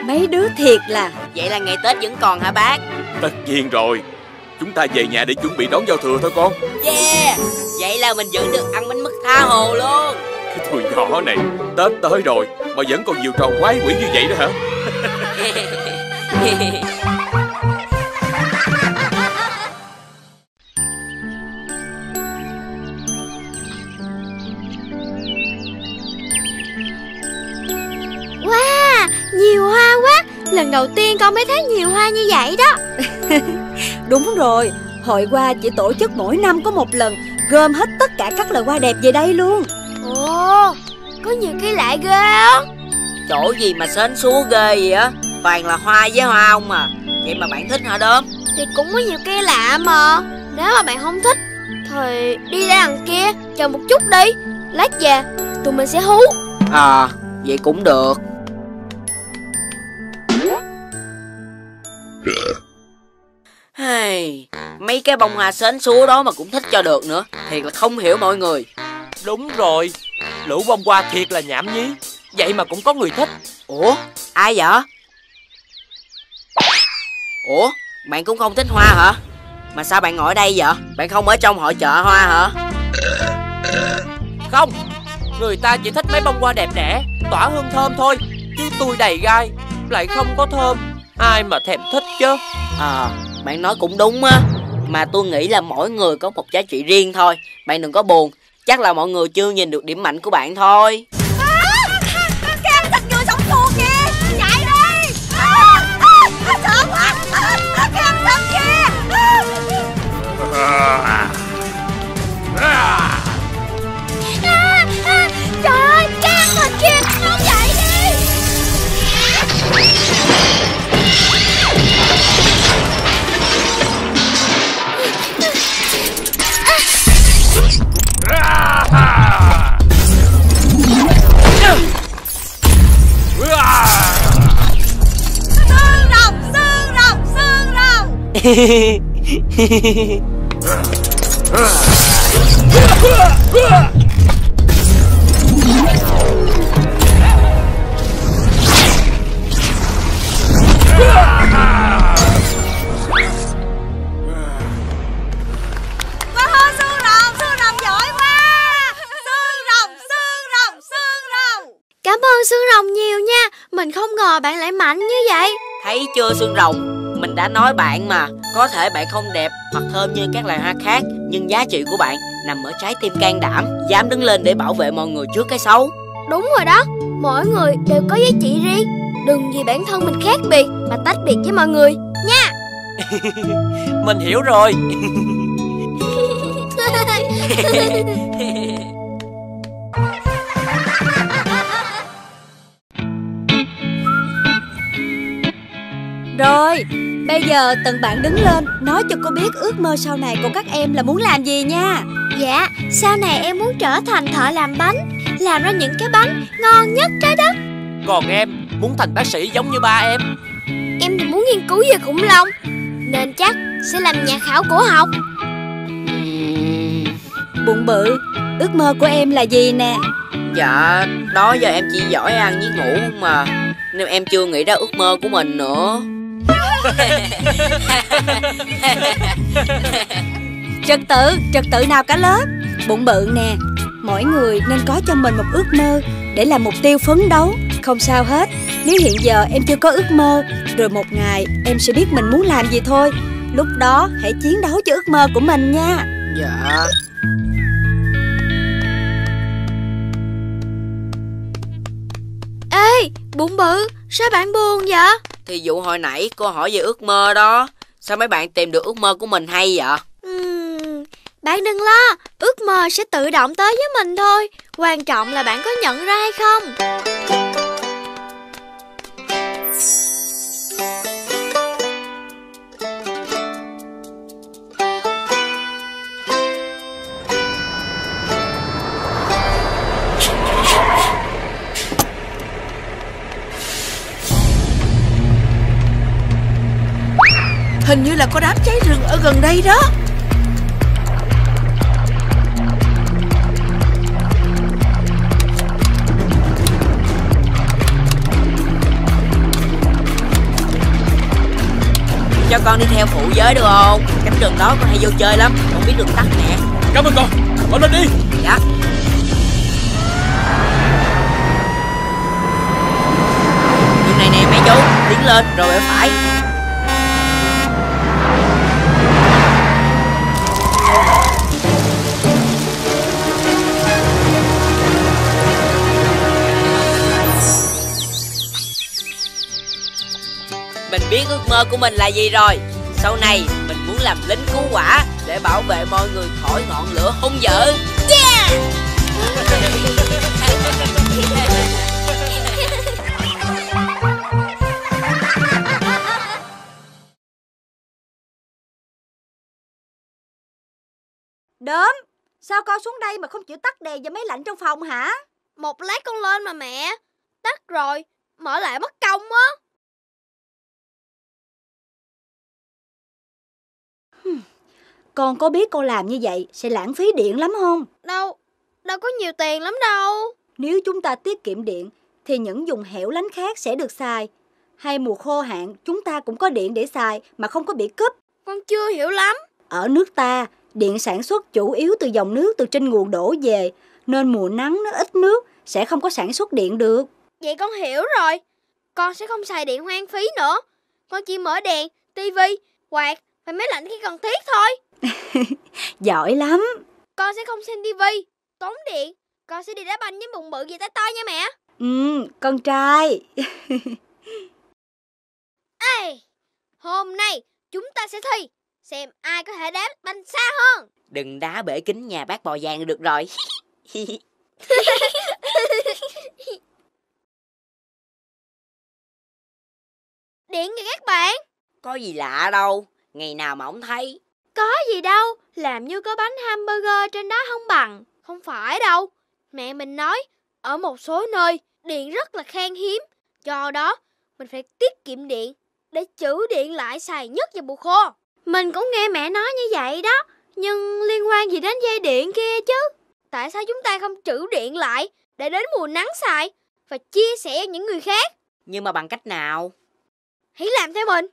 Mấy đứa thiệt là. Vậy là ngày Tết vẫn còn hả bác? Tất nhiên rồi. Chúng ta về nhà để chuẩn bị đón giao thừa thôi con. Yeah. Vậy là mình vẫn được ăn bánh mứt tha hồ luôn. Cái tụi nhỏ này Tết tới rồi Mà vẫn còn nhiều trò quái quỷ như vậy đó hả (laughs) Nhiều hoa quá. Lần đầu tiên con mới thấy nhiều hoa như vậy đó. (laughs) Đúng rồi Hội hoa chỉ tổ chức mỗi năm có một lần Gom hết tất cả các loài hoa đẹp về đây luôn. Ồ Có nhiều cái lạ ghê á Chỗ gì mà sến súa ghê vậy á? Toàn là hoa với hoa không mà Vậy mà bạn thích hả đốm? Thì cũng có nhiều cây lạ mà. Nếu mà bạn không thích Thì đi ra đằng kia Chờ một chút đi. Lát về Tụi mình sẽ hú. À vậy cũng được Hey, mấy cái bông hoa sến súa đó mà cũng thích cho được nữa. Thiệt là không hiểu mọi người. Đúng rồi Lũ bông hoa thiệt là nhảm nhí. Vậy mà cũng có người thích. Ủa ai vậy? Ủa bạn cũng không thích hoa hả? Mà sao bạn ngồi đây vậy? Bạn không ở trong hội chợ hoa hả? Không Người ta chỉ thích mấy bông hoa đẹp đẽ Tỏa hương thơm thôi Chứ tôi đầy gai Lại không có thơm Ai mà thèm thích chứ? À bạn nói cũng đúng á. Mà tôi nghĩ là mỗi người có một giá trị riêng thôi. Bạn đừng có buồn. Chắc là mọi người chưa nhìn được điểm mạnh của bạn thôi. Cái ăn thịt người sống chuột kìa Chạy đi Sợ quá Cái ăn thịt kìa à, Cảm ơn xương rồng nhiều nha. Nha Mình không ngờ bạn lại mạnh như vậy. Thấy chưa xương rồng Mình đã nói bạn mà Có thể bạn không đẹp hoặc thơm như các loài hoa khác Nhưng giá trị của bạn nằm ở trái tim can đảm Dám đứng lên để bảo vệ mọi người trước cái xấu. Đúng rồi đó Mỗi người đều có giá trị riêng. Đừng vì bản thân mình khác biệt Mà tách biệt với mọi người Nha. (laughs) Mình hiểu rồi. (laughs) Rồi, bây giờ từng bạn đứng lên Nói cho cô biết ước mơ sau này của các em là muốn làm gì nha. Dạ, sau này em muốn trở thành thợ làm bánh Làm ra những cái bánh ngon nhất trái đất. Còn em muốn thành bác sĩ giống như ba em. Em thì muốn nghiên cứu về khủng long Nên chắc sẽ làm nhà khảo cổ học. Bụng bự, ước mơ của em là gì nè? Dạ, đó giờ em chỉ giỏi ăn với ngủ mà Nên em chưa nghĩ ra ước mơ của mình nữa (laughs) Trật tự, trật tự nào cả lớp? Bụng bự nè. Mỗi người nên có cho mình một ước mơ Để làm mục tiêu phấn đấu. Không sao hết. Nếu hiện giờ em chưa có ước mơ Rồi một ngày em sẽ biết mình muốn làm gì thôi. Lúc đó hãy chiến đấu cho ước mơ của mình nha. Dạ. Ê, bụng bự, sao bạn buồn vậy? Thì vụ hồi nãy cô hỏi về ước mơ đó. Sao mấy bạn tìm được ước mơ của mình hay vậy? Uhm, bạn đừng lo, ước mơ sẽ tự động tới với mình thôi. Quan trọng là bạn có nhận ra hay không. Hình như là có đám cháy rừng ở gần đây đó. Cho con đi theo phụ giới được không? Cánh đường đó con hay vô chơi lắm Con biết đường tắt nè. Cảm ơn con. Con lên đi. Dạ. Đường này nè mấy chú Tiến lên rồi phải Mình biết ước mơ của mình là gì rồi. Sau này mình muốn làm lính cứu hỏa Để bảo vệ mọi người khỏi ngọn lửa hung dữ. Yeah! Đốm, sao con xuống đây mà không chịu tắt đèn và máy lạnh trong phòng hả? Một lát con lên mà mẹ. Tắt rồi, mở lại mất công á Con có biết con làm như vậy sẽ lãng phí điện lắm không? Đâu, đâu có nhiều tiền lắm đâu Nếu chúng ta tiết kiệm điện thì những vùng hẻo lánh khác sẽ được xài. Hay mùa khô hạn chúng ta cũng có điện để xài mà không có bị cúp. Con chưa hiểu lắm Ở nước ta, điện sản xuất chủ yếu từ dòng nước từ trên nguồn đổ về, nên mùa nắng nó ít nước sẽ không có sản xuất điện được. Vậy con hiểu rồi Con sẽ không xài điện hoang phí nữa Con chỉ mở đèn, tivi, quạt và máy lạnh khi cần thiết thôi. (laughs) Giỏi lắm. Con sẽ không xem tivi, tốn điện. Con sẽ đi đá banh với bụng bự gì tay to nha mẹ. Ừ, con trai. (laughs) Ê, hôm nay chúng ta sẽ thi. Xem ai có thể đá banh xa hơn. Đừng đá bể kính nhà bác bò vàng được rồi. (laughs) Điện kìa các bạn. Có gì lạ đâu Ngày nào mà không thấy. Có gì đâu Làm như có bánh hamburger trên đó không bằng. Không phải đâu. Mẹ mình nói Ở một số nơi Điện rất là khan hiếm. Do đó Mình phải tiết kiệm điện Để trữ điện lại xài nhất vào mùa khô. Mình cũng nghe mẹ nói như vậy đó Nhưng liên quan gì đến dây điện kia chứ? Tại sao chúng ta không trữ điện lại Để đến mùa nắng xài Và chia sẻ với những người khác? Nhưng mà bằng cách nào? Hãy làm theo mình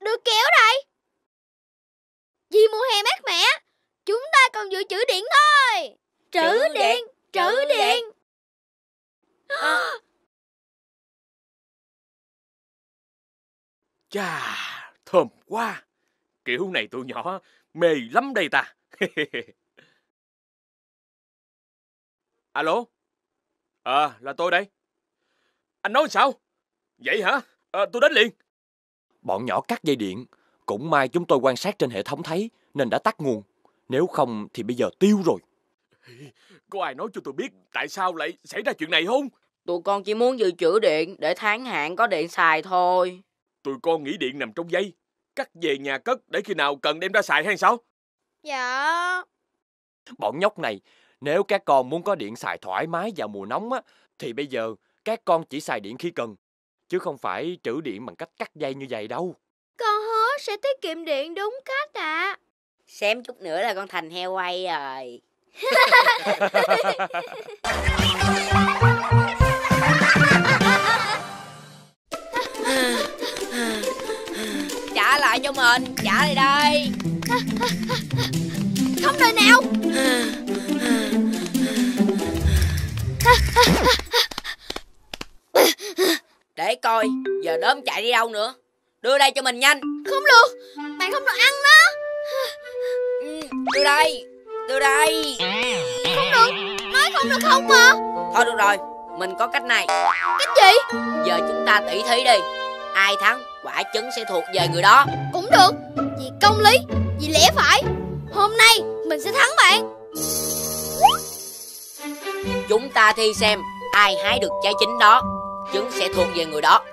được kéo đây vì mùa hè mát mẻ chúng ta còn dự trữ điện thôi. Trữ điện, điện trữ điện, à. (gasps) chà thơm quá. Kiểu này tụi nhỏ mê lắm đây ta. (laughs) Alo? Ờ à, là tôi đây. Anh nói sao? Vậy hả? À, tôi đến liền. Bọn nhỏ cắt dây điện. Cũng may chúng tôi quan sát trên hệ thống thấy nên đã tắt nguồn. Nếu không thì bây giờ tiêu rồi. Có ai nói cho tôi biết tại sao lại xảy ra chuyện này không? Tụi con chỉ muốn dự trữ điện để tháng hạn có điện xài thôi. Tụi con nghĩ điện nằm trong dây. Cắt về nhà cất để khi nào cần đem ra xài hay sao? Dạ. Bọn nhóc này, nếu các con muốn có điện xài thoải mái vào mùa nóng á, thì bây giờ các con chỉ xài điện khi cần. Chứ không phải trữ điện bằng cách cắt dây như vậy đâu. Con hứa sẽ tiết kiệm điện đúng cách ạ. À. Xém chút nữa là con thành heo quay rồi. trả lại cho mình trả lại đây không đời nào (laughs) (laughs) để coi giờ đốm chạy đi đâu nữa. Đưa đây cho mình nhanh. Không được bạn không được ăn nó. Ừ, đưa đây đưa đây. Không được nói không được không mà. Thôi được rồi mình có cách này. Cách gì? Giờ chúng ta tỉ thí đi. Ai thắng quả trứng sẽ thuộc về người đó. Cũng được vì công lý vì lẽ phải. Hôm nay mình sẽ thắng bạn. Chúng ta thi xem ai hái được trái chín đó trứng sẽ thuộc về người đó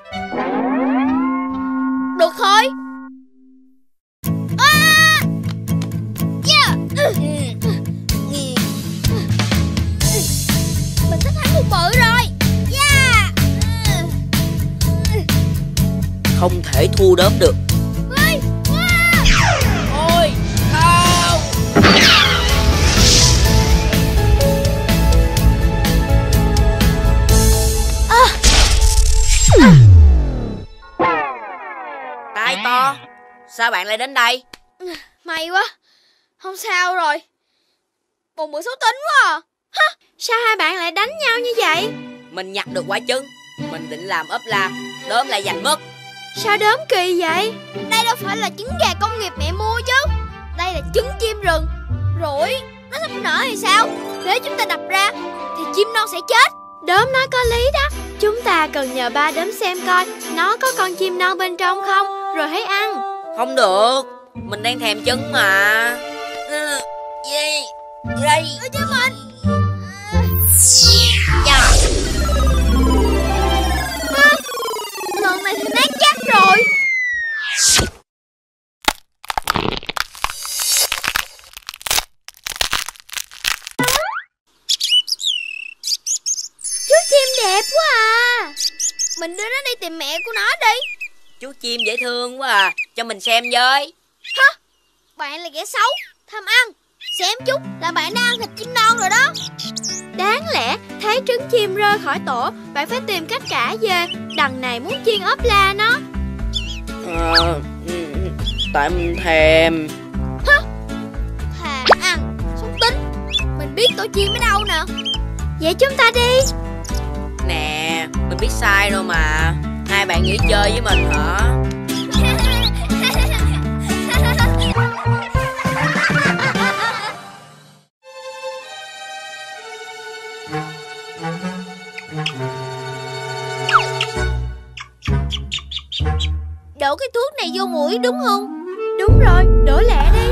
được thôi à! yeah! mình sẽ thắng một bự rồi yeah! không thể thua đớm được Sao bạn lại đến đây? May quá. Không sao rồi. Bụng bự xấu tính quá à. Hả? Sao hai bạn lại đánh nhau như vậy? Mình nhặt được quả trứng. Mình định làm ấp la. Đốm lại giành mất Sao đốm kỳ vậy? Đây đâu phải là trứng gà công nghiệp mẹ mua chứ. Đây là trứng chim rừng. Rồi Nó sắp nở thì sao? Nếu chúng ta đập ra Thì chim non sẽ chết. Đốm nói có lý đó. Chúng ta cần nhờ ba đốm xem coi Nó có con chim non bên trong không Rồi hãy ăn Không được. Mình đang thèm trứng mà. Gì? Đây. Đưa cho mình. Dạ. Lần này thì nát chắc rồi. Chú chim đẹp quá à. Mình đưa nó đi tìm mẹ của nó đi. Chú chim dễ thương quá à Cho mình xem với. Hả? Bạn là kẻ xấu Tham ăn. Xem chút là bạn đã ăn thịt chim non rồi đó. Đáng lẽ thấy trứng chim rơi khỏi tổ Bạn phải tìm cách trả về. Đằng này muốn chiên ốp la nó. À, Tại mình thèm. Hả? Thèm ăn Sống tính. Mình biết tổ chim ở đâu nè. Vậy chúng ta đi. Nè Mình biết sai rồi mà. Hai bạn nghỉ chơi với mình hả Đổ cái thuốc này vô mũi đúng không? Đúng rồi Đổ lẹ đi.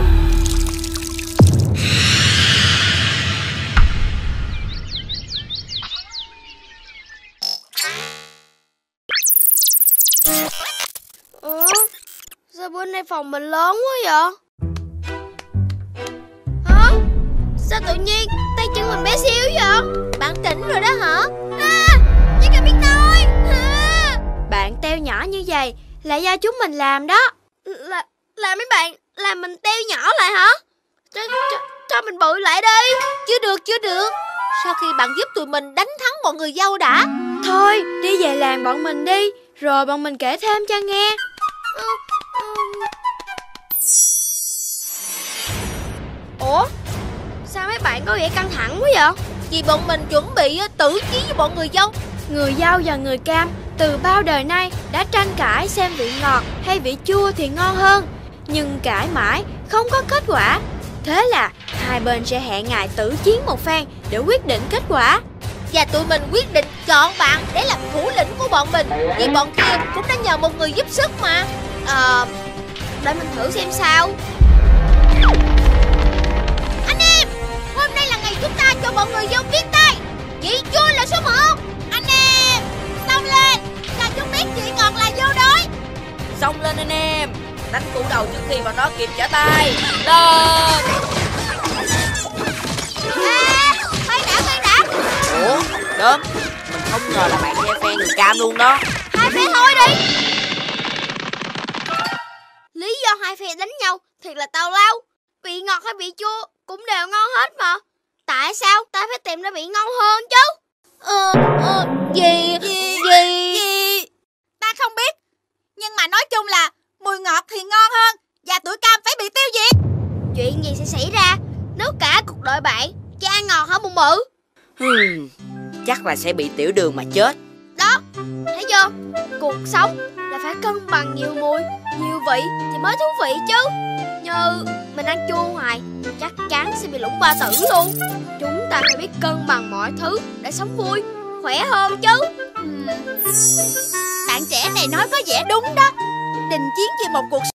Ủa Sao bữa nay phòng mình lớn quá vậy? Hả? Sao tự nhiên tay chân mình bé xíu vậy? Bạn tỉnh rồi đó hả? À, Chỉ cần biết nói à. Bạn teo nhỏ như vậy Là do chúng mình làm đó. Là, là mấy bạn Làm mình teo nhỏ lại hả? Cho, cho, cho mình bự lại đi. Chưa được chưa được. Sau khi bạn giúp tụi mình đánh thắng bọn người dâu đã. Thôi đi về làng bọn mình đi Rồi bọn mình kể thêm cho nghe. Ủa? Sao mấy bạn có vẻ căng thẳng quá vậy? Vì bọn mình chuẩn bị tử chiến với bọn người dâu. Người dâu và người cam từ bao đời nay đã tranh cãi xem vị ngọt hay vị chua thì ngon hơn Nhưng cãi mãi không có kết quả. Thế là hai bên sẽ hẹn ngày tử chiến một phen để quyết định kết quả. Và tụi mình quyết định chọn bạn để làm thủ lĩnh của bọn mình Vì bọn kia cũng đã nhờ một người giúp sức mà. Ờ, để mình thử xem sao. Anh em, hôm nay là ngày chúng ta cho mọi người vô viết tay. Chị chua là số một, Anh em, lên, cho chúng biết chị ngọt là vô đối. Xông lên anh em. Đánh cú đầu trước khi mà nó kịp trả tay. Đơm À, đã, khoan đã. Ủa, đớm. Mình không ngờ là bạn nghe phe người cam luôn đó. Hai phe thôi đi. Lý do hai phe đánh nhau thiệt là tào lao. Vị ngọt hay vị chua cũng đều ngon hết mà. Tại sao ta phải tìm ra vị ngon hơn chứ Ờ, ờ, gì, gì, gì? Ta không biết. Nhưng mà nói chung là mùi ngọt thì ngon hơn Và tuổi cam phải bị tiêu diệt. Chuyện gì sẽ xảy ra Nếu cả cuộc đời bạn Cho ăn ngọt hả bụng bự hmm, Chắc là sẽ bị tiểu đường mà chết. Đó, thấy chưa? Cuộc sống là phải cân bằng nhiều mùi Nhiều vị thì mới thú vị chứ. Như mình ăn chua hoài Chắc chắn sẽ bị lũng ba tử luôn. Chúng ta phải biết cân bằng mọi thứ Để sống vui, khỏe hơn chứ. Ừm. Bạn trẻ này nói có vẻ đúng đó. Đình chiến vì một cuộc